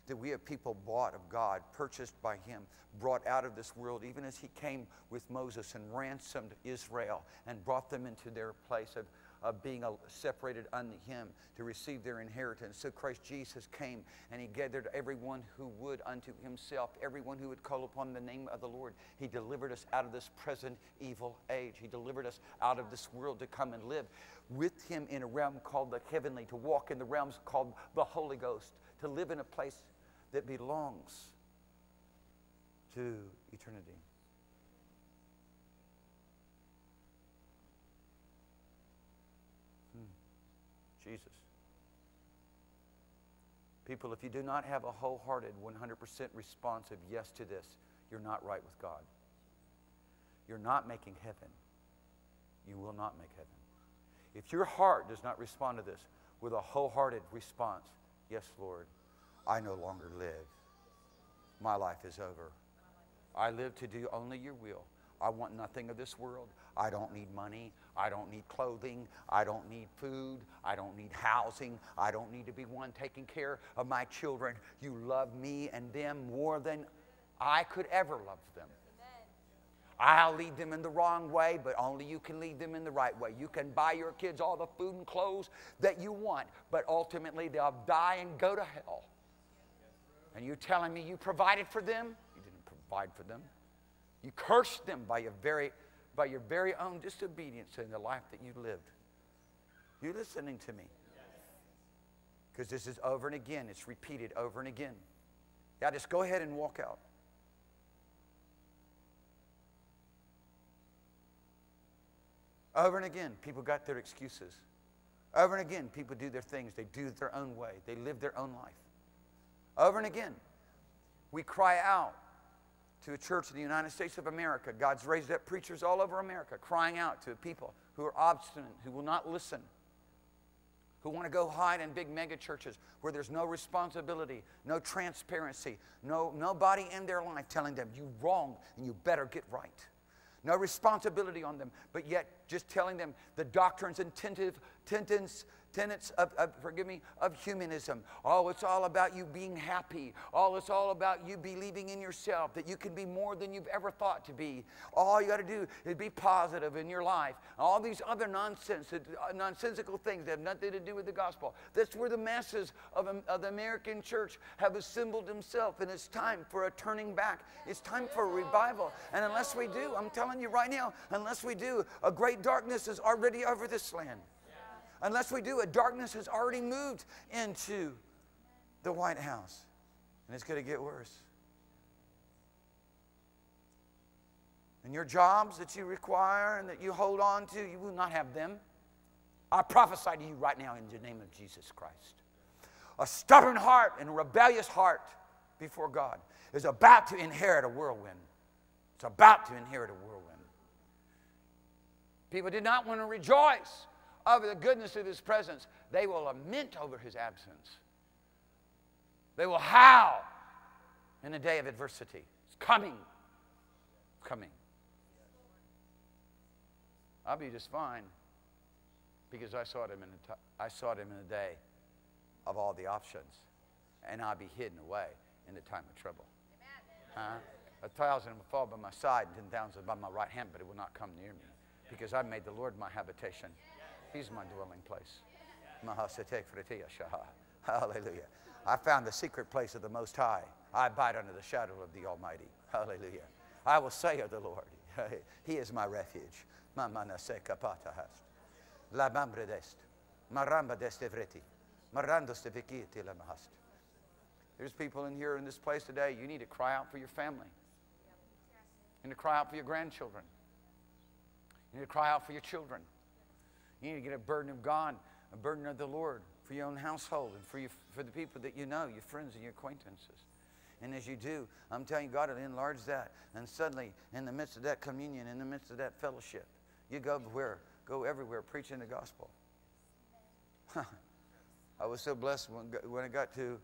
S2: That we are people bought of God, purchased by him, brought out of this world, even as he came with Moses and ransomed Israel and brought them into their place of of being separated unto him to receive their inheritance. So Christ Jesus came and he gathered everyone who would unto himself, everyone who would call upon the name of the Lord. He delivered us out of this present evil age. He delivered us out of this world to come and live with him in a realm called the heavenly, to walk in the realms called the Holy Ghost, to live in a place that belongs to eternity. Jesus. People, if you do not have a wholehearted, 100% responsive yes to this, you're not right with God. You're not making heaven. You will not make heaven. If your heart does not respond to this with a wholehearted response, yes, Lord, I no longer live. My life is over. I live to do only your will. I want nothing of this world. I don't need money. I don't need clothing. I don't need food. I don't need housing. I don't need to be one taking care of my children. You love me and them more than I could ever love them. I'll lead them in the wrong way, but only you can lead them in the right way. You can buy your kids all the food and clothes that you want, but ultimately they'll die and go to hell. And you're telling me you provided for them? You didn't provide for them. You cursed them by your very, by your very own disobedience in the life that you lived. You listening to me? Because this is over and again. It's repeated over and again. Yeah, just go ahead and walk out. Over and again, people got their excuses. Over and again, people do their things. They do it their own way. They live their own life. Over and again, we cry out to a church in the United States of America. God's raised up preachers all over America crying out to people who are obstinate, who will not listen, who want to go hide in big mega churches where there's no responsibility, no transparency, no, nobody in their life telling them, you wrong and you better get right. No responsibility on them, but yet just telling them the doctrines and tentative, tenets, tenets of, of, forgive me, of humanism. Oh, it's all about you being happy. Oh, it's all about you believing in yourself, that you can be more than you've ever thought to be. All you got to do is be positive in your life. All these other nonsense, uh, nonsensical things that have nothing to do with the gospel. That's where the masses of, of the American church have assembled themselves, and it's time for a turning back. It's time for a revival. And unless we do, I'm telling you right now, unless we do, a great darkness is already over this land. Unless we do it, darkness has already moved into the White House. And it's going to get worse. And your jobs that you require and that you hold on to, you will not have them. I prophesy to you right now in the name of Jesus Christ. A stubborn heart and a rebellious heart before God is about to inherit a whirlwind. It's about to inherit a whirlwind. People did not want to rejoice over the goodness of his presence, they will lament over his absence. They will howl in the day of adversity. It's coming. It's coming. I'll be just fine because I sought him in the, sought him in day of all the options, and I'll be hidden away in the time of trouble. Huh? A thousand will fall by my side and ten thousand by my right hand, but it will not come near me because I've made the Lord my habitation. He's my dwelling place. Hallelujah. I found the secret place of the Most High. I abide under the shadow of the Almighty. Hallelujah. I will say of the Lord, He is my refuge. La mambre dest. Maramba destevreti. Marando stevikiti la mahast. There's people in here in this place today. You need to cry out for your family. You need to cry out for your grandchildren. You need to cry out for your children. You need to get a burden of God a burden of the Lord for your own household and for, you, for the people that you know, your friends and your acquaintances. And as you do, I'm telling you, God will enlarge that. And suddenly, in the midst of that communion, in the midst of that fellowship, you go where? Go everywhere preaching the gospel. I was so blessed when, when I got to,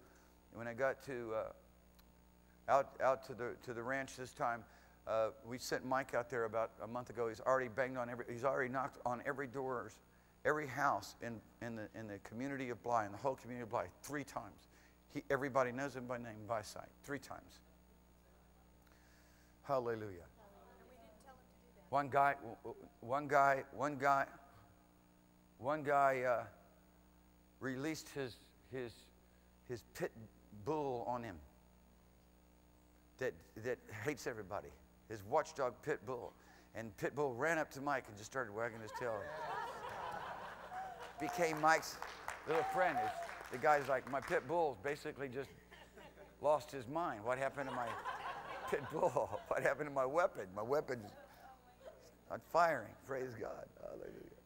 S2: when I got to, uh, out, out to the, to the ranch this time. Uh, we sent Mike out there about a month ago. He's already banged on every, he's already knocked on every doors, every house in, in, the, in the community of Bly, in the whole community of Bly, three times. He, everybody knows him by name, by sight, three times. Hallelujah. One guy, one guy, one guy, one guy uh, released his, his, his pit bull on him that, that hates everybody, his watchdog pit bull. And pit bull ran up to Mike and just started wagging his tail. Became Mike's little friend. The guy's like, my pit bull's basically just lost his mind. What happened to my pit bull? What happened to my weapon? My weapon's not firing. Praise God. Hallelujah.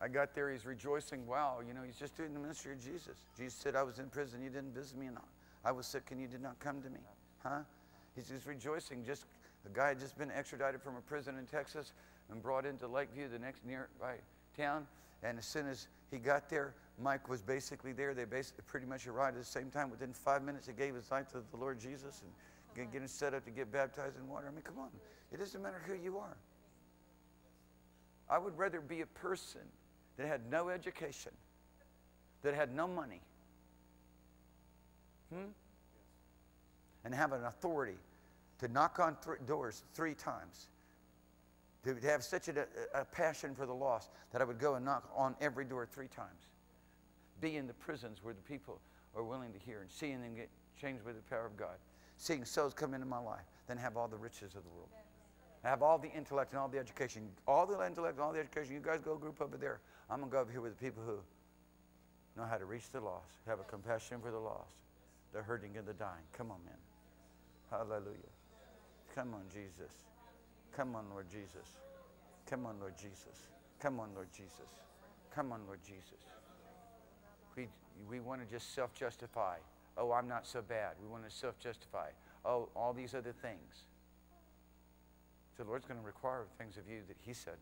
S2: I got there, he's rejoicing. Wow, you know, he's just doing the ministry of Jesus. Jesus said, I was in prison, you didn't visit me, and I was sick, and you did not come to me. Huh? He's just rejoicing. Just a guy had just been extradited from a prison in Texas and brought into Lakeview, the next nearby town. And as soon as he got there, Mike was basically there. They basically pretty much arrived at the same time. Within five minutes, he gave his life to the Lord Jesus and getting set up to get baptized in water. I mean, come on. It doesn't matter who you are. I would rather be a person that had no education, that had no money, hmm? and have an authority to knock on th- doors three times, to, have such a, a passion for the lost that I would go and knock on every door three times. Be in the prisons where the people are willing to hear and seeing them get changed by the power of God, seeing souls come into my life, then have all the riches of the world. Have all the intellect and all the education. All the intellect and all the education. You guys go group over there. I'm going to go over here with the people who know how to reach the lost, have a compassion for the lost, the hurting and the dying. Come on, man. Hallelujah. Come on, Jesus. Come on, Lord Jesus. Come on, Lord Jesus. Come on, Lord Jesus. Come on, Lord Jesus. We, we want to just self justify. Oh, I'm not so bad. We want to self justify. Oh, all these other things. So the Lord's going to require things of you that He said.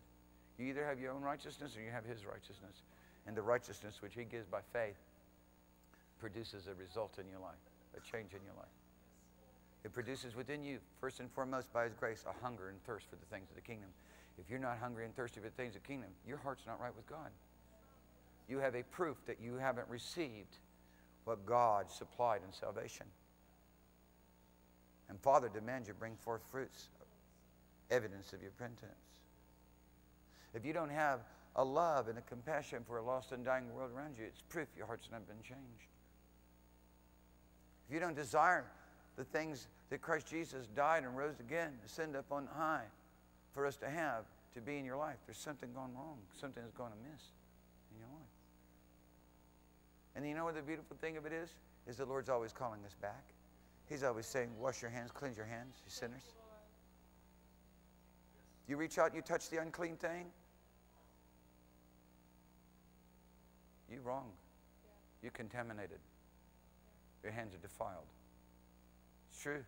S2: You either have your own righteousness or you have His righteousness. And the righteousness which He gives by faith produces a result in your life, a change in your life. It produces within you, first and foremost, by His grace, a hunger and thirst for the things of the kingdom. If you're not hungry and thirsty for the things of the kingdom, your heart's not right with God. You have a proof that you haven't received what God supplied in salvation. And Father demands you bring forth fruits, evidence of your repentance. If you don't have a love and a compassion for a lost and dying world around you, it's proof your heart's not been changed. If you don't desire the things that Christ Jesus died and rose again, ascend up on high for us to have, to be in your life, there's something gone wrong. Something has gone amiss in your life. And you know what the beautiful thing of it is? Is the Lord's always calling us back. He's always saying, wash your hands, cleanse your hands, you sinners. You reach out you touch the unclean thing, you wrong. You contaminated. Your hands are defiled. It's true.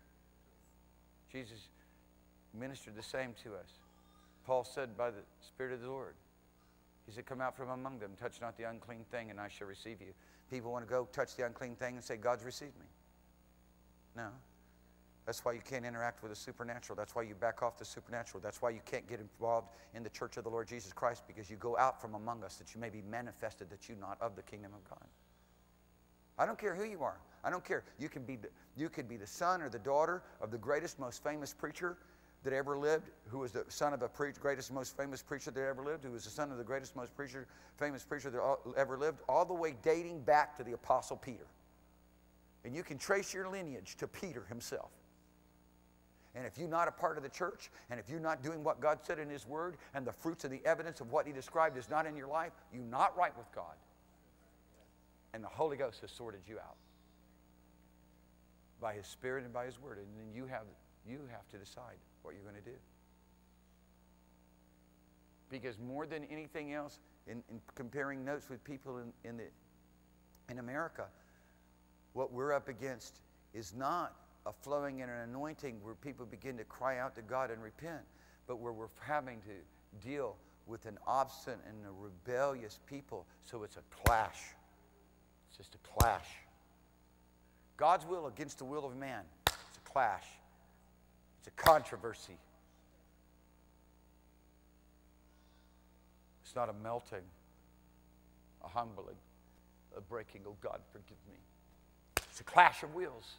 S2: Jesus ministered the same to us. Paul said by the Spirit of the Lord, He said, Come out from among them, touch not the unclean thing, and I shall receive you. People want to go touch the unclean thing and say, God's received me. No. That's why you can't interact with the supernatural. That's why you back off the supernatural. That's why you can't get involved in the church of the Lord Jesus Christ because you go out from among us that you may be manifested that you're not of the kingdom of God. I don't care who you are. I don't care. You can be the, you could be the son or the daughter of the greatest, most famous preacher that ever lived, who was the son of a greatest, most famous preacher that ever lived, who was the son of the greatest, most preacher, famous preacher that ever lived, all the way dating back to the Apostle Peter. And you can trace your lineage to Peter himself. And if you're not a part of the church, and if you're not doing what God said in His Word, and the fruits and the evidence of what He described is not in your life, you're not right with God. And the Holy Ghost has sorted you out by His Spirit and by His Word. And then you have, you have to decide what you're going to do. Because more than anything else, in, in comparing notes with people in, in, the, in America, what we're up against is not a flowing and an anointing where people begin to cry out to God and repent, but where we're having to deal with an obstinate and a rebellious people. So it's a clash. It's just a clash. God's will against the will of man. It's a clash. It's a controversy. It's not a melting, a humbling, a breaking. Oh God, forgive me. It's a clash of wills.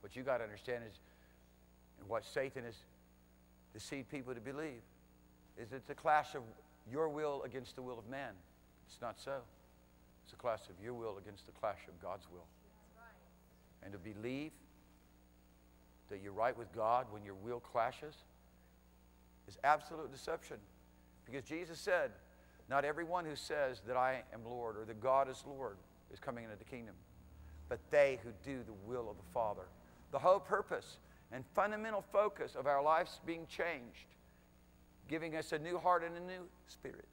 S2: What you got to understand is and what Satan has deceived people to believe is it's a clash of your will against the will of man. It's not so. It's a clash of your will against the clash of God's will. And to believe that you're right with God when your will clashes is absolute deception. Because Jesus said, Not everyone who says that I am Lord or that God is Lord is coming into the kingdom, but they who do the will of the Father. The whole purpose and fundamental focus of our lives being changed, giving us a new heart and a new spirit,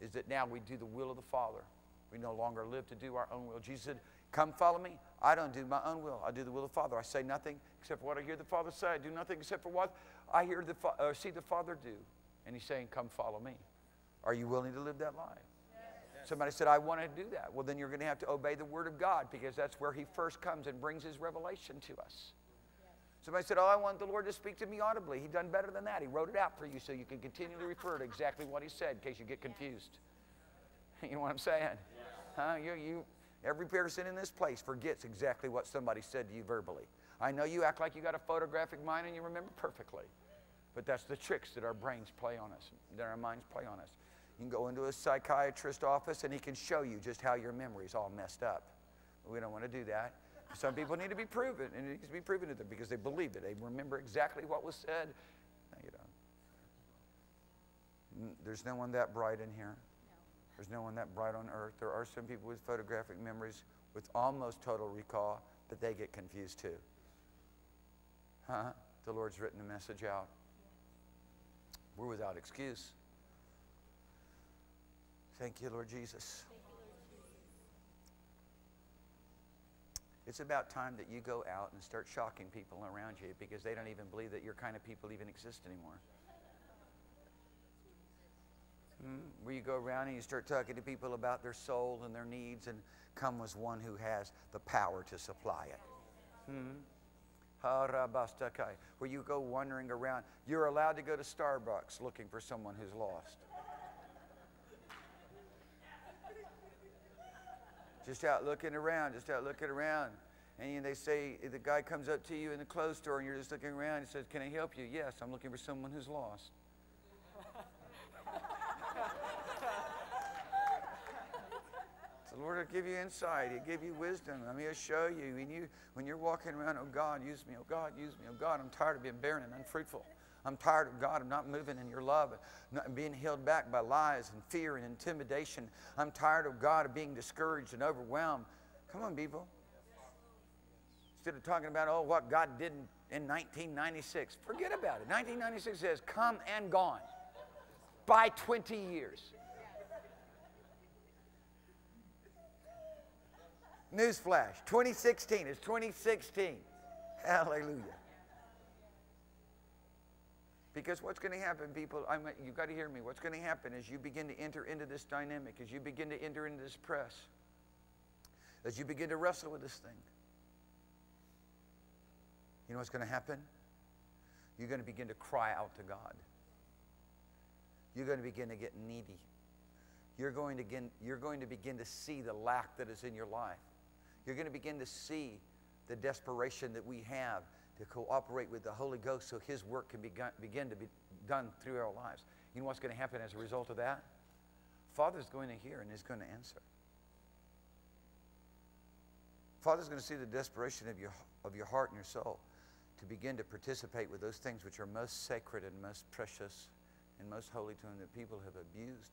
S2: is that now we do the will of the Father. We no longer live to do our own will. Jesus said, Come follow me. I don't do my own will. I do the will of the Father. I say nothing except for what I hear the Father say. I do nothing except for what I hear the uh, see the Father do. And he's saying, Come follow me. Are you willing to live that life? Yes. Somebody said, I want to do that. Well, then you're going to have to obey the Word of God because that's where He first comes and brings His revelation to us. Somebody said, Oh, I want the Lord to speak to me audibly. He done better than that. He wrote it out for you so you can continually refer to exactly what He said in case you get confused. you know what I'm saying? Huh? You, you, every person in this place forgets exactly what somebody said to you verbally. I know you act like you got a photographic mind and you remember perfectly. But that's the tricks that our brains play on us, that our minds play on us. You can go into a psychiatrist office and he can show you just how your memory's all messed up. We don't want to do that. Some people need to be proven, and it needs to be proven to them because they believe it. They remember exactly what was said. You know. There's no one that bright in here. There's no one that bright on earth. There are some people with photographic memories with almost total recall, but they get confused too. Huh? The Lord's written the message out. We're without excuse. Thank you, Lord Jesus. It's about time that you go out and start shocking people around you because they don't even believe that your kind of people even exist anymore. Hmm? Where you go around and you start talking to people about their soul and their needs, and come as one who has the power to supply it. Hmm? Where you go wandering around. You're allowed to go to Starbucks looking for someone who's lost. just out looking around, just out looking around. And they say, the guy comes up to you in the clothes store and you're just looking around and says, Can I help you? Yes, I'm looking for someone who's lost. Lord will give you insight. He'll give you wisdom. I mean, He'll show you. When, you. when you're walking around, oh God, use me. Oh God, use me. Oh God, I'm tired of being barren and unfruitful. I'm tired of God. I'm not moving in your love, not being held back by lies and fear and intimidation. I'm tired of God of being discouraged and overwhelmed. Come on, people. Instead of talking about, oh, what God did in 1996, forget about it. 1996 says, come and gone by 20 years. Newsflash 2016 is 2016. Hallelujah. Because what's going to happen, people, I'm, you've got to hear me. What's going to happen is you begin to enter into this dynamic, as you begin to enter into this press, as you begin to wrestle with this thing. You know what's going to happen? You're going to begin to cry out to God. You're going to begin to get needy. You're going to begin, you're going to begin to see the lack that is in your life. You're going to begin to see the desperation that we have to cooperate with the Holy Ghost so His work can begun, begin to be done through our lives. You know what's going to happen as a result of that? Father's going to hear and He's going to answer. Father's going to see the desperation of your, of your heart and your soul to begin to participate with those things which are most sacred and most precious and most holy to Him that people have abused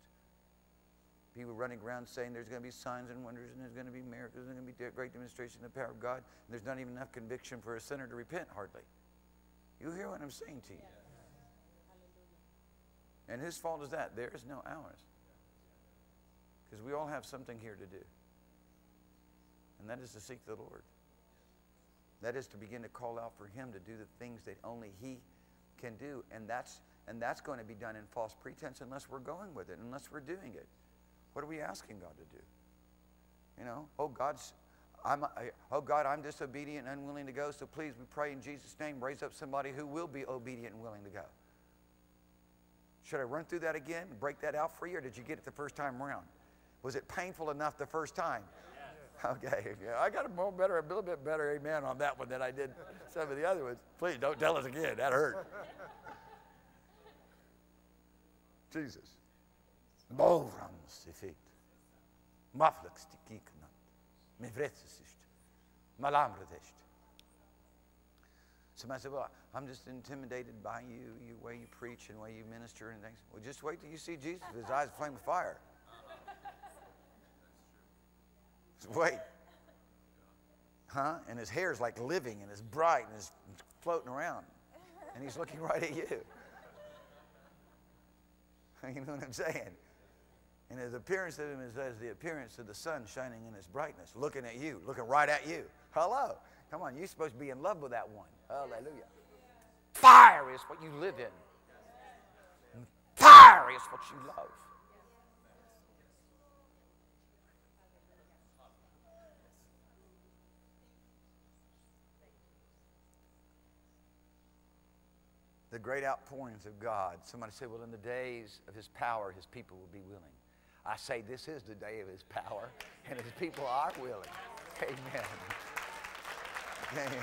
S2: people running around saying there's going to be signs and wonders and there's going to be miracles and there's going to be a great demonstration of the power of God. And there's not even enough conviction for a sinner to repent, hardly. You hear what I'm saying to you? And whose fault is that? Theirs? No, ours. Because we all have something here to do. And that is to seek the Lord. That is to begin to call out for Him to do the things that only He can do. And that's, and that's going to be done in false pretense unless we're going with it, unless we're doing it. What are we asking God to do? You know, oh, God's, I'm, I, oh, God, I'm disobedient and unwilling to go, so please, we pray in Jesus' name, raise up somebody who will be obedient and willing to go. Should I run through that again, break that out for you, or did you get it the first time around? Was it painful enough the first time? Okay, yeah, I got a more better, a little bit better amen on that one than I did some of the other ones. Please don't tell us again. That hurt. Jesus. Bovrams. Somebody said, Well, I'm just intimidated by you, you way you preach and way you minister and things. Well, just wait till you see Jesus with his eyes flame of fire. Just wait. Huh? And his hair is like living and it's bright and it's floating around. And he's looking right at you. You know what I'm saying? And his appearance of him is as the appearance of the sun shining in its brightness, looking at you, looking right at you. Hello. Come on, you're supposed to be in love with that one. Hallelujah. Fire is what you live in. Fire is what you love. the great outpourings of God. Somebody said, well, in the days of his power, his people will be willing. I say, this is the day of his power, and his people are willing. Amen. Amen.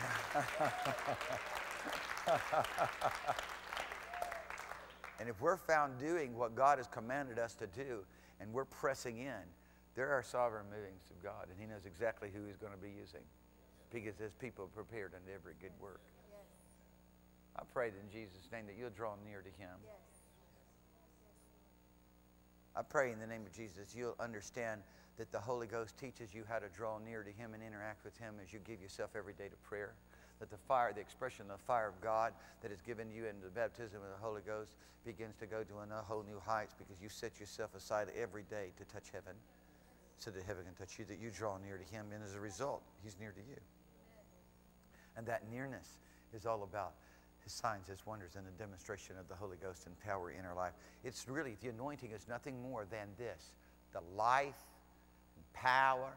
S2: and if we're found doing what God has commanded us to do, and we're pressing in, there are sovereign movings of God, and he knows exactly who he's going to be using because his people are prepared unto every good work. I pray in Jesus' name that you'll draw near to him. Yes. I pray in the name of Jesus you'll understand that the Holy Ghost teaches you how to draw near to him and interact with him as you give yourself every day to prayer. That the fire, the expression of the fire of God that is given you in the baptism of the Holy Ghost begins to go to a whole new heights because you set yourself aside every day to touch heaven so that heaven can touch you, that you draw near to him, and as a result, he's near to you. And that nearness is all about his signs, his wonders, and the demonstration of the Holy Ghost and power in our life. It's really, the anointing is nothing more than this the life and power,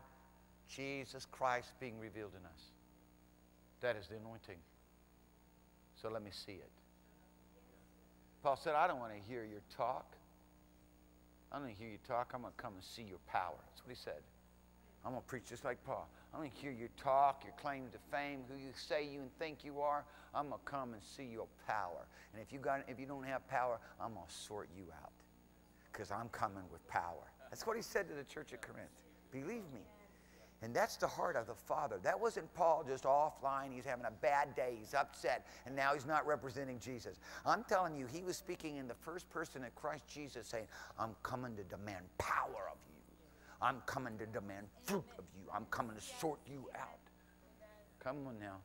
S2: Jesus Christ being revealed in us. That is the anointing. So let me see it. Paul said, I don't want to hear your talk. I don't to hear you talk. I'm going to come and see your power. That's what he said. I'm going to preach just like Paul. Going to hear your talk, your claim to fame, who you say you and think you are. I'm going to come and see your power. And if you, got, if you don't have power, I'm going to sort you out because I'm coming with power. That's what he said to the church at Corinth. Believe me. And that's the heart of the Father. That wasn't Paul just offline. He's having a bad day. He's upset. And now he's not representing Jesus. I'm telling you, he was speaking in the first person of Christ Jesus, saying, I'm coming to demand power of you. I'm coming to demand fruit of you. I'm coming to sort you out. Come on now.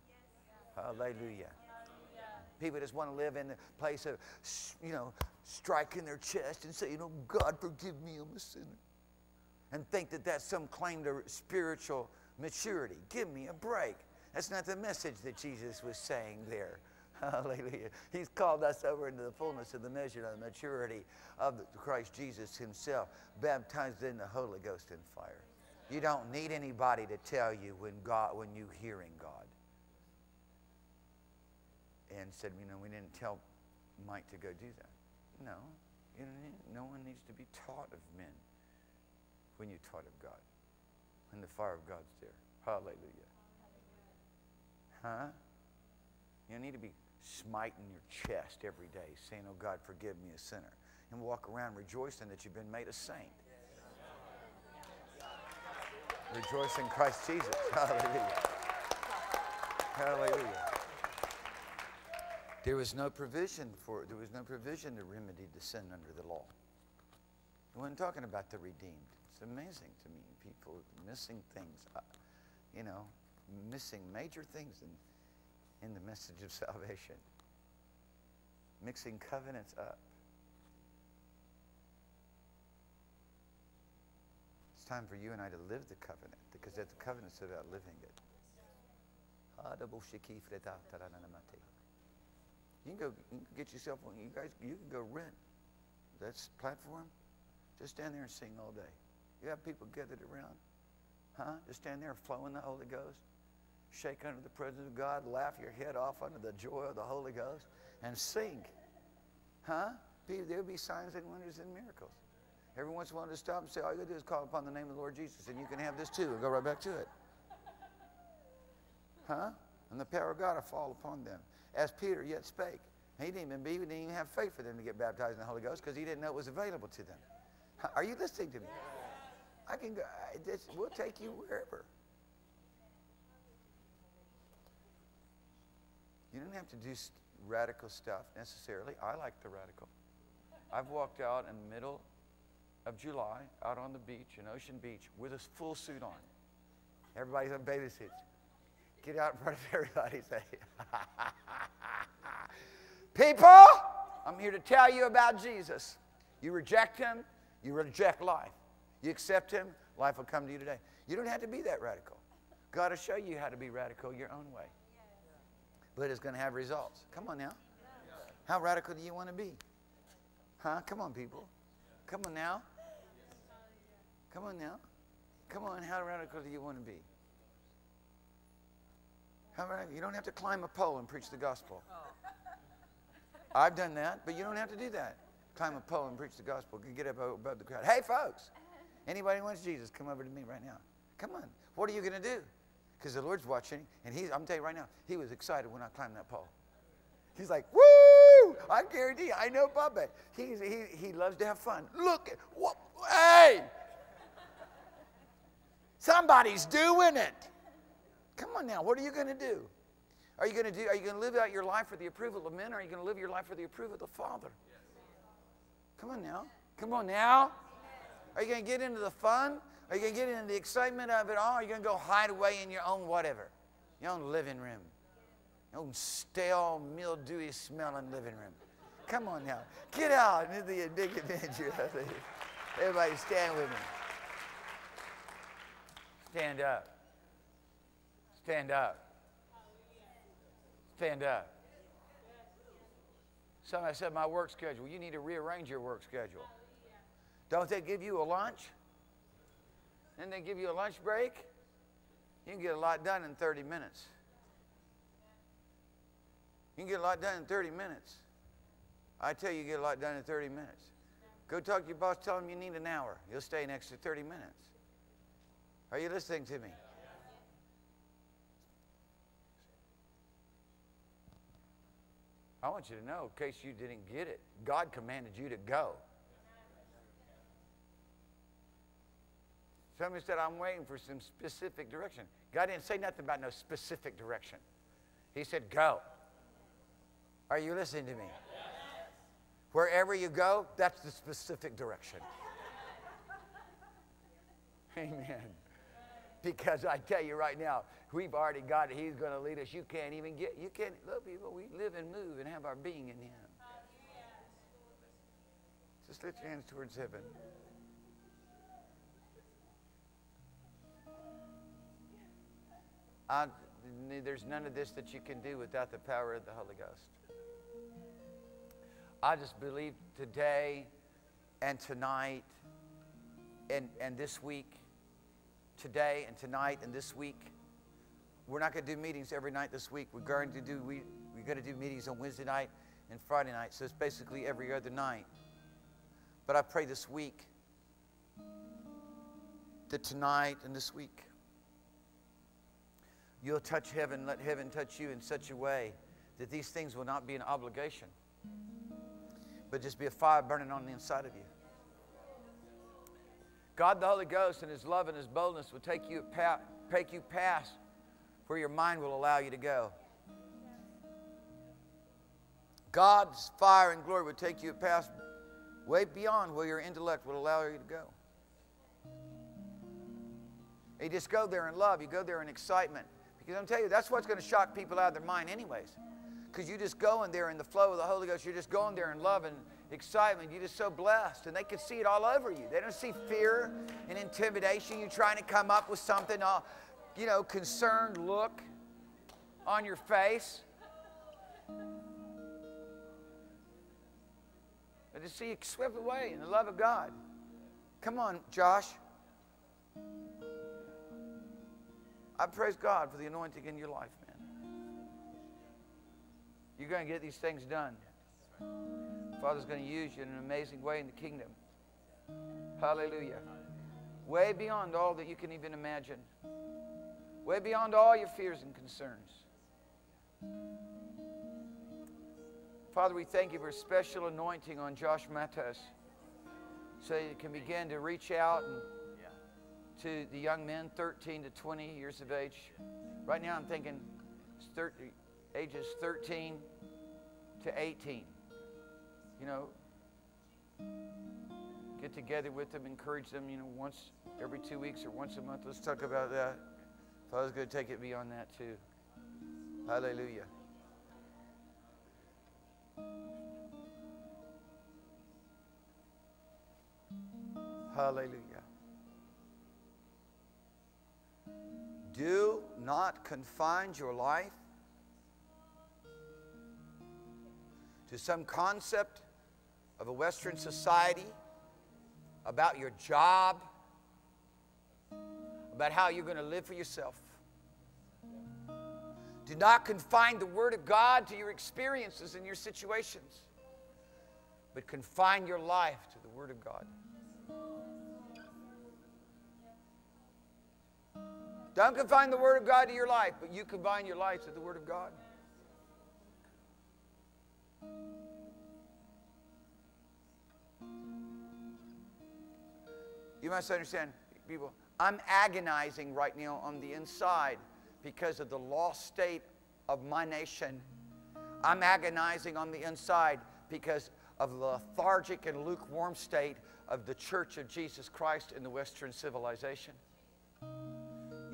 S2: Hallelujah. People just want to live in the place of, you know, striking their chest and say, you oh, know, God, forgive me, I'm a sinner. And think that that's some claim to spiritual maturity. Give me a break. That's not the message that Jesus was saying there. Hallelujah. He's called us over into the fullness of the measure of the maturity of Christ Jesus himself, baptized in the Holy Ghost and fire. You don't need anybody to tell you when God when you're hearing God. And said, you know, we didn't tell Mike to go do that. No. You know, no one needs to be taught of men when you're taught of God. When the fire of God's there. Hallelujah. Huh? You need to be smiting your chest every day, saying, Oh God, forgive me a sinner. And walk around rejoicing that you've been made a saint. Rejoice in Christ Jesus. Hallelujah. Hallelujah. There was no provision for there was no provision to remedy the sin under the law. Wasn't talking about the redeemed. It's amazing to me. People missing things, uh, you know, missing major things in in the message of salvation, mixing covenants up. It's time for you and I to live the covenant because the covenant's about living it. You can go you can get yourself one. You guys, you can go rent that's platform. Just stand there and sing all day. You have people gathered around, huh? Just stand there, flowing the Holy Ghost shake under the presence of God, laugh your head off under the joy of the Holy Ghost, and sing, huh? There'll be signs and wonders and miracles. Every once in a while, to stop and say, all you got to do is call upon the name of the Lord Jesus, and you can have this too, and go right back to it. Huh? And the power of God will fall upon them. As Peter yet spake. He didn't even, he didn't even have faith for them to get baptized in the Holy Ghost because he didn't know it was available to them. Are you listening to me? I can go, we'll take you wherever. You don't have to do radical stuff necessarily. I like the radical. I've walked out in the middle of July out on the beach in Ocean Beach with a full suit on. Everybody's on bathing suits. Get out in front of everybody and say, People, I'm here to tell you about Jesus. You reject him, you reject life. You accept him, life will come to you today. You don't have to be that radical. God will show you how to be radical your own way. But it's going to have results. Come on now. How radical do you want to be? Huh? Come on, people. Come on now. Come on now. Come on, how radical do you want to be? How radical? You don't have to climb a pole and preach the gospel. I've done that, but you don't have to do that. Climb a pole and preach the gospel. Get up above the crowd. Hey, folks, anybody wants Jesus, come over to me right now. Come on. What are you going to do? Because the Lord's watching, and he's, I'm telling you right now, he was excited when I climbed that pole. He's like, woo! I guarantee you, I know Bubba. He's, he, he loves to have fun. Look, at, what, hey! Somebody's doing it. Come on now, what are you going to do? Are you going to do? Are you going to live out your life for the approval of men, or are you going to live your life for the approval of the Father? Come on now. Come on now. Are you going to get into the fun? Are you going to get into the excitement of it all? Or are you going to go hide away in your own whatever, your own living room, your own stale, mildewy smelling living room? Come on now. Get out into the big adventure. Everybody stand with me. Stand up. Stand up. Stand up. Somebody said, My work schedule. You need to rearrange your work schedule. Don't they give you a lunch? Then they give you a lunch break? You can get a lot done in 30 minutes. You can get a lot done in 30 minutes. I tell you, you get a lot done in 30 minutes. Go talk to your boss, tell him you need an hour. He'll stay an extra 30 minutes. Are you listening to me? I want you to know, in case you didn't get it, God commanded you to go. Somebody said, I'm waiting for some specific direction. God didn't say nothing about no specific direction. He said, Go. Are you listening to me? Wherever you go, that's the specific direction. Amen. Because I tell you right now, we've already got it. He's going to lead us. You can't even get, you can't, look, people, we live and move and have our being in Him. Just lift your hands towards heaven. I, there's none of this that you can do without the power of the Holy Ghost. I just believe today and tonight and, and this week today and tonight and this week. We're not going to do meetings every night this week. We're going to do we we're going to do meetings on Wednesday night and Friday night. So it's basically every other night. But I pray this week that tonight and this week you'll touch heaven, let heaven touch you in such a way that these things will not be an obligation, but just be a fire burning on the inside of you. God the Holy Ghost and His love and His boldness will take you, take you past where your mind will allow you to go. God's fire and glory will take you past way beyond where your intellect will allow you to go. You just go there in love, you go there in excitement. Because I'm telling you, that's what's going to shock people out of their mind, anyways. Because you just go in there in the flow of the Holy Ghost, you're just going there in love and, excitement. You're just so blessed. And they can see it all over you. They don't see fear and intimidation. You're trying to come up with something, all, you know, concerned look on your face. But to see it swept away in the love of God. Come on, Josh. I praise God for the anointing in your life, man. You're going to get these things done. Father's going to use you in an amazing way in the kingdom. Hallelujah. Way beyond all that you can even imagine. Way beyond all your fears and concerns. Father, we thank you for a special anointing on Josh Matas so you can begin to reach out and to the young men 13 to 20 years of age. Right now, I'm thinking 30, ages 13 to 18. You know, get together with them, encourage them, you know, once every two weeks or once a month. Let's talk about that. I was going to take it beyond that too. Hallelujah. Hallelujah. Do not confine your life to some concept of a Western society about your job, about how you're going to live for yourself. Do not confine the Word of God to your experiences and your situations, but confine your life to the Word of God. Don't confine the Word of God to your life, but you confine your life to the Word of God. You must understand, people, I'm agonizing right now on the inside because of the lost state of my nation. I'm agonizing on the inside because of the lethargic and lukewarm state of the Church of Jesus Christ in the Western civilization.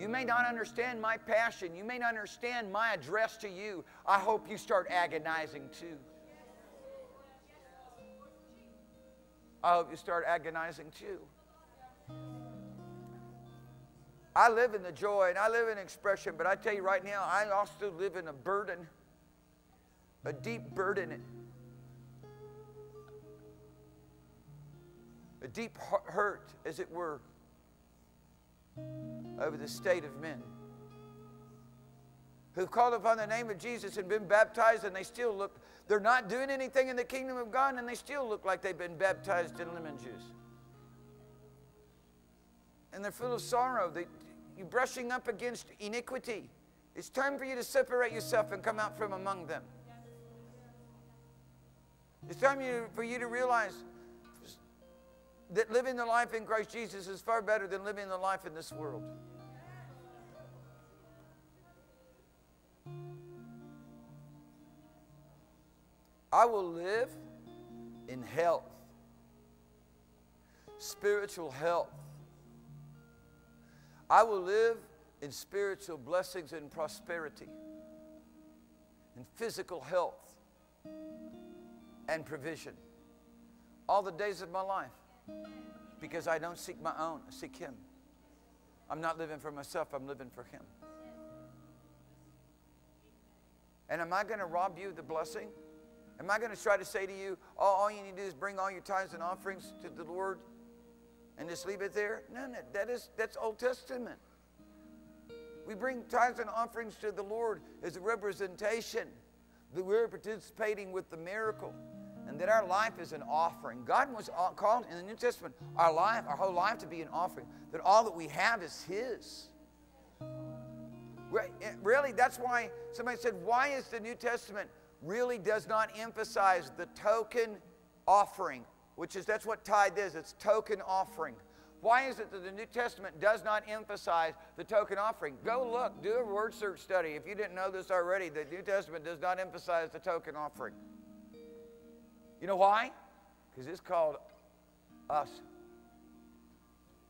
S2: You may not understand my passion. You may not understand my address to you. I hope you start agonizing too. I hope you start agonizing too. I live in the joy and I live in expression, but I tell you right now, I also live in a burden, a deep burden, a deep hurt, as it were, over the state of men who've called upon the name of Jesus and been baptized, and they still look, they're not doing anything in the kingdom of God, and they still look like they've been baptized in lemon juice and they're full of sorrow. They, you're brushing up against iniquity. It's time for you to separate yourself and come out from among them. It's time for you to realize that living the life in Christ Jesus is far better than living the life in this world. I will live in health, spiritual health, I will live in spiritual blessings and prosperity, in physical health and provision all the days of my life because I don't seek my own, I seek Him. I'm not living for myself, I'm living for Him. And am I going to rob you of the blessing? Am I going to try to say to you, oh, all you need to do is bring all your tithes and offerings to the Lord and just leave it there? No, no, that is that's Old Testament. We bring tithes and offerings to the Lord as a representation that we're participating with the miracle and that our life is an offering. God was uh, called in the New Testament our life, our whole life to be an offering, that all that we have is His. Eh, really, that's why somebody said, why is the New Testament really does not emphasize the token offering which is that's what tithe is it's token offering. Why is it that the New Testament does not emphasize the token offering? Go look, do a word search study. If you didn't know this already, the New Testament does not emphasize the token offering. You know why? Because it's called us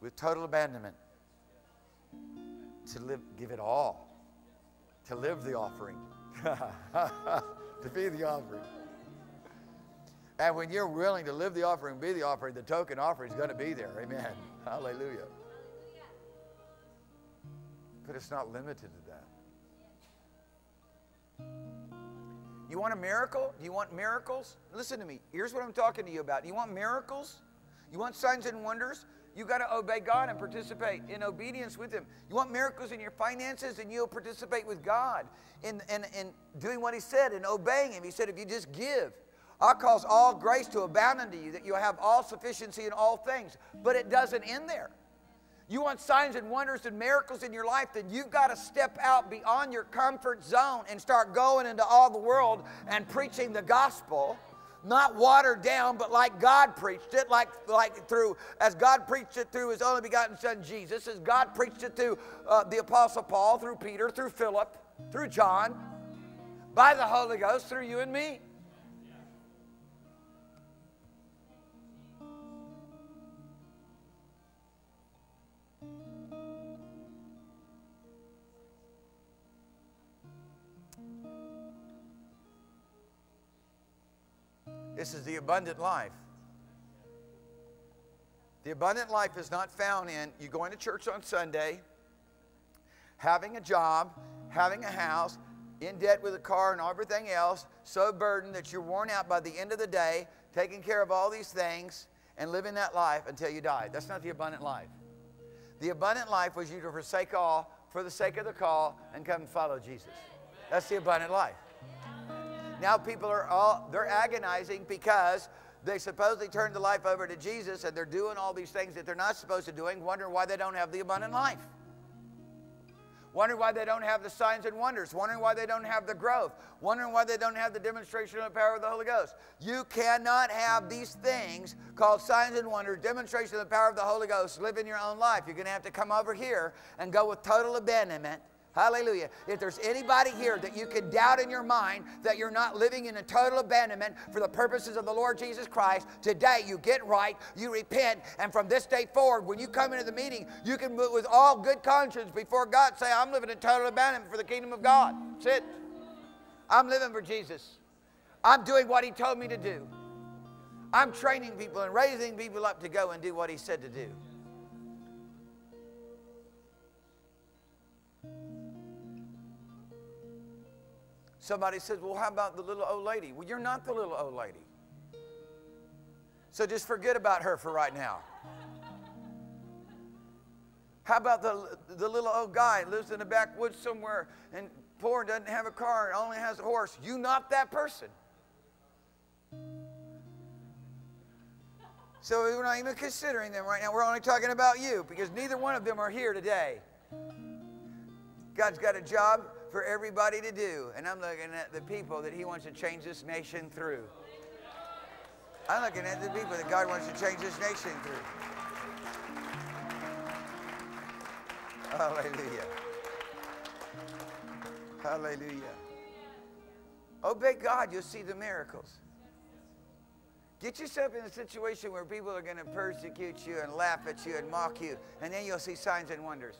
S2: with total abandonment to live, give it all, to live the offering, to be the offering. And when you're willing to live the offering, be the offering, the token offering is going to be there. Amen. Hallelujah. But it's not limited to that. You want a miracle? Do you want miracles? Listen to me. Here's what I'm talking to you about. You want miracles? You want signs and wonders? You got to obey God and participate in obedience with Him. You want miracles in your finances, and you'll participate with God in, in, in doing what He said and obeying Him. He said, if you just give, I'll cause all grace to abound unto you, that you'll have all sufficiency in all things. But it doesn't end there. You want signs and wonders and miracles in your life, then you've got to step out beyond your comfort zone and start going into all the world and preaching the gospel not watered down, but like God preached it, like, like through, as God preached it through his only begotten Son Jesus, as God preached it through uh, the Apostle Paul, through Peter, through Philip, through John, by the Holy Ghost, through you and me. This is the abundant life. The abundant life is not found in you going to church on Sunday, having a job, having a house, in debt with a car and everything else, so burdened that you're worn out by the end of the day, taking care of all these things and living that life until you die. That's not the abundant life. The abundant life was you to forsake all for the sake of the call and come and follow Jesus. That's the abundant life. Now people are all, they're agonizing because they supposedly turned the life over to Jesus and they're doing all these things that they're not supposed to doing, wondering why they don't have the abundant life. Wondering why they don't have the signs and wonders, wondering why they don't have the growth, wondering why they don't have the demonstration of the power of the Holy Ghost. You cannot have these things called signs and wonders, demonstration of the power of the Holy Ghost, live in your own life. You're going to have to come over here and go with total abandonment Hallelujah. If there's anybody here that you can doubt in your mind that you're not living in a total abandonment for the purposes of the Lord Jesus Christ, today you get right, you repent, and from this day forward, when you come into the meeting, you can, with all good conscience before God, say, I'm living in total abandonment for the kingdom of God. That's it. I'm living for Jesus. I'm doing what He told me to do. I'm training people and raising people up to go and do what He said to do. Somebody says, Well, how about the little old lady? Well, you're not the little old lady. So just forget about her for right now. How about the, the little old guy lives in the backwoods somewhere and poor and doesn't have a car and only has a horse? You not that person. So we're not even considering them right now. We're only talking about you because neither one of them are here today. God's got a job for everybody to do. And I'm looking at the people that He wants to change this nation through. I'm looking at the people that God wants to change this nation through. Hallelujah. Hallelujah. Obey God, you'll see the miracles. Get yourself in a situation where people are going to persecute you and laugh at you and mock you, and then you'll see signs and wonders.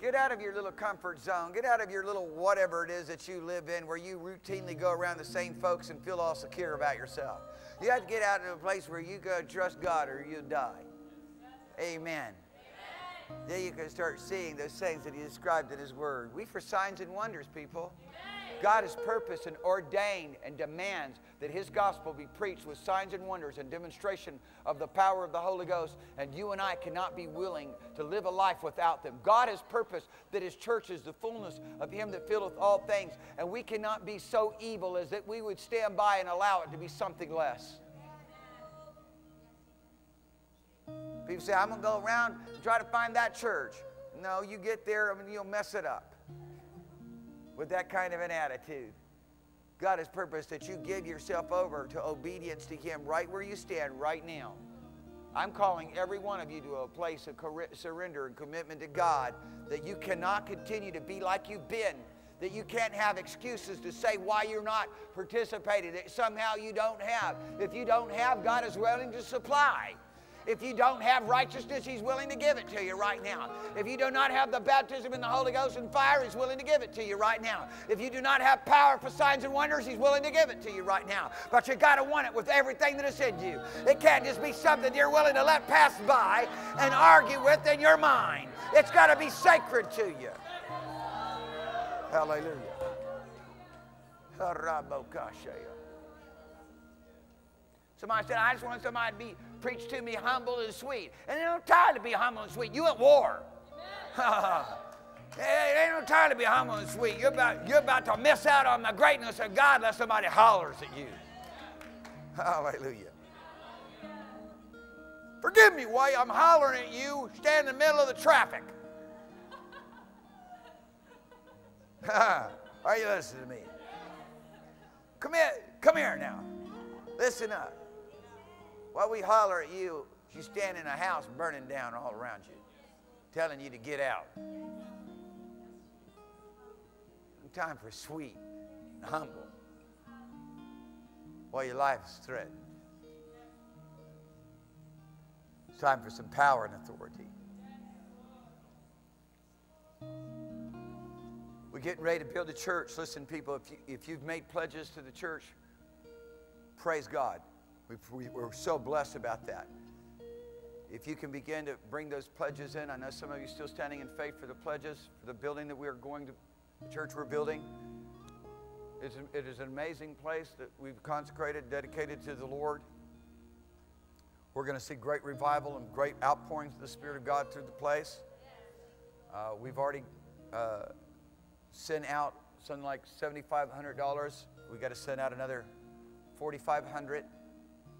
S2: Get out of your little comfort zone. Get out of your little whatever it is that you live in where you routinely go around the same folks and feel all secure about yourself. You have to get out of a place where you go trust God or you die. Amen. Then you can start seeing those things that He described in His Word. We for signs and wonders, people. God has purposed and ordained and demands that His gospel be preached with signs and wonders and demonstration of the power of the Holy Ghost. And you and I cannot be willing to live a life without them. God has purposed that His church is the fullness of Him that filleth all things. And we cannot be so evil as that we would stand by and allow it to be something less. People say, I'm going to go around and try to find that church. No, you get there and you'll mess it up with that kind of an attitude. God has purposed that you give yourself over to obedience to Him right where you stand right now. I'm calling every one of you to a place of surrender and commitment to God that you cannot continue to be like you've been, that you can't have excuses to say why you're not participating, that somehow you don't have. If you don't have, God is willing to supply. If you don't have righteousness, He's willing to give it to you right now. If you do not have the baptism in the Holy Ghost and fire, He's willing to give it to you right now. If you do not have power for signs and wonders, He's willing to give it to you right now. But you got to want it with everything that is in you. It can't just be something you're willing to let pass by and argue with in your mind. It's got to be sacred to you. Hallelujah. Somebody said, I just want somebody to be preached to me humble and sweet. And they don't tired to be humble and sweet. You at war. It ain't no time to be humble and sweet. You're about, you're about to miss out on the greatness of God unless somebody hollers at you. Hallelujah. Forgive me while I'm hollering at you, stand in the middle of the traffic. Are you listening to me? Come here, come here now. Listen up. While we holler at you, you stand in a house burning down all around you, telling you to get out. Time for sweet and humble while your life is threatened. It's time for some power and authority. We're getting ready to build a church. Listen, people, if, you, if you've made pledges to the church, praise God. We are so blessed about that. If you can begin to bring those pledges in, I know some of you still standing in faith for the pledges for the building that we are going to, the church we're building. It's, it is an amazing place that we've consecrated, dedicated to the Lord. We're going to see great revival and great outpourings of the Spirit of God through the place. Uh, we've already uh, sent out something like $7,500. We've got to send out another 4,500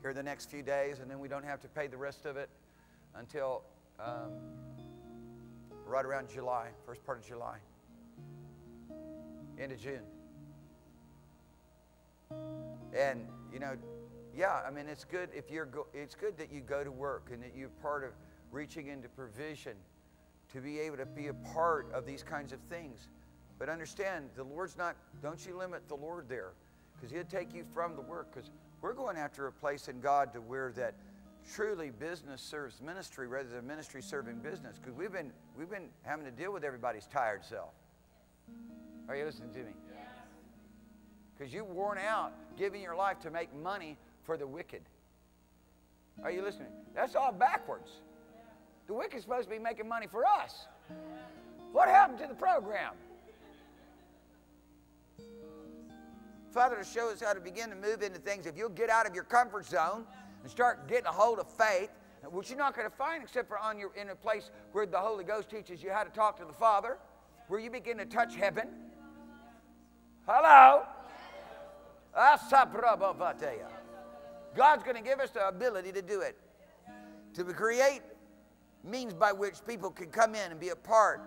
S2: here the next few days, and then we don't have to pay the rest of it until um, right around July, first part of July, end of June. And you know, yeah, I mean it's good if you're go, it's good that you go to work and that you're part of reaching into provision to be able to be a part of these kinds of things. But understand, the Lord's not. Don't you limit the Lord there, because He'll take you from the work. Because we're going after a place in God to where that truly business serves ministry rather than ministry serving business. Because we've been we've been having to deal with everybody's tired self. Are you listening to me? Because you've worn out giving your life to make money for the wicked. Are you listening? That's all backwards. The wicked's supposed to be making money for us. What happened to the program? Father, to show us how to begin to move into things, if you'll get out of your comfort zone and start getting a hold of faith, which you're not going to find except for on your, in a place where the Holy Ghost teaches you how to talk to the Father, where you begin to touch heaven. Hello? God's going to give us the ability to do it. To create means by which people can come in and be a part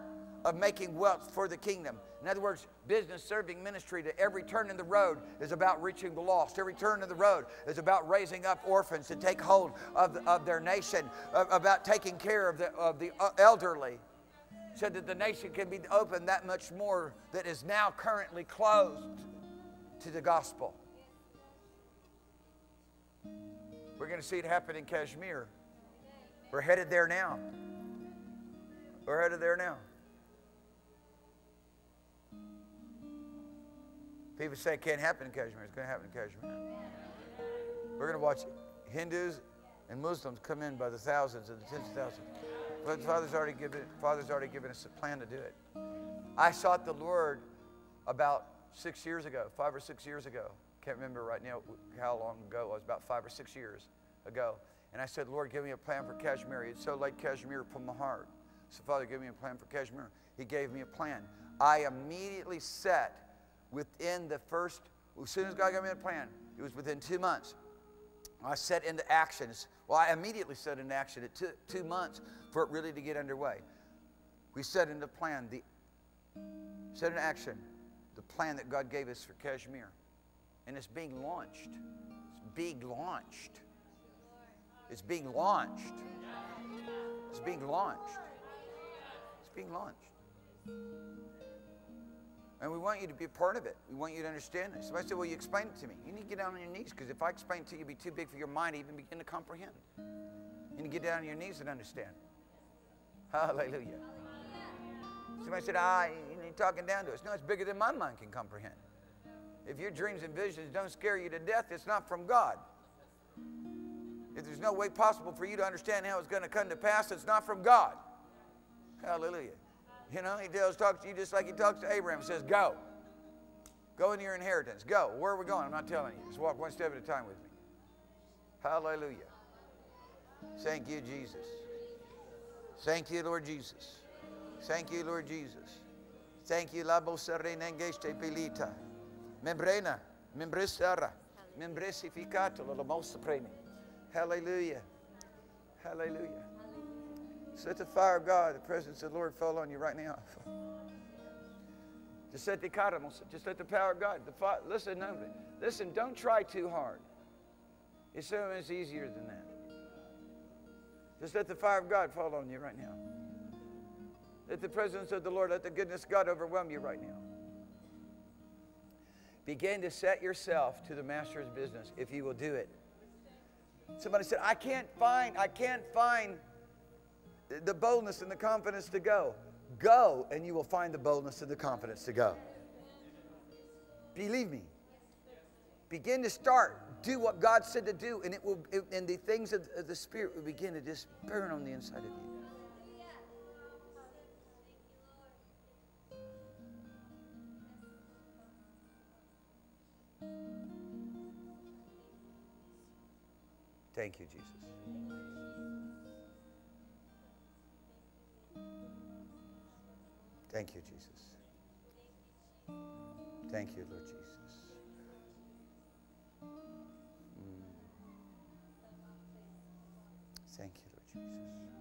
S2: of making wealth for the kingdom. In other words, business serving ministry to every turn in the road is about reaching the lost. Every turn in the road is about raising up orphans to take hold of, of their nation, about taking care of the, of the uh, elderly, so that the nation can be open that much more that is now currently closed to the gospel. We're going to see it happen in Kashmir. We're headed there now. We're headed there now. People say it can't happen in Kashmir. It's going to happen in Kashmir. We're going to watch Hindus and Muslims come in by the thousands and the tens of thousands. But Father's already given, Father's already given us a plan to do it. I sought the Lord about six years ago, five or six years ago. Can't remember right now how long ago it was, about five or six years ago. And I said, Lord, give me a plan for Kashmir. It's so like Kashmir from my heart. So, Father, give me a plan for Kashmir. He gave me a plan. I immediately set within the first, as soon as God gave me a plan, it was within two months. I set into actions. Well, I immediately set into action. It took two months for it really to get underway. We set into plan, the set into action the plan that God gave us for Kashmir. And it's being launched. It's being launched. It's being launched. It's being launched. It's being launched. And we want you to be a part of it. We want you to understand it. Somebody said, Well, you explain it to me. You need to get down on your knees because if I explain it to you, it'd be too big for your mind to even begin to comprehend. You need to get down on your knees and understand. Hallelujah. Somebody said, ah, you're talking down to us. No, it's bigger than my mind can comprehend. If your dreams and visions don't scare you to death, it's not from God. If there's no way possible for you to understand how it's going to come to pass, it's not from God. Hallelujah. You know, he does talk to you just like he talks to Abraham. He says, Go. Go into your inheritance. Go. Where are we going? I'm not telling you. Just walk one step at a time with me. Hallelujah. Thank you, Jesus. Thank you, Lord Jesus. Thank you, Lord Jesus. Thank you, Labo Serena Engeste Pilita. Membrena, membresara, membresificato, supreme. Hallelujah. Hallelujah. So let the fire of God, the presence of the Lord fall on you right now. Just let the just let the power of God. The fire, listen, no, listen, don't try too hard. It's so much easier than that. Just let the fire of God fall on you right now. Let the presence of the Lord, let the goodness of God overwhelm you right now. Begin to set yourself to the master's business if you will do it. Somebody said, I can't find, I can't find the boldness and the confidence to go. Go, and you will find the boldness and the confidence to go. Believe me. Begin to start. Do what God said to do, and it will. And the things of, of the Spirit will begin to just burn on the inside of you. Thank you, Jesus. Thank you, Jesus. Thank you, Lord Jesus. Mm. Thank you, Lord Jesus.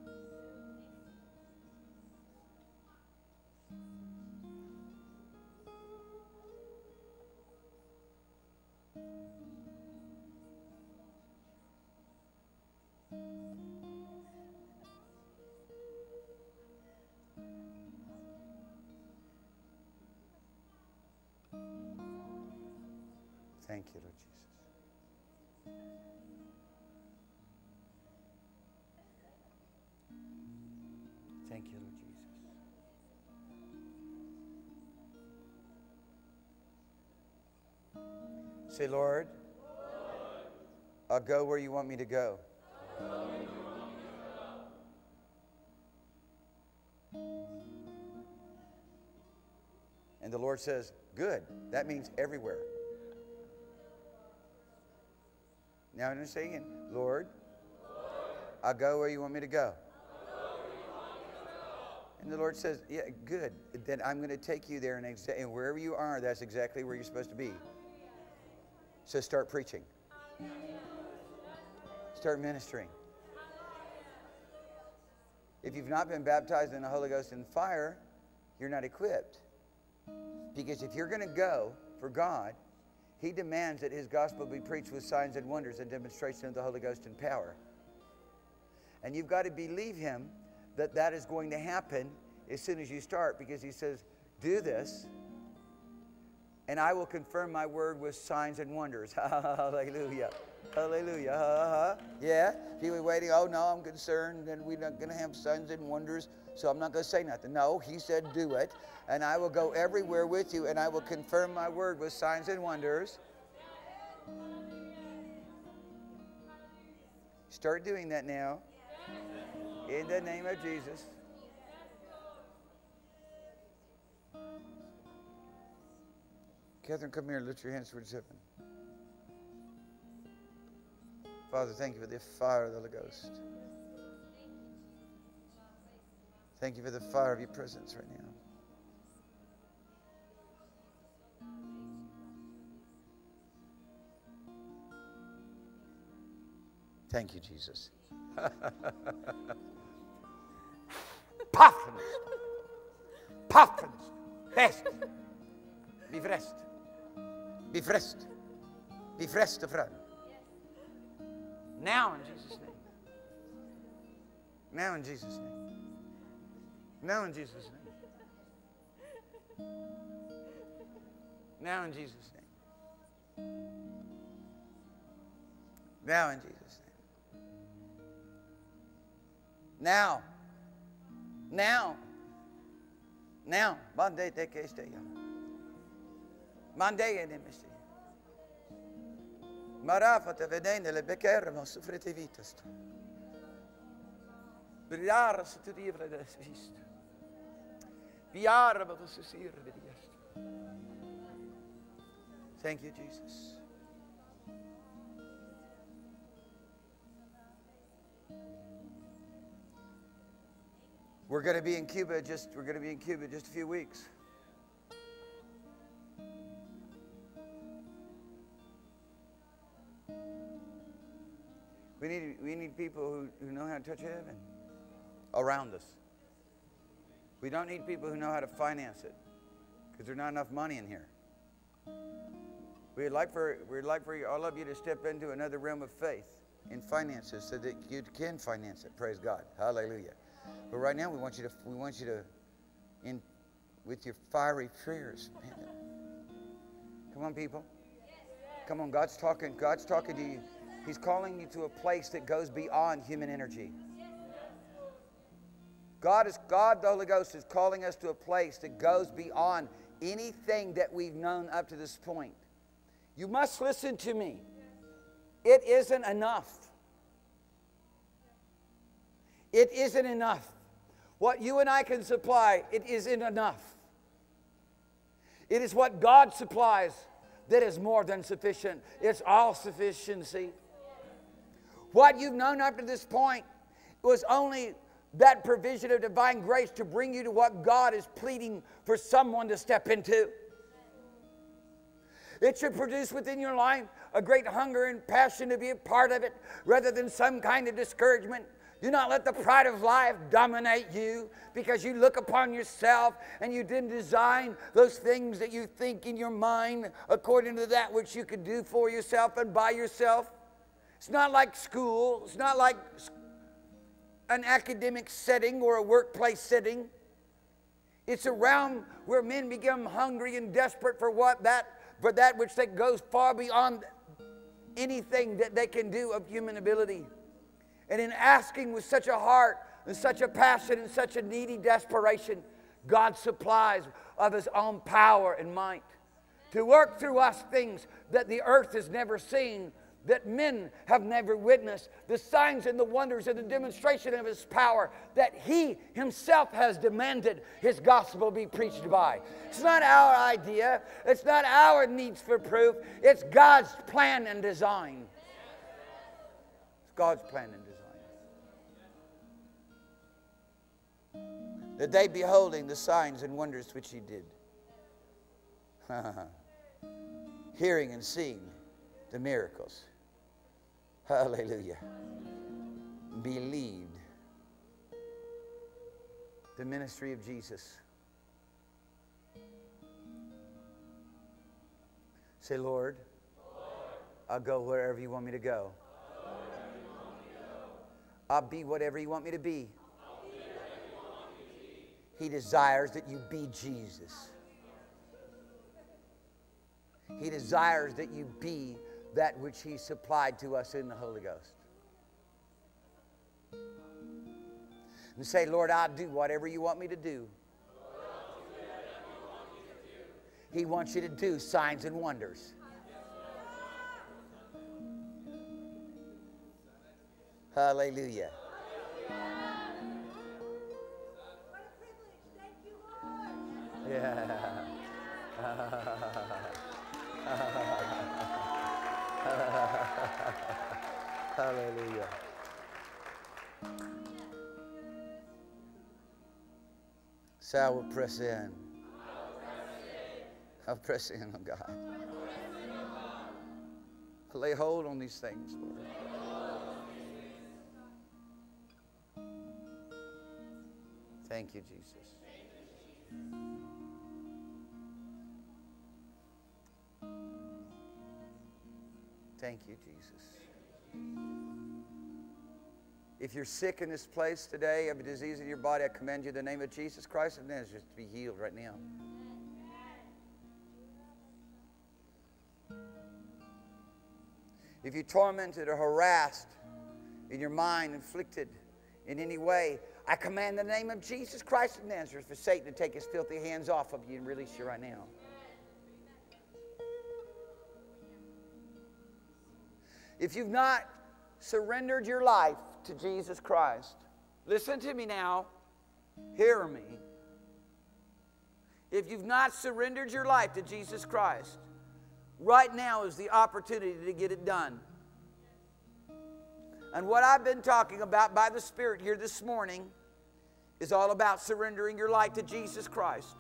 S2: Thank you, Lord Jesus. Thank you, Lord Jesus. Say, Lord, I'll go where you want me to go. And the Lord says, Good. That means everywhere. Now I'm saying, Lord, I'll go where you want me to go. And the Lord says, Yeah, good. Then I'm going to take you there, and, exa- and wherever you are, that's exactly where you're supposed to be. So start preaching, start ministering. If you've not been baptized in the Holy Ghost and fire, you're not equipped. Because if you're going to go for God, He demands that His gospel be preached with signs and wonders and demonstration of the Holy Ghost and power. And you've got to believe Him that that is going to happen as soon as you start because He says, Do this, and I will confirm my word with signs and wonders. Hallelujah. Hallelujah. Uh-huh. Yeah. You were waiting, oh no, I'm concerned that we're not going to have signs and wonders, so I'm not going to say nothing. No, he said, do it. And I will go everywhere with you, and I will confirm my word with signs and wonders. Start doing that now. In the name of Jesus. Catherine, come here. And lift your hands towards heaven. Father, thank you for the fire of the Holy Ghost. Thank you for the fire of your presence right now. Thank you, Jesus. Paffens. Paffens. Best. Befrest. Befrest. Befreste vrouw. Now in Jesus' name. Now in Jesus' name. Now in Jesus' name. Now in Jesus' name. Now in Jesus' name. Now. Now. Now. Mande te que este ya. Mande en vedende le. Brillare se divre wat se. Thank you, Jesus. We're going to be in Cuba just we're going to be in Cuba just a few weeks. We need, we need people who, who know how to touch heaven around us. We don't need people who know how to finance it because there's not enough money in here. We'd like, for, we'd like for all of you to step into another realm of faith in finances so that you can finance it. Praise God. Hallelujah. But right now, we want you to, we want you to, in, with your fiery prayers, man. Come on, people. Come on, God's talking. God's talking to you. He's calling you to a place that goes beyond human energy. God is God, the Holy Ghost is calling us to a place that goes beyond anything that we've known up to this point. You must listen to me. It isn't enough. It isn't enough. What you and I can supply, it isn't enough. It is what God supplies that is more than sufficient. It's all sufficiency. What you've known up to this point was only that provision of divine grace to bring you to what God is pleading for someone to step into. It should produce within your life a great hunger and passion to be a part of it rather than some kind of discouragement. Do not let the pride of life dominate you because you look upon yourself and you didn't design those things that you think in your mind according to that which you could do for yourself and by yourself. It's not like school, it's not like an academic setting or a workplace setting. It's a realm where men become hungry and desperate for what that for that which that goes far beyond anything that they can do of human ability. And in asking with such a heart and such a passion and such a needy desperation, God supplies of His own power and might to work through us things that the earth has never seen that men have never witnessed, the signs and the wonders and the demonstration of his power that he himself has demanded his gospel be preached by. It's not our idea, it's not our needs for proof, it's God's plan and design. It's God's plan and design. That they beholding the signs and wonders which he did, hearing and seeing the miracles Hallelujah. Believed the ministry of Jesus. Say, Lord, I'll go wherever you want me to go. I'll be whatever you want me to be. He desires that you be Jesus. He desires that you be that which He supplied to us in the Holy Ghost. And say, Lord, I'll do whatever you want me to do. He wants you to do signs and wonders. Hallelujah. Yeah. Hallelujah. So I will press in. I'll press in on God. Lay hold on these things, Lord. Thank you, Jesus. Thank you, Jesus. If you're sick in this place today, of a disease in your body, I commend you in the name of Jesus Christ of Nazareth to be healed right now. If you're tormented or harassed in your mind, inflicted in any way, I command the name of Jesus Christ of Nazareth for Satan to take his filthy hands off of you and release you right now. If you've not surrendered your life to Jesus Christ, listen to me now. Hear me. If you've not surrendered your life to Jesus Christ, right now is the opportunity to get it done. And what I've been talking about by the Spirit here this morning is all about surrendering your life to Jesus Christ.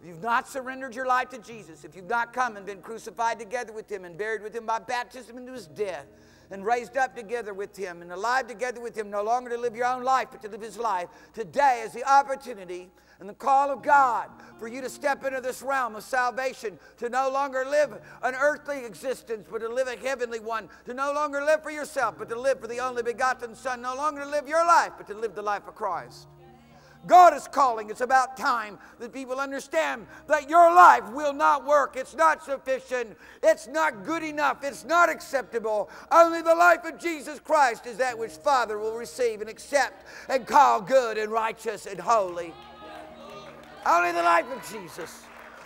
S2: If you've not surrendered your life to Jesus, if you've not come and been crucified together with Him and buried with Him by baptism into His death, and raised up together with Him and alive together with Him, no longer to live your own life, but to live His life, today is the opportunity and the call of God for you to step into this realm of salvation, to no longer live an earthly existence, but to live a heavenly one, to no longer live for yourself, but to live for the only begotten Son, no longer to live your life, but to live the life of Christ. God is calling. It's about time that people understand that your life will not work. It's not sufficient. It's not good enough. It's not acceptable. Only the life of Jesus Christ is that which Father will receive and accept and call good and righteous and holy. Only the life of Jesus.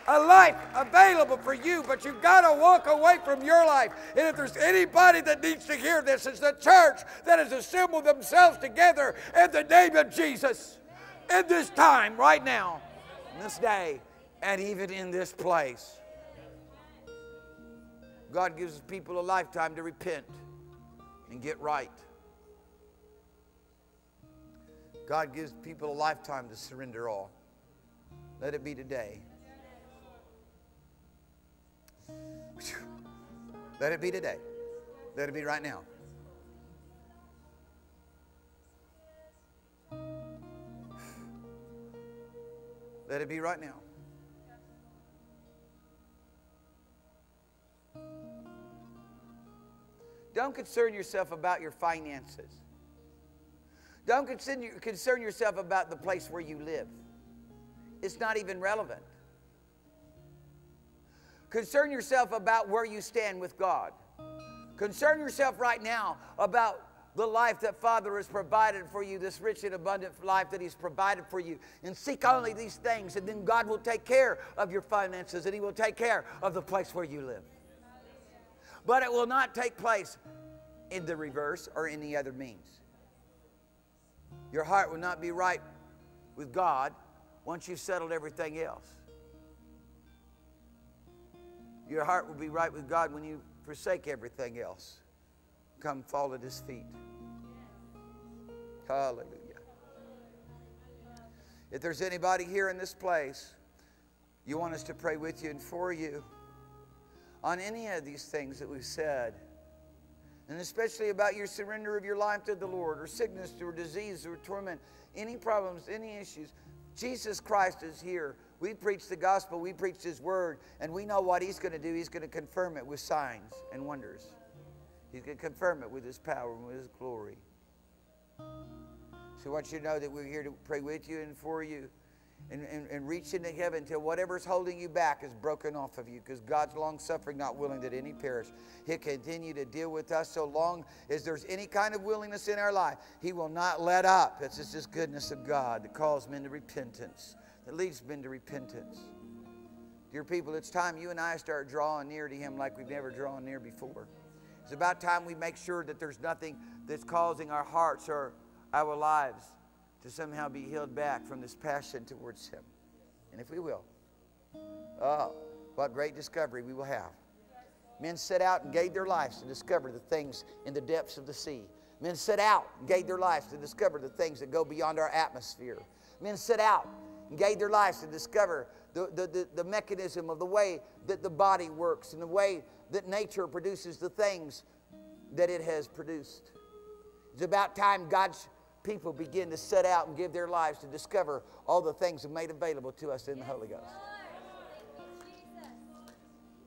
S2: A life available for you, but you've got to walk away from your life. And if there's anybody that needs to hear this, it's the church that has assembled themselves together in the name of Jesus. In this time, right now, this day, and even in this place. God gives people a lifetime to repent and get right. God gives people a lifetime to surrender all. Let it be today. Let it be today. Let it be right now. Let it be right now. Don't concern yourself about your finances. Don't concern yourself about the place where you live. It's not even relevant. Concern yourself about where you stand with God. Concern yourself right now about the life that Father has provided for you, this rich and abundant life that He's provided for you. And seek only these things, and then God will take care of your finances and He will take care of the place where you live. But it will not take place in the reverse or any other means. Your heart will not be right with God once you've settled everything else. Your heart will be right with God when you forsake everything else. Come fall at His feet. Hallelujah. If there's anybody here in this place, you want us to pray with you and for you on any of these things that we've said, and especially about your surrender of your life to the Lord, or sickness, or disease, or torment, any problems, any issues, Jesus Christ is here. We preach the gospel, we preach His word, and we know what He's going to do. He's going to confirm it with signs and wonders. He's going to confirm it with His power and with His glory. So I want you to know that we're here to pray with you and for you and, and, and reach into heaven until whatever's holding you back is broken off of you because God's long suffering, not willing that any perish. He'll continue to deal with us so long as there's any kind of willingness in our life. He will not let up. It's just this goodness of God that calls men to repentance, that leads men to repentance. Dear people, it's time you and I start drawing near to Him like we've never drawn near before. It's about time we make sure that there's nothing that's causing our hearts or our lives to somehow be held back from this passion towards Him. And if we will, oh, what great discovery we will have. Men set out and gave their lives to discover the things in the depths of the sea. Men set out and gave their lives to discover the things that go beyond our atmosphere. Men set out and gave their lives to discover the, the, the, the mechanism of the way that the body works and the way that nature produces the things that it has produced. It's about time God's people begin to set out and give their lives to discover all the things made available to us in the Holy Ghost.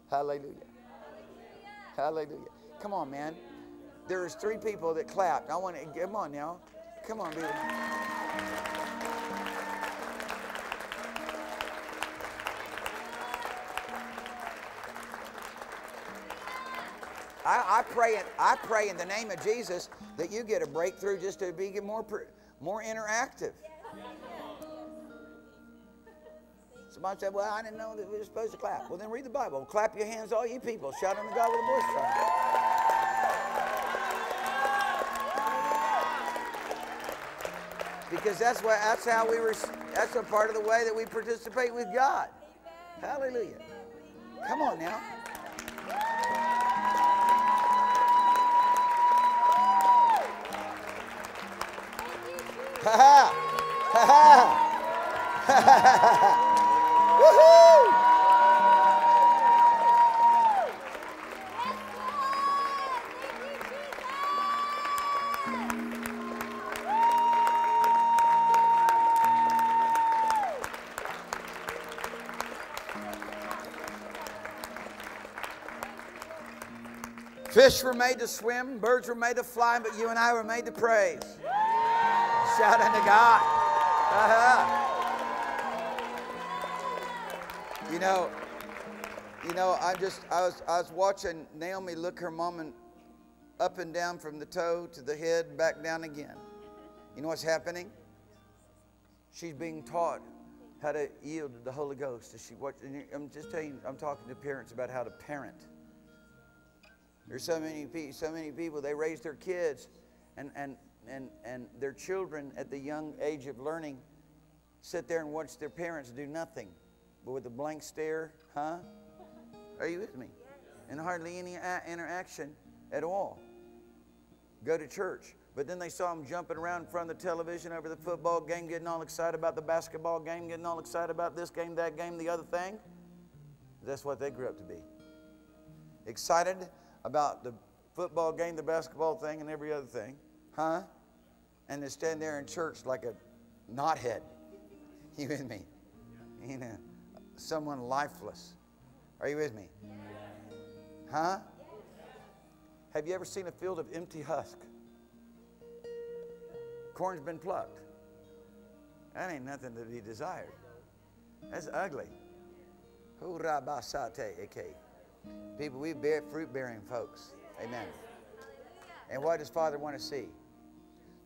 S2: Hallelujah. Hallelujah. Come on, man. There's three people that clapped. I want to come on now. Come on, baby. I, I pray. I pray in the name of Jesus that you get a breakthrough just to be more more interactive. Somebody said, "Well, I didn't know that we were supposed to clap." Well, then read the Bible. Clap your hands, all you people. Shout unto God with a voice. Because that's what that's how we were. That's a part of the way that we participate with God. Hallelujah. Come on now. Ha ha! Ha ha! Ha ha! Woohoo! Fish were made to swim, birds were made to fly, but you and I were made to praise. Shout unto God. Uh-huh. You know, you know, I just I was I was watching Naomi look her mom and up and down from the toe to the head, back down again. You know what's happening? She's being taught how to yield to the Holy Ghost. She I'm just telling you, I'm talking to parents about how to parent. There's so many people, so many people. They raise their kids, and and and and their children at the young age of learning sit there and watch their parents do nothing, but with a blank stare, huh? Are you with me? And hardly any interaction at all. Go to church, but then they saw them jumping around in front of the television over the football game, getting all excited about the basketball game, getting all excited about this game, that game, the other thing. That's what they grew up to be excited about the football game, the basketball thing, and every other thing, huh? And they stand there in church like a knothead. You with me? You know, someone lifeless. Are you with me? Huh? Have you ever seen a field of empty husk? Corn's been plucked. That ain't nothing to be desired. That's ugly. People, we bear fruit bearing folks. Amen. And what does Father want to see?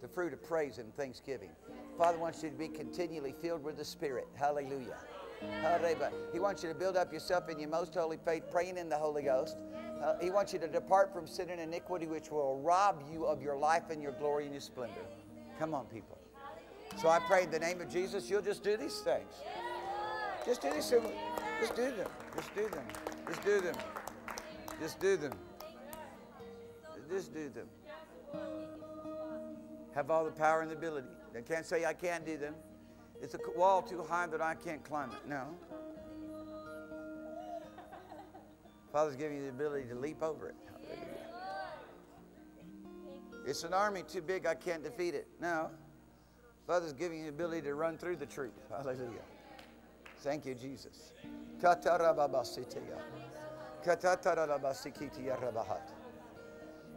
S2: The fruit of praise and thanksgiving. Father wants you to be continually filled with the Spirit. Hallelujah. Hallelujah. He wants you to build up yourself in your most holy faith, praying in the Holy Ghost. Uh, he wants you to depart from sin and iniquity, which will rob you of your life and your glory and your splendor. Come on, people. So I pray in the name of Jesus, you'll just do these things. Just do these things. Just do them. Just do them. Just do them. Just do them. Just do them. Have all the power and the ability. I can't say I can't do them. It's a wall too high that I can't climb it. No. Father's giving you the ability to leap over it. It's an army too big, I can't defeat it. No. Father's giving you the ability to run through the truth. Hallelujah. Thank you, Jesus. Katarababasiteya. Katatarabasikitia rabahat.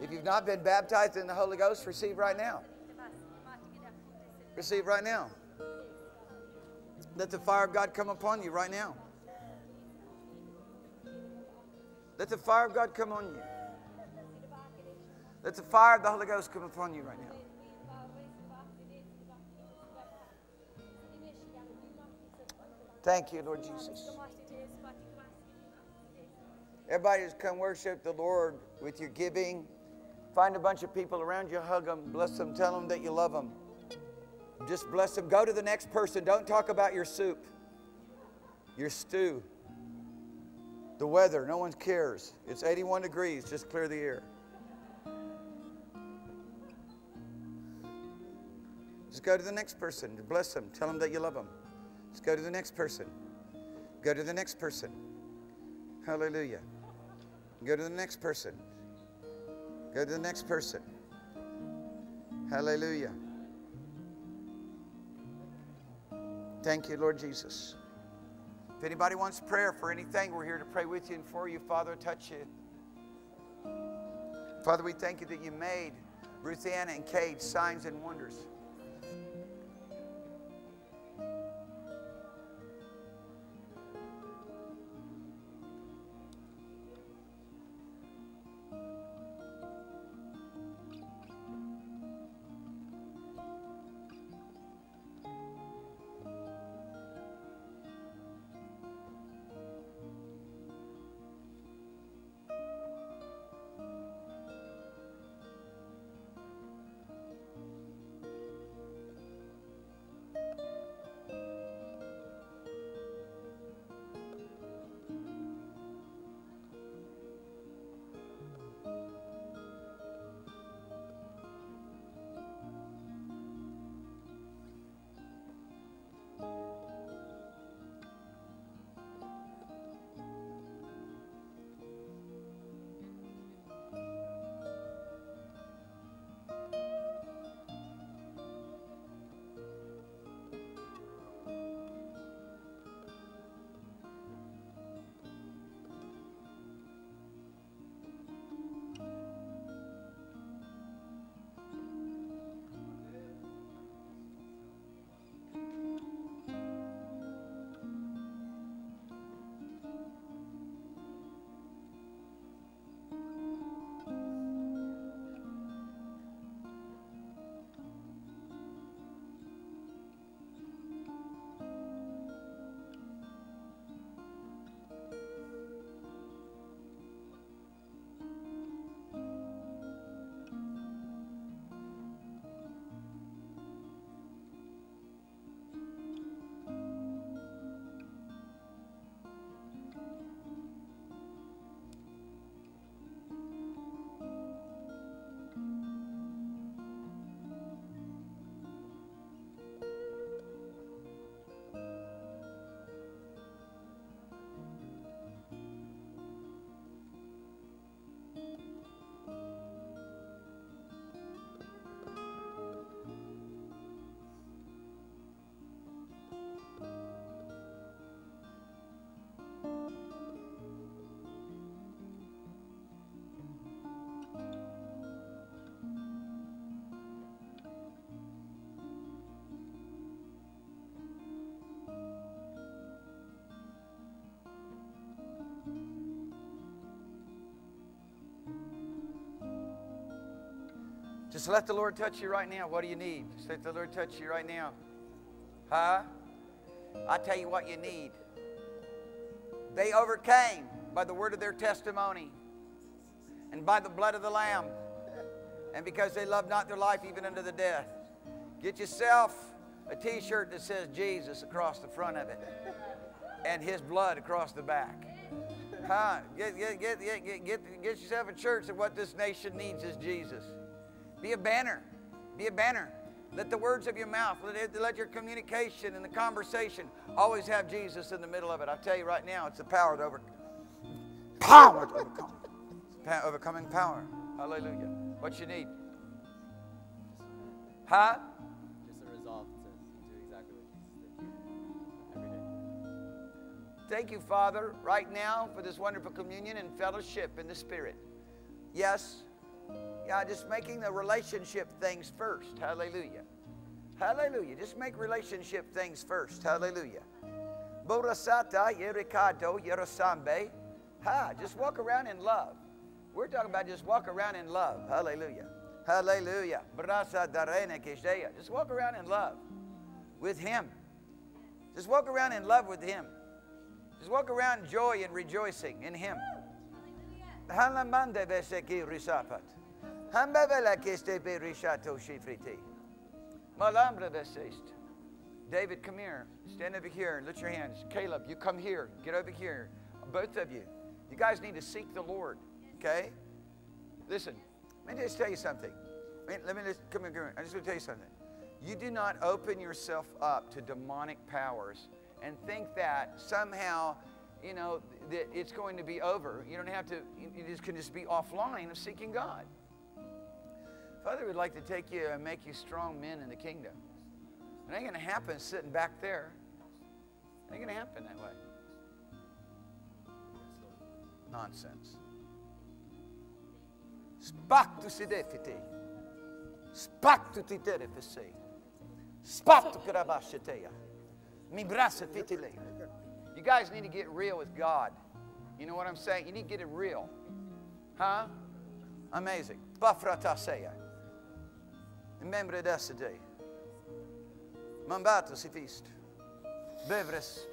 S2: If you've not been baptized in the Holy Ghost, receive right now. Receive right now. Let the fire of God come upon you right now. Let the fire of God come on you. Let the fire of the Holy Ghost come upon you right now. Thank you, Lord Jesus. Everybody just come worship the Lord with your giving. Find a bunch of people around you, hug them, bless them, tell them that you love them. Just bless them. Go to the next person. Don't talk about your soup, your stew, the weather. No one cares. It's 81 degrees. Just clear the air. Just go to the next person. Bless them. Tell them that you love them. Just go to the next person. Go to the next person. Hallelujah. Go to the next person. Go to the next person. Hallelujah. Thank you, Lord Jesus. If anybody wants prayer for anything, we're here to pray with you and for you. Father, touch you. Father, we thank you that you made Ruth Anna and Cade signs and wonders. Just let the Lord touch you right now. What do you need? Just let the Lord touch you right now. Huh? I tell you what you need. They overcame by the word of their testimony and by the blood of the Lamb, and because they loved not their life even unto the death. Get yourself a t shirt that says Jesus across the front of it and his blood across the back. Huh? Get, get, get, get, get, get, yourself a church that what this nation needs is Jesus. Be a banner. Be a banner. Let the words of your mouth, let, it, let your communication and the conversation always have Jesus in the middle of it. I tell you right now, it's the power to over, power to overcome. Pa- overcoming power. Hallelujah. What you need? Huh?
S5: Just a resolve to do exactly what Jesus did every day.
S2: Thank you, Father, right now for this wonderful communion and fellowship in the Spirit. Yes, yeah, just making the relationship things first. Hallelujah. Hallelujah. Just make relationship things first. Hallelujah. Borasata yerikado yerasambe. Ha, just walk around in love. We're talking about just walk around in love. Hallelujah. Hallelujah. Brasa darene kisheya. Just walk around in love with Him. Just walk around in love with Him. Just walk around joy and rejoicing in Him. Risapat. Hambevela kiste berishato shifriti. Malambra vesist. David, come here. Stand over here and lift your hands. Caleb, you come here. Get over here. Both of you. You guys need to seek the Lord. Okay? Listen, let me just tell you something. Let me just come here, come here. I just want to tell you something. You do not open yourself up to demonic powers and think that somehow, you know, that it's going to be over. You don't have to, you just can just be offline of seeking God. Father would like to take you and make you strong men in the kingdom. It ain't going to happen sitting back there. It ain't going to happen that way. Nonsense. Spactu sidefiti. Spactu titerefisi. Spactu karabashateya. Mi brasa fitile. You guys need to get real with God. You know what I'm saying? You need to get it real. Huh? Amazing. Bafrataseya. Membre dessade. Mambato si fist. Bevres.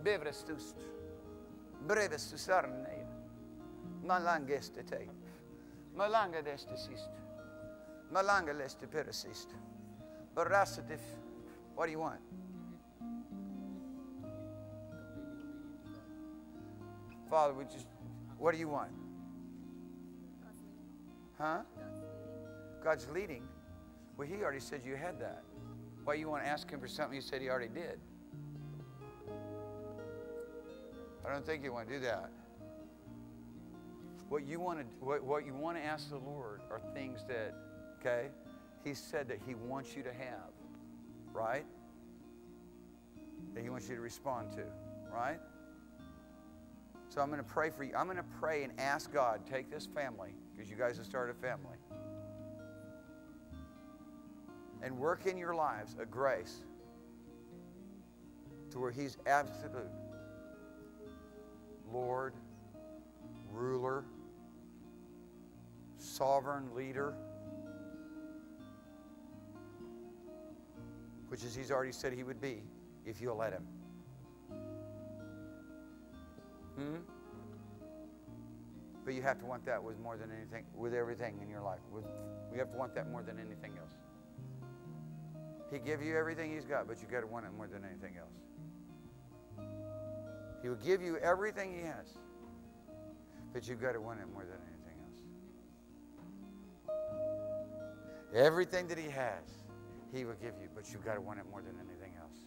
S2: Bevres tust. Breves tu sarneia. Malanga este te. Malanga deste sist. Malanga leste perasist. Barasatif. What do you want? Father, we just, what do you want? Huh? God's leading. Well, He already said you had that. Why you want to ask Him for something you said He already did? I don't think you want to do that. What you want to, what, what you want to ask the Lord are things that, okay, He said that He wants you to have, right? That He wants you to respond to, right? So I'm going to pray for you. I'm going to pray and ask God, take this family, because you guys have started a family, and work in your lives a grace to where He's absolute Lord, ruler, sovereign leader, which is He's already said He would be if you'll let Him. Hmm? But you have to want that with more than anything, with everything in your life. With, have to want that more than anything else. He give you everything He's got, but you got to want it more than anything else. He will give you everything He has, but you've got to want it more than anything else. Everything that He has, He will give you, but you've got to want it more than anything else.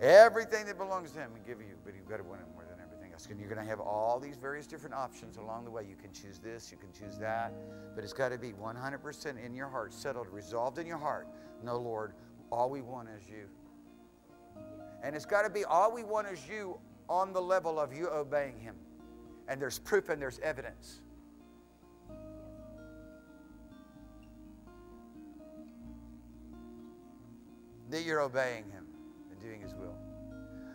S2: Everything that belongs to Him, He give you, but you've got to want it more else. And you're going to have all these various different options along the way. You can choose this, you can choose that, but it's got to be 100% in your heart, settled, resolved in your heart. No, Lord, all we want is you. And it's got to be all we want is you on the level of you obeying Him. And there's proof and there's evidence. That you're obeying Him and doing His will.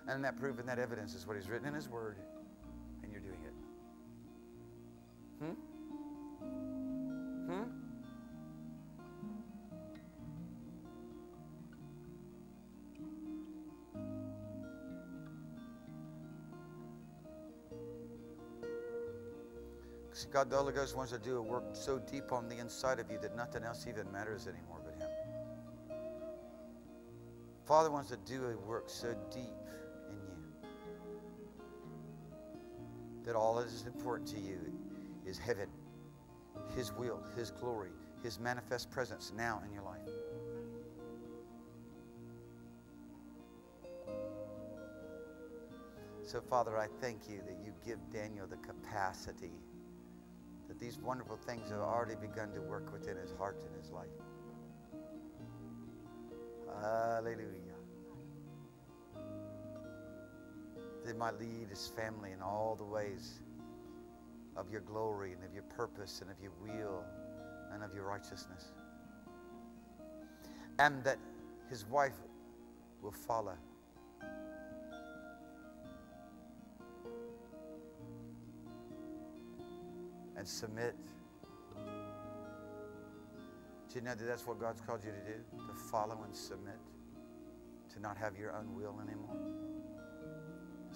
S2: And that proof and that evidence is what He's written in His Word, Hmm? Hmm? See, God, the Holy Ghost wants to do a work so deep on the inside of you that nothing else even matters anymore but Him. Father wants to do a work so deep in you that all that is important to you is heaven, His will, His glory, His manifest presence now in your life. So, Father, I thank you that you give Daniel the capacity that these wonderful things have already begun to work within his heart and his life. Hallelujah. That might lead his family in all the ways of your glory and of your purpose and of your will and of your righteousness. And that his wife will follow. and submit. Do you know that that's what God's called you to do? To follow and submit. To not have your own will anymore.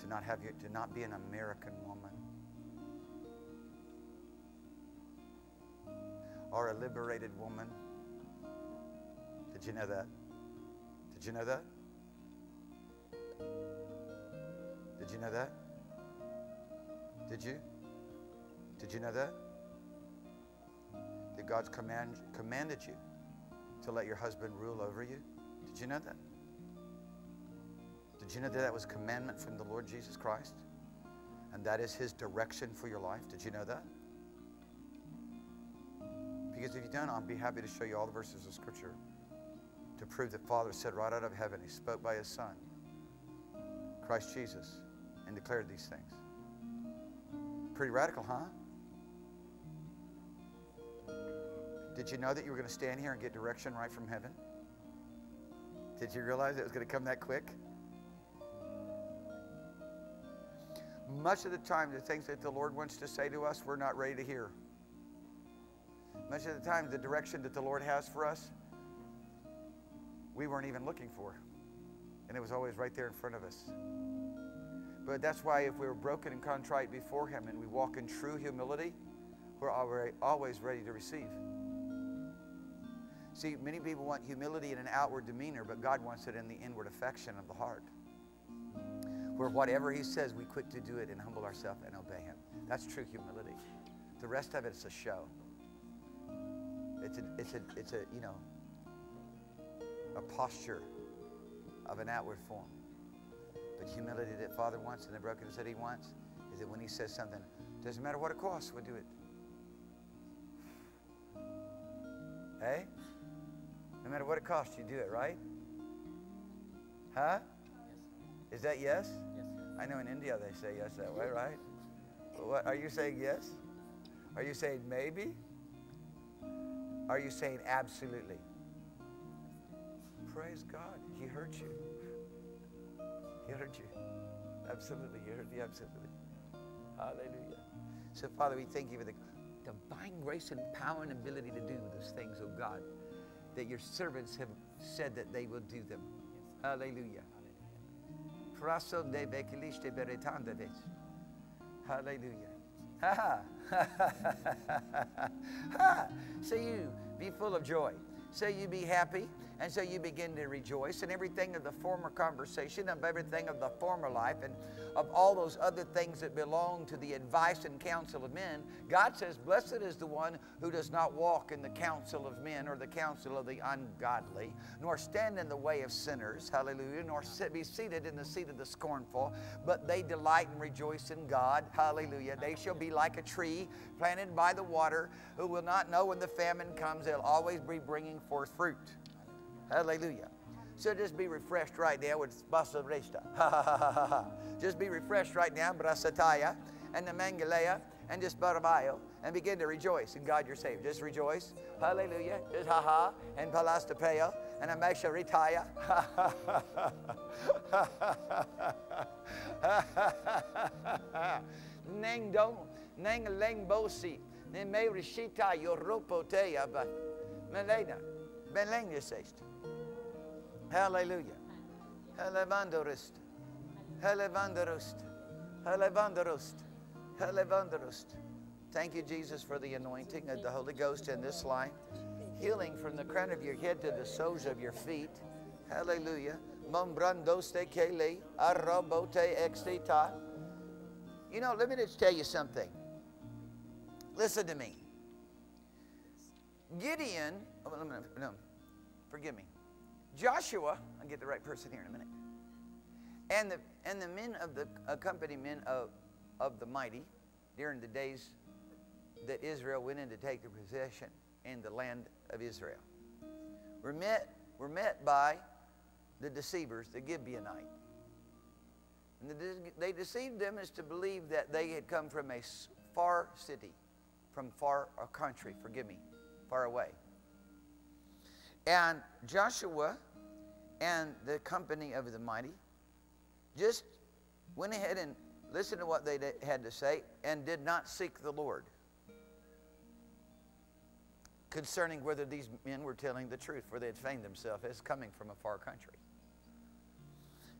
S2: To not have your, to not be an American woman. Or a liberated woman. Did you know that? Did you know that? Did you know that? Did you? Did you know that? That God's command, commanded you to let your husband rule over you? Did you know that? Did you know that that was commandment from the Lord Jesus Christ? And that is his direction for your life? Did you know that? Because if you don't, I'll be happy to show you all the verses of Scripture to prove that Father said right out of heaven, He spoke by His Son, Christ Jesus, and declared these things. Pretty radical, huh? Did you know that you were going to stand here and get direction right from heaven? Did you realize it was going to come that quick? Much of the time, the things that the Lord wants to say to us, we're not ready to hear. Much of the time, the direction that the Lord has for us, we weren't even looking for. And it was always right there in front of us. But that's why if we were broken and contrite before Him and we walk in true humility, we're always ready to receive. See, many people want humility in an outward demeanor, but God wants it in the inward affection of the heart. Where whatever He says, we quick to do it and humble ourselves and obey Him. That's true humility. The rest of it's a show. It's a, it's a, it's a, you know, a posture of an outward form. But humility that Father wants and the brokenness that He wants is that when He says something, doesn't matter what it costs, we'll do it. Hey? No matter what it costs, you do it, right? Huh?
S5: Yes.
S2: Is that yes?
S5: Yes.
S2: I know in India they say yes that way, right? What are you saying yes? Are you saying maybe? Are you saying absolutely? Praise God. He heard you. He heard you. Absolutely. He heard you absolutely. Hallelujah. So, Father, we thank you for the divine grace and power and ability to do those things, oh God that your servants have said that they will do them. Hallelujah. Hallelujah. Ha ha. So you be full of joy. So you be happy. And so you begin to rejoice, and everything of the former conversation, of everything of the former life, and of all those other things that belong to the advice and counsel of men. God says, Blessed is the one who does not walk in the counsel of men or the counsel of the ungodly, nor stand in the way of sinners, hallelujah, nor sit, be seated in the seat of the scornful, but they delight and rejoice in God, hallelujah. They shall be like a tree planted by the water, who will not know when the famine comes, they'll always be bringing forth fruit. Hallelujah. So just be refreshed right now with Basa Resta. just be refreshed right now, Brasataya and the Mangalea and just Barabayo and begin to rejoice in God you're saved. Just rejoice. Hallelujah. Just ha ha and Palastapeo and Amesha Ritaya. Neng dong, me rishita yoropo teya but Melena, Melena says. Hallelujah. Hallelujah. Hallelujah. Hallelujah. Hallelujah. Thank you, Jesus, for the anointing of the Holy Ghost in this life. Healing from the crown of your head to the soles of your feet. Hallelujah. Mombrandoste kele arabote extita. You know, let me just tell you something. Listen to me. Gideon, oh, no, forgive me. Joshua, I'll get the right person here in a minute. And the, and the men of the accompaniment of, of the mighty during the days that Israel went in to take the possession in the land of Israel were met, were met by the deceivers, the Gibeonite. And the, they deceived them as to believe that they had come from a far city, from far a country, forgive me, far away. And Joshua and the company of the mighty just went ahead and listened to what they had to say and did not seek the Lord concerning whether these men were telling the truth, for they had feigned themselves as coming from a far country.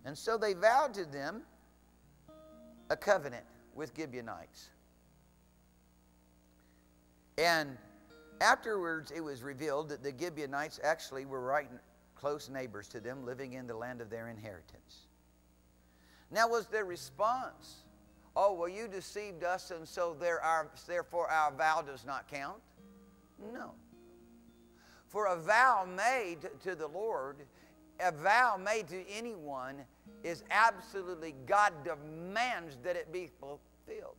S2: And so they vowed to them a covenant with Gibeonites. And afterwards, it was revealed that the Gibeonites actually were right close neighbors to them, living in the land of their inheritance. Now, was their response, Oh, well, you deceived us, and so there are, therefore our vow does not count? No. For a vow made to the Lord, a vow made to anyone, is absolutely, God demands that it be fulfilled.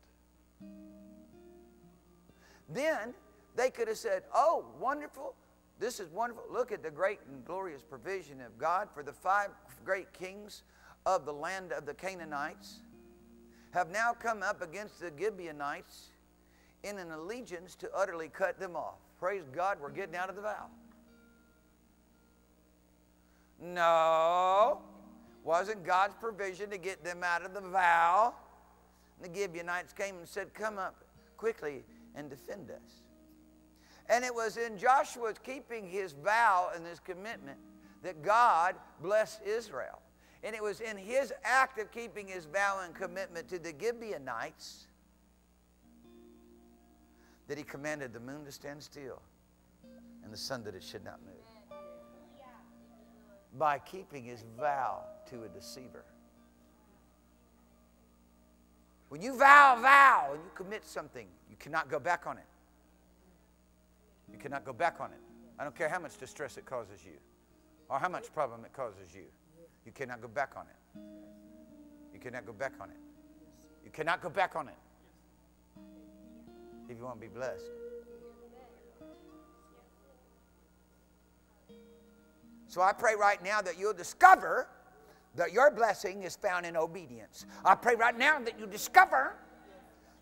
S2: Then they could have said, Oh, wonderful. This is wonderful. Look at the great and glorious provision of God for the five great kings of the land of the Canaanites have now come up against the Gibeonites in an allegiance to utterly cut them off. Praise God, we're getting out of the vow. No, wasn't God's provision to get them out of the vow. The Gibeonites came and said, Come up quickly and defend us. And it was in Joshua's keeping his vow and his commitment that God blessed Israel. And it was in his act of keeping his vow and commitment to the Gibeonites that he commanded the moon to stand still and the sun that it should not move. By keeping his vow to a deceiver. When you vow, vow, and you commit something, you cannot go back on it. You cannot go back on it. I don't care how much distress it causes you or how much problem it causes you. You cannot go back on it. You cannot go back on it. You cannot go back on it if you want to be blessed. So I pray right now that you'll discover that your blessing is found in obedience. I pray right now that you discover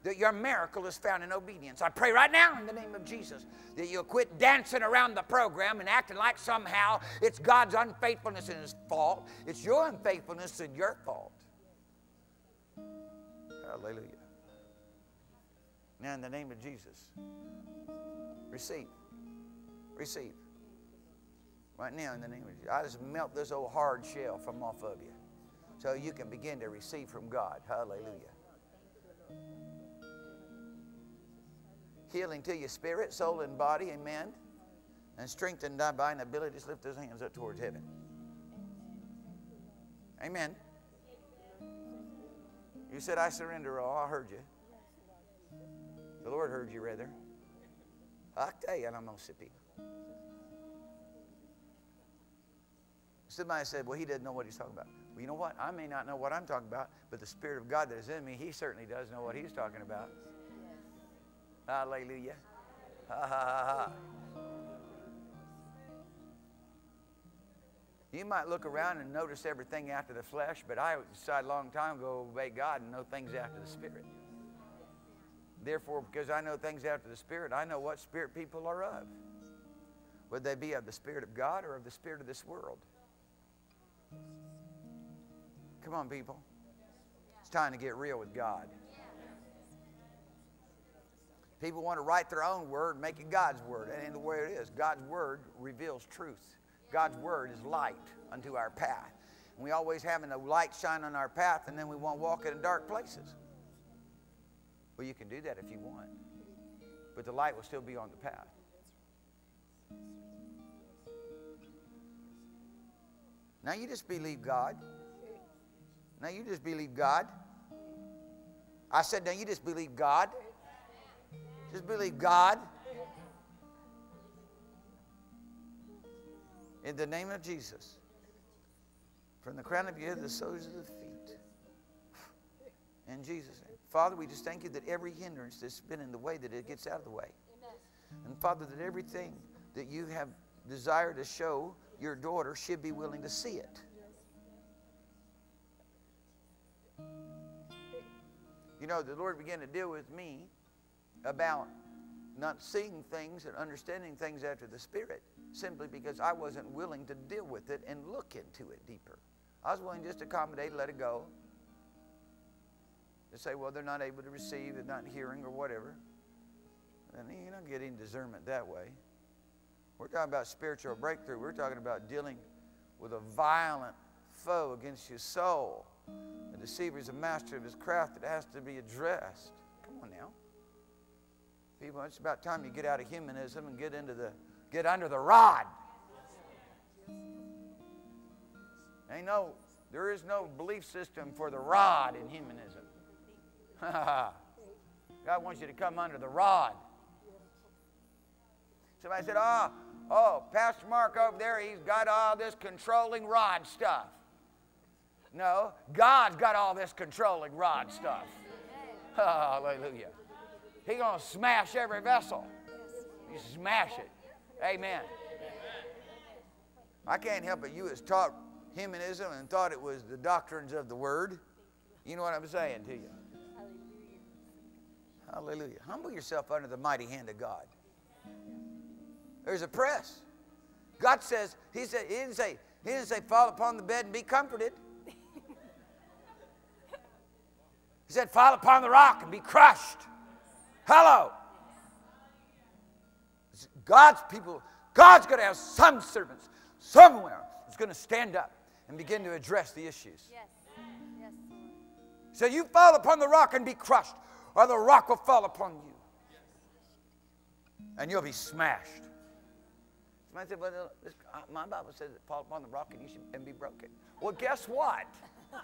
S2: that your miracle is found in obedience. I pray right now in the name of Jesus that you'll quit dancing around the program and acting like somehow it's God's unfaithfulness and his fault. It's your unfaithfulness and your fault. Hallelujah. Now, in the name of Jesus, receive. Receive. Right now, in the name of Jesus. I just melt this old hard shell from off of you so you can begin to receive from God. Hallelujah. Healing to your spirit, soul, and body, amen. And strengthen divine ability to lift those hands up towards heaven. Amen. You said, I surrender all. I heard you. The Lord heard you, rather. I tell you, I'm going to people. Somebody said, Well, he doesn't know what he's talking about. Well, you know what? I may not know what I'm talking about, but the Spirit of God that is in me, he certainly does know what he's talking about. Hallelujah. Ha, ha, ha, you might look around and notice everything after the flesh, but I decided a long time ago obey God and know things after the Spirit. Therefore, because I know things after the Spirit, I know what spirit people are of. Would they be of the Spirit of God or of the Spirit of this world? Come on, people. It's time to get real with God. People want to write their own word and make it God's word. And the way it is, God's word reveals truth. God's word is light unto our path. And we always having the light shine on our path, and then we want to walk it in dark places. Well, you can do that if you want. but the light will still be on the path. Now you just believe God. Now you just believe God. I said, now you just believe God. Just believe God. In the name of Jesus. From the crown of your head to the soles of the feet. In Jesus' name. Father, we just thank you that every hindrance that's been in the way, that it gets out of the way. And Father, that everything that you have desired to show your daughter should be willing to see it. You know, the Lord began to deal with me about not seeing things and understanding things after the Spirit simply because I wasn't willing to deal with it and look into it deeper. I was willing just to accommodate, let it go. To say, well, they're not able to receive, they're not hearing, or whatever. And you don't get any discernment that way. We're talking about spiritual breakthrough. We're talking about dealing with a violent foe against your soul. The deceiver is a master of his craft that has to be addressed. Come on now. People, it's about time you get out of humanism and get into the get under the rod. Ain't no, there is no belief system for the rod in humanism. God wants you to come under the rod. Somebody said, Oh, oh, Pastor Mark over there, he's got all this controlling rod stuff. No, God's got all this controlling rod stuff. Hallelujah. He's going to smash every vessel. You smash it. Amen. I can't help it. You was taught humanism and thought it was the doctrines of the word. You know what I'm saying to you? Hallelujah. Humble yourself under the mighty hand of God. There's a press. God says, He said, He didn't say, He didn't say, fall upon the bed and be comforted. He said, fall upon the rock and be crushed. Hello. God's people, God's going to have some servants somewhere that's going to stand up and begin to address the issues.
S6: Yes. Yes.
S2: So you fall upon the rock and be crushed, or the rock will fall upon you. And you'll be smashed. Somebody said, well, this, uh, my Bible says that fall upon the rock and you should and be broken. Well, guess what?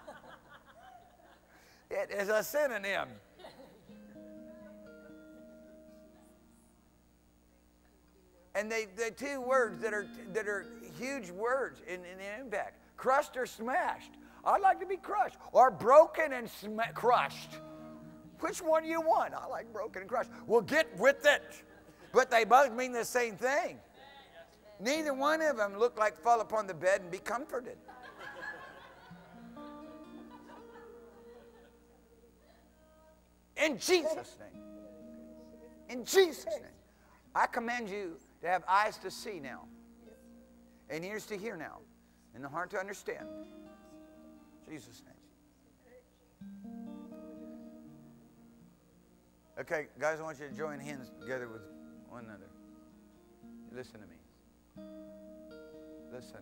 S2: it is a synonym. And they, the two words that are, that are huge words in, in impact crushed or smashed. I'd like to be crushed or broken and crushed. Which one do you want? I like broken and crushed. Well, get with it. But they both mean the same thing. Neither one of them look like fall upon the bed and be comforted. In Jesus' name. In Jesus' name. I command you to have eyes to see now, and ears to hear now, and the heart to understand. In Jesus' name. Okay, guys, I want you to join hands together with one another. Listen to me. Listen.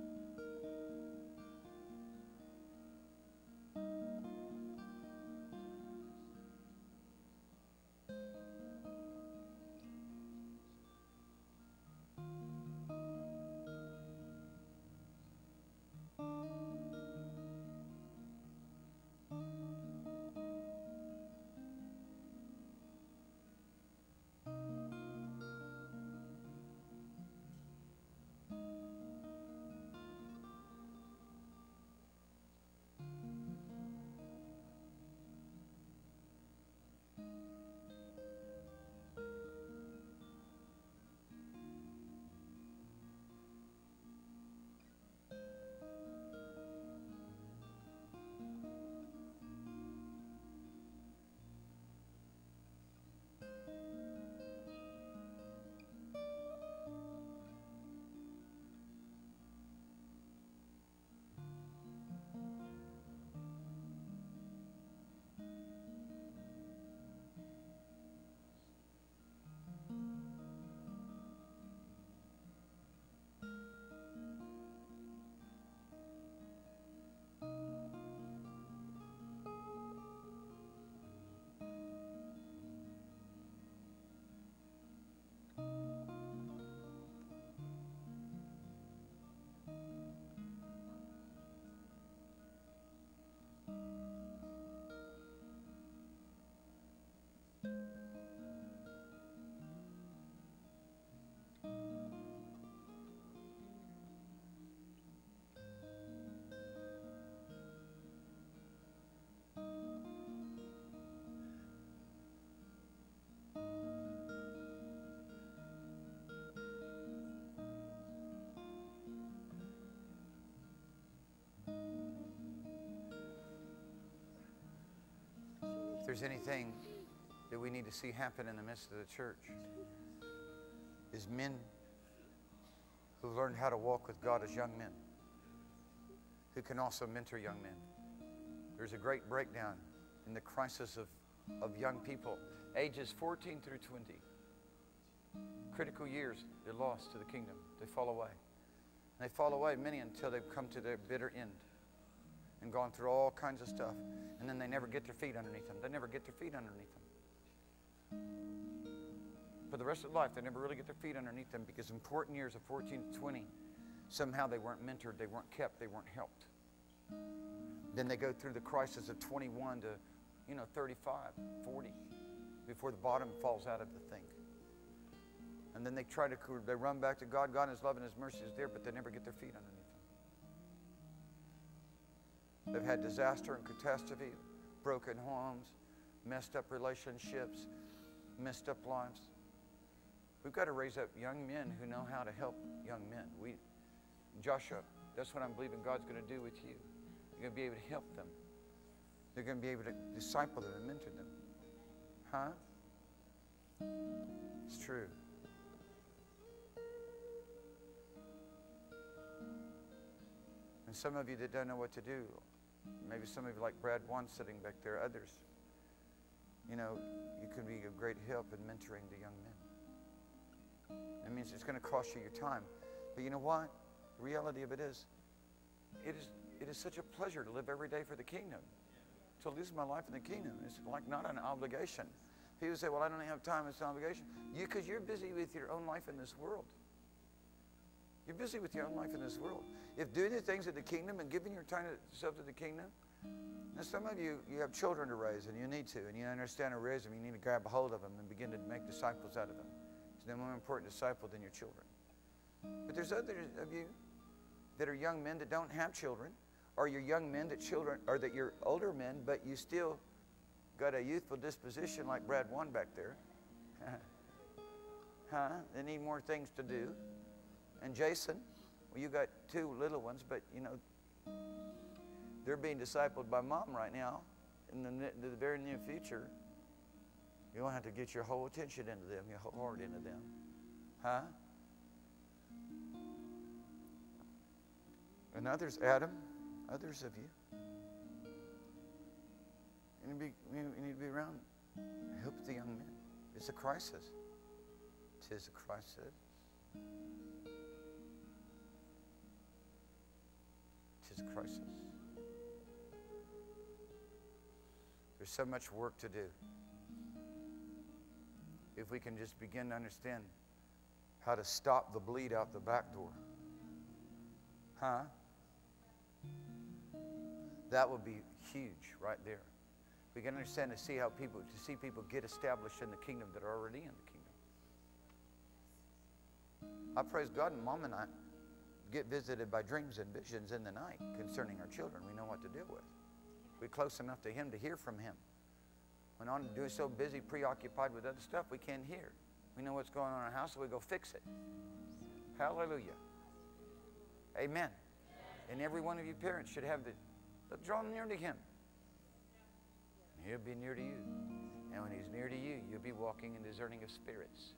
S2: there's anything that we need to see happen in the midst of the church, is men who learned how to walk with God as young men, who can also mentor young men. There's a great breakdown in the crisis of, of young people, ages 14 through 20. Critical years, they're lost to the kingdom. They fall away. And they fall away, many, until they've come to their bitter end and gone through all kinds of stuff. And then they never get their feet underneath them. They never get their feet underneath them. For the rest of life, they never really get their feet underneath them because important years of 14 to 20, somehow they weren't mentored, they weren't kept, they weren't helped. Then they go through the crisis of 21 to, you know, 35, 40, before the bottom falls out of the thing. And then they try to, they run back to God. God, His love and His mercy is there, but they never get their feet underneath. They've had disaster and catastrophe, broken homes, messed up relationships, messed up lives. We've got to raise up young men who know how to help young men. We, Joshua, that's what I'm believing God's going to do with you. You're going to be able to help them. You're going to be able to disciple them and mentor them. Huh? It's true. And some of you that don't know what to do, maybe some of you like Brad one sitting back there, others, you know, you can be a great help in mentoring the young men. It means it's going to cost you your time. But you know what? The reality of it is, it is, it is such a pleasure to live every day for the kingdom. To lose my life in the kingdom is like not an obligation. People say, well, I don't have time, it's an obligation. You, because you're busy with your own life in this world. You're busy with your own life in this world. If doing the things of the kingdom and giving your time to yourself to the kingdom, now some of you, you have children to raise and you need to, and you understand to raise them. You need to grab a hold of them and begin to make disciples out of them. It's no more important disciple than your children. But there's others of you that are young men that don't have children, or you're young men that children, or that you're older men, but you still got a youthful disposition like Brad one back there. huh? They need more things to do. And Jason, well, you got two little ones, but you know, they're being discipled by mom right now. In the, the very near future, you're going to have to get your whole attention into them, your whole heart into them. Huh? And others, Adam, others of you. You need to be, you need to be around. Help the young men. It's a crisis. Tis a crisis. Crisis. There's so much work to do. If we can just begin to understand how to stop the bleed out the back door. Huh? That would be huge right there. We can understand to see how people to see people get established in the kingdom that are already in the kingdom. I praise God and mom and I get visited by dreams and visions in the night concerning our children. We know what to deal with. We're close enough to Him to hear from Him. When on doing so busy, preoccupied with other stuff, we can't hear. We know what's going on in our house, so we go fix it. Hallelujah. Amen. And every one of you parents should have the draw near to Him. And He'll be near to you. And when He's near to you, you'll be walking in discerning of spirits.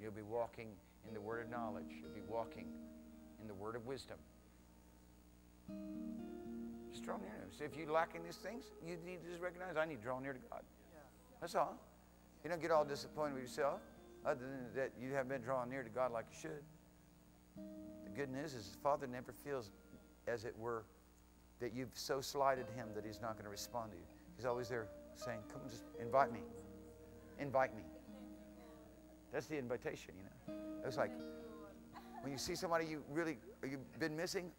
S2: You'll be walking in the word of knowledge. You'll be walking in the word of wisdom. Just draw near to Him. So if you lack in these things, you need to just recognize I need to draw near to God. That's all. You don't get all disappointed with yourself, other than that you haven't been drawn near to God like you should. The good news is Father never feels, as it were, that you've so slighted Him that He's not going to respond to you. He's always there saying, Come, just invite me. Invite me. That's the invitation, you know. It's like when you see somebody you really you've been missing.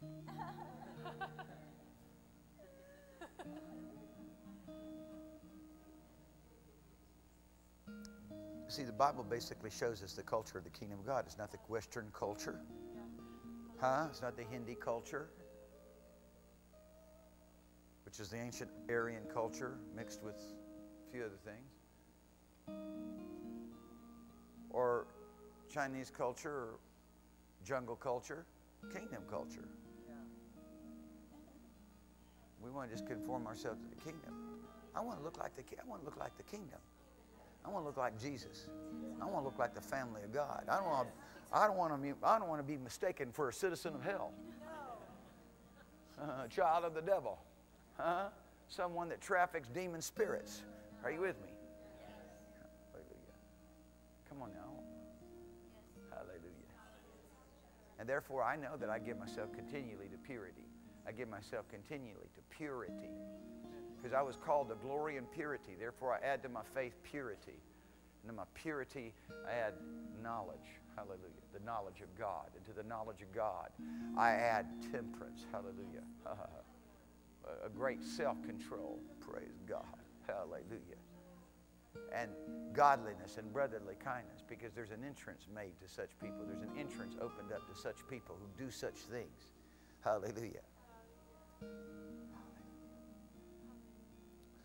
S2: See, the Bible basically shows us the culture of the kingdom of God. It's not the Western culture. Huh? It's not the Hindi culture, which is the ancient Aryan culture mixed with a few other things. Or Chinese culture or jungle culture, kingdom culture. We want to just conform ourselves to the kingdom. I want to look like the I want to look like the kingdom. I want to look like Jesus. I want to look like the family of God. I don't want I don't want to be, I don't want to be mistaken for a citizen of hell. Uh, child of the devil. Huh? Someone that traffics demon spirits. Are you with me? And therefore, I know that I give myself continually to purity. I give myself continually to purity. Because I was called to glory and purity. Therefore, I add to my faith purity. And to my purity, I add knowledge. Hallelujah. The knowledge of God. And to the knowledge of God, I add temperance. Hallelujah. a great self control. Praise God. Hallelujah. And godliness and brotherly kindness because there's an entrance made to such people. There's an entrance opened up to such people who do such things. Hallelujah.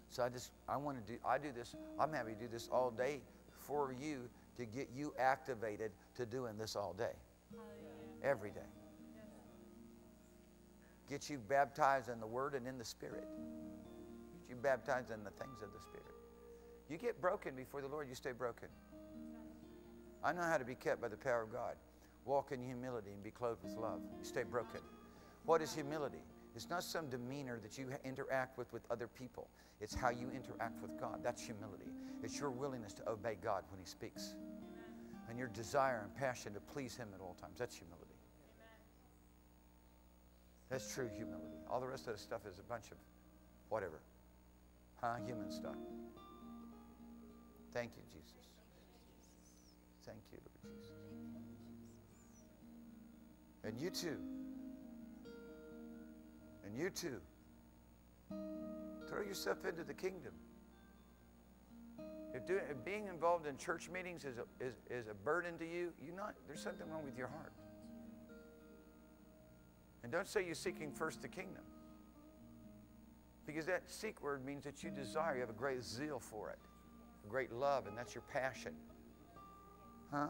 S2: So I just, I want to do, I do this, I'm happy to do this all day for you to get you activated to doing this all day. Every day. Get you baptized in the Word and in the Spirit. Get you baptized in the things of the Spirit. You get broken before the Lord, you stay broken. I know how to be kept by the power of God. Walk in humility and be clothed with love. You stay broken. What is humility? It's not some demeanor that you interact with with other people. It's how you interact with God. That's humility. It's your willingness to obey God when He speaks. And your desire and passion to please Him at all times. That's humility. That's true humility. All the rest of the stuff is a bunch of whatever. Huh? Human stuff. Thank you, Jesus. Thank you, Lord Jesus. And you too. And you too. Throw yourself into the kingdom. If, doing, if being involved in church meetings is a, is, is a burden to you, you not, there's something wrong with your heart. And don't say you're seeking first the kingdom. Because that seek word means that you desire, you have a great zeal for it, great love, and that's your passion. Huh?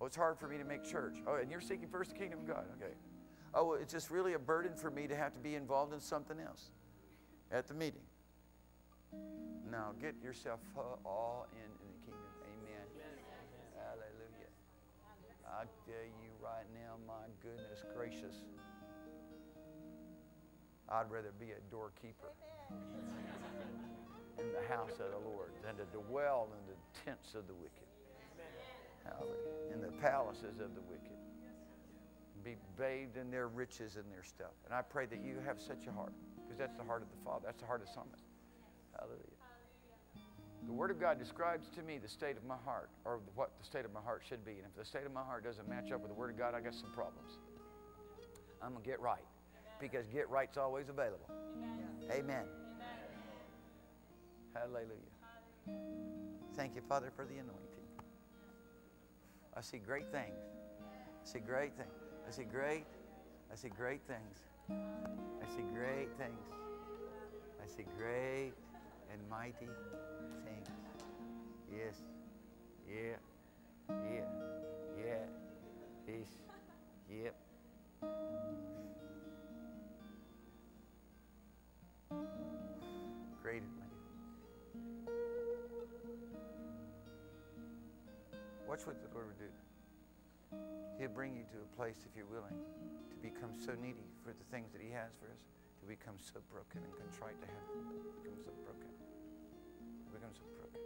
S2: Oh, it's hard for me to make church. Oh, and you're seeking first the kingdom of God. Okay. Oh, it's just really a burden for me to have to be involved in something else at the meeting. Now, get yourself all in in the kingdom. Amen. Hallelujah. I tell you right now, my goodness gracious, I'd rather be a doorkeeper in the house of the Lord than to dwell in the tents of the wicked. In the palaces of the wicked. Be bathed in their riches and their stuff. And I pray that you have such a heart, because that's the heart of the Father. That's the heart of psalmist. Hallelujah. The Word of God describes to me the state of my heart, or what the state of my heart should be. And if the state of my heart doesn't match up with the Word of God, I got some problems. I'm going to get right, because get right's always available. Amen. Amen. Hallelujah. Thank you, Father, for the anointing. I see great things. I see great things. I see great. I see great things. I see great things. I see great and mighty things. Yes. Yeah. Yeah. Yeah. Yes. Yep. Great Watch what the Lord would do. He'll bring you to a place, if you're willing, to become so needy for the things that He has for us, to become so broken and contrite to Him. Become so broken. Become so broken.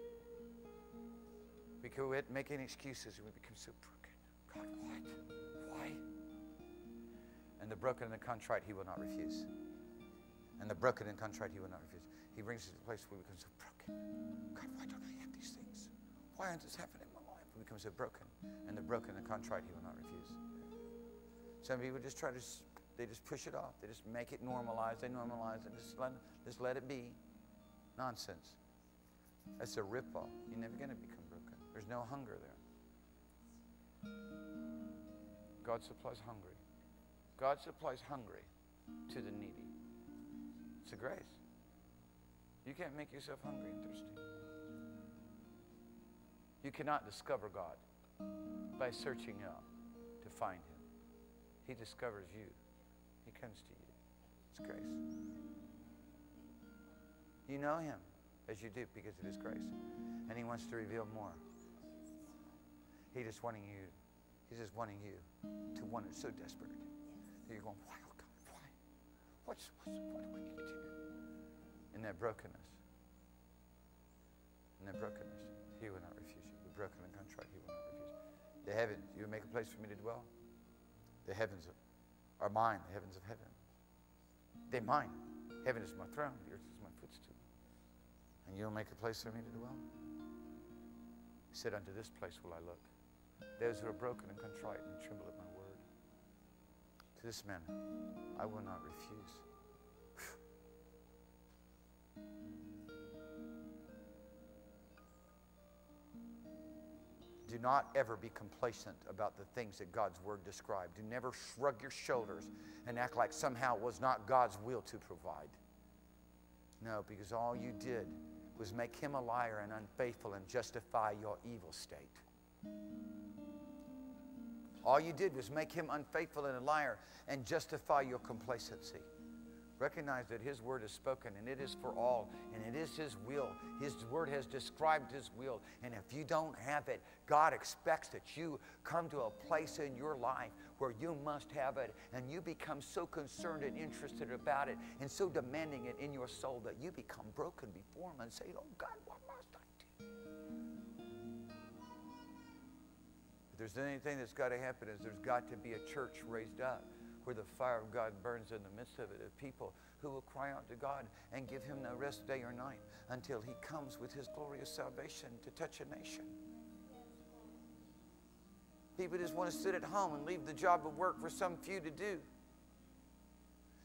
S2: We quit making excuses and we become so broken. God, what? Why? And the broken and the contrite He will not refuse. And the broken and contrite He will not refuse. He brings us to a place where we become so broken. God, why don't I have these things? Why aren't this happening life? So broken. And the broken and contrite He will not refuse. Some people just try to, they just push it off. They just make it normalized. They normalize it. Just let, just let it be. Nonsense. That's a ripoff. You're never going to become broken. There's no hunger there. God supplies hungry. God supplies hungry to the needy. It's a grace. You can't make yourself hungry and thirsty. You cannot discover God by searching out to find Him. He discovers you, He comes to you. It's grace. You know Him as you do because of His grace. And He wants to reveal more. He just wanting you, He's just wanting you to want it so desperate. That you're going, why, oh God, why? What's, what's, what do I need to do? In that brokenness. In that brokenness, He will not broken and contrite, He will not refuse. The heavens, you make a place for me to dwell. The heavens are mine, the heavens of heaven. They're mine. Heaven is my throne, the earth is my footstool. And you'll make a place for me to dwell. He said, Unto this place will I look. Those who are broken and contrite and tremble at my word. To this man I will not refuse. Do not ever be complacent about the things that God's word described. Do never shrug your shoulders and act like somehow it was not God's will to provide. No, because all you did was make him a liar and unfaithful and justify your evil state. All you did was make him unfaithful and a liar and justify your complacency. Recognize that His word is spoken and it is for all and it is His will. His word has described His will. And if you don't have it, God expects that you come to a place in your life where you must have it and you become so concerned and interested about it and so demanding it in your soul that you become broken before Him and say, Oh God, what must I do? If there's anything that's got to happen, is there's got to be a church raised up where the fire of God burns in the midst of it, of people who will cry out to God and give Him no rest day or night until He comes with His glorious salvation to touch a nation. People just want to sit at home and leave the job of work for some few to do.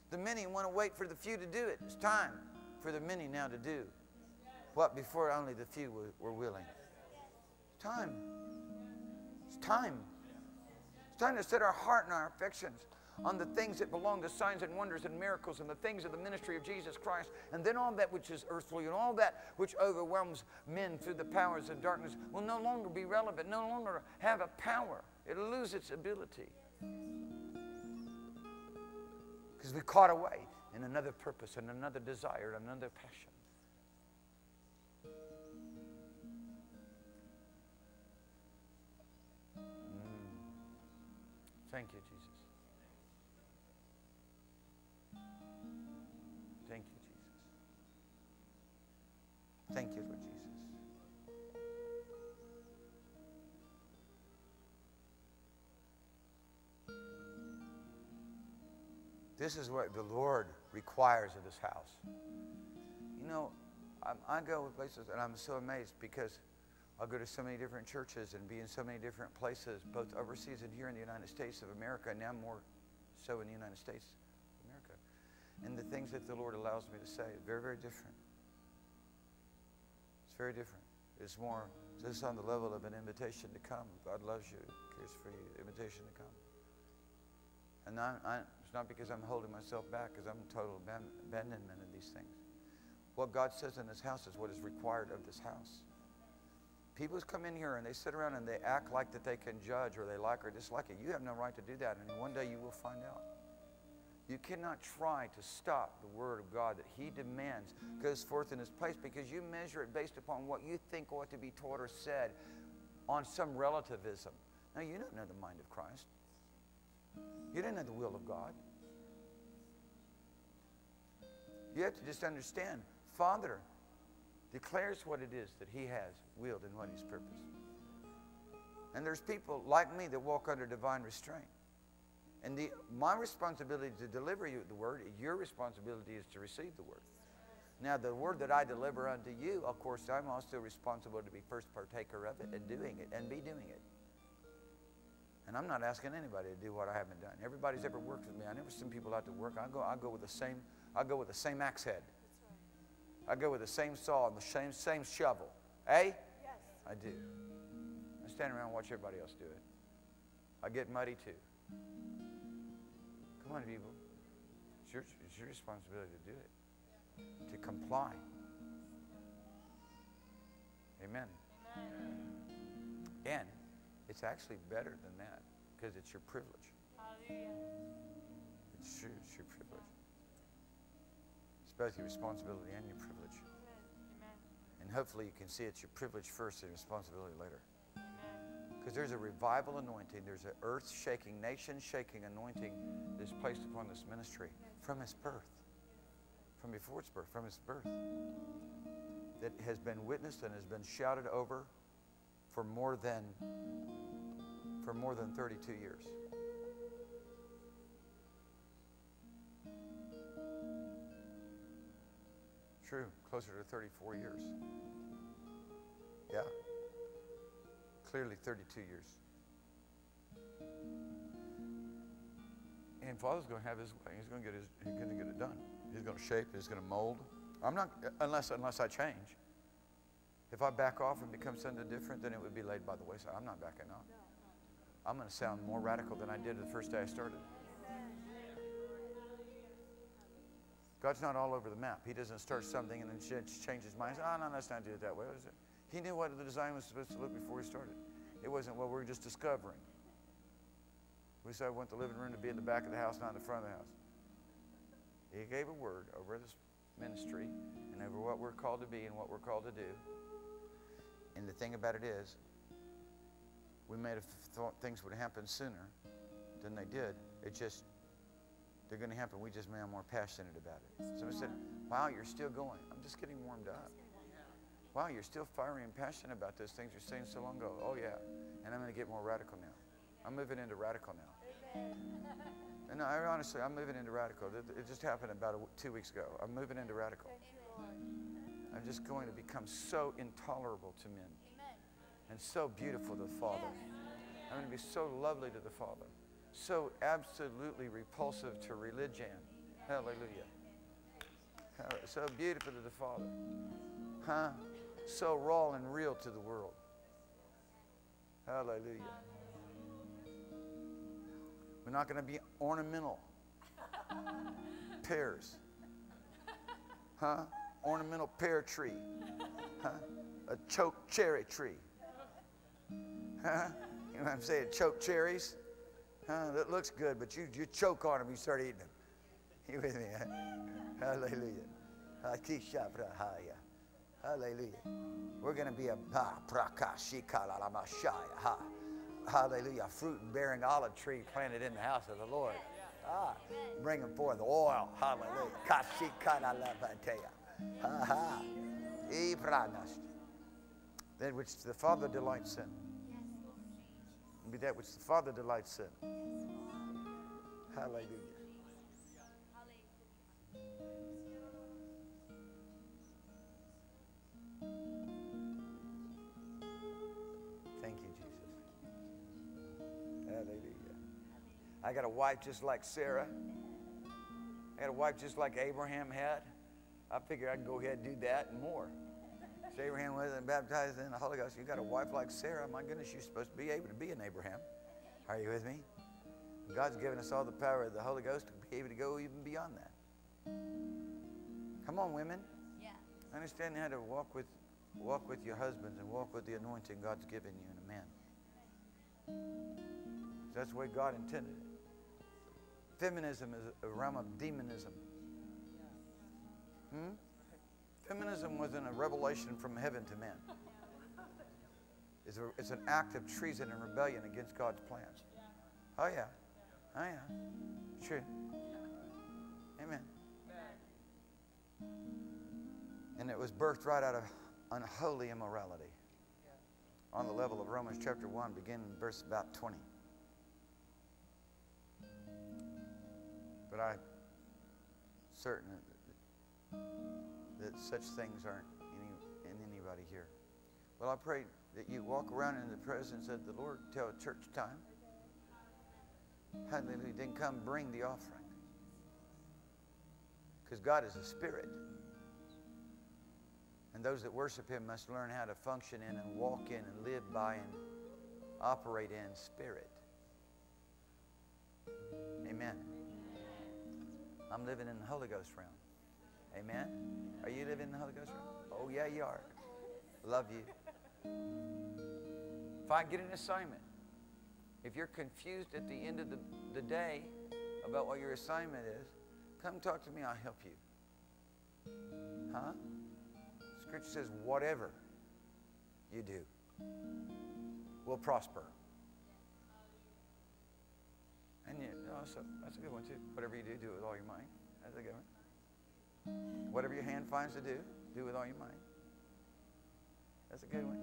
S2: The many want to wait for the few to do it. It's time for the many now to do what before only the few were, willing. It's time. It's time. It's time to set our heart and our affections on the things that belong to signs and wonders and miracles and the things of the ministry of Jesus Christ, and then all that which is earthly and all that which overwhelms men through the powers of darkness will no longer be relevant, no longer have a power. It'll lose its ability. Because we're caught away in another purpose and another desire and another passion. Mm. Thank you, Jesus. Thank you, Lord Jesus. This is what the Lord requires of this house. You know, I, go to places and I'm so amazed because I'll go to so many different churches and be in so many different places, both overseas and here in the United States of America, and now more so in the United States of America. And the things that the Lord allows me to say, are very, very different. It's very different. It's more just on the level of an invitation to come. God loves you, cares for you, invitation to come. And I, I, it's not because I'm holding myself back, because I'm in total abandonment of these things. What God says in this house is what is required of this house. People come in here and they sit around and they act like that they can judge or they like or dislike it. You have no right to do that, and one day you will find out. You cannot try to stop the Word of God that He demands goes forth in His place because you measure it based upon what you think ought to be taught or said on some relativism. Now, you don't know the mind of Christ. You don't know the will of God. You have to just understand Father declares what it is that He has willed and what He's purposed. And there's people like me that walk under divine restraint. And the, my responsibility to deliver you the word, your responsibility is to receive the word. Now, the word that I deliver unto you, of course, I'm also responsible to be first partaker of it and doing it and be doing it. And I'm not asking anybody to do what I haven't done. Everybody's ever worked with me. I never seen people out to work. I go, I go with the same, I go with the same axe head. I go with the same saw and the same, same shovel. Eh? Yes. I do. I stand around and watch everybody else do it. I get muddy too. Come on, people. It's your, it's your responsibility to do it, to comply. Amen. Amen. And it's actually better than that because it's your privilege. Hallelujah. It's true, it's your privilege. It's both your responsibility and your privilege. And hopefully you can see it's your privilege first and responsibility later. Because there's a revival anointing, there's an earth shaking, nation shaking anointing that's placed upon this ministry from its birth, from before its birth, from its birth, that has been witnessed and has been shouted over for more than for more than 32 years. True, closer to 34 years. Yeah. Clearly 32 years. And Father's going to have his way. He's going to get his he's going to get it done. He's going to shape, he's going to mold. I'm not unless unless I change. If I back off and become something different, then it would be laid by the wayside. I'm not backing off. I'm going to sound more radical than I did the first day I started. God's not all over the map. He doesn't start something and then change his mind. Oh, ah, no, let's not do it that way. What? He knew what the design was supposed to look before he started. It wasn't, well, we're just discovering. We said, I want the living room to be in the back of the house, not in the front of the house. He gave a word over this ministry and over what we're called to be and what we're called to do. And the thing about it is, we may have thought things would happen sooner than they did. It just, they're going to happen. We just may be more passionate about it. Somebody said, wow, you're still going. I'm just getting warmed up. Wow, you're still fiery and passionate about those things you're saying so long ago. Oh, yeah. And I'm going to get more radical now. I'm moving into radical now. And no, I, honestly, I'm moving into radical. It, it just happened about a, two weeks ago. I'm moving into radical. I'm just going to become so intolerable to men and so beautiful to the Father. I'm going to be so lovely to the Father, so absolutely repulsive to religion. Hallelujah. So beautiful to the Father. Huh? So raw and real to the world. Hallelujah. We're not going to be ornamental pears. Huh? Ornamental pear tree. Huh? A choke cherry tree. Huh? You know what I'm saying? Choke cherries. Huh? That looks good, but you, you choke on them, you start eating them. You with me? Huh? Hallelujah. Hallelujah. We're going to be a ha, Hallelujah. Fruit bearing olive tree planted in the house of the Lord. Ah, bringing forth oil. Hallelujah. Ha ha. That which the Father delights in be that which the Father delights in. Hallelujah. I got a wife just like Sarah. I got a wife just like Abraham had. I figure I can go ahead and do that and more. Abraham wasn't baptized in the Holy Ghost. You got a wife like Sarah. My goodness, you're supposed to be able to be an Abraham. Are you with me? God's given us all the power of the Holy Ghost to be able to go even beyond that. Come on, women.
S7: Yeah.
S2: Understand how to walk with, walk with your husbands and walk with the anointing God's given you in a man. That's the way God intended it. Feminism is a realm of demonism. Hmm? Feminism wasn't a revelation from heaven to men. It's, a, it's an act of treason and rebellion against God's plans. Oh, yeah. Oh, yeah. True. Amen. And it was birthed right out of unholy immorality on the level of Romans chapter 1, beginning verse about 20. But I'm certain that such things aren't any, in anybody here. Well, I pray that you walk around in the presence of the Lord till church time. Hallelujah. Then come bring the offering. Because God is a spirit. And those that worship Him must learn how to function in and walk in and live by and operate in spirit. Amen. I'm living in the Holy Ghost realm. Amen. Are you living in the Holy Ghost realm? Oh, yeah, you are. Love you. If I get an assignment, if you're confused at the end of the, the day about what your assignment is, come talk to me. I'll help you. Huh? Scripture says, whatever you do will prosper. And you, no, that's, a, that's a good one too. Whatever you do, do it with all your might. That's a good one. Whatever your hand finds to do, do with all your might. That's a good one.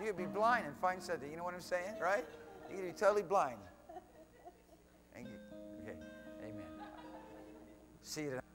S2: You could be blind and find something. You know what I'm saying, right? You could be totally blind. And you, okay, amen. See you tonight.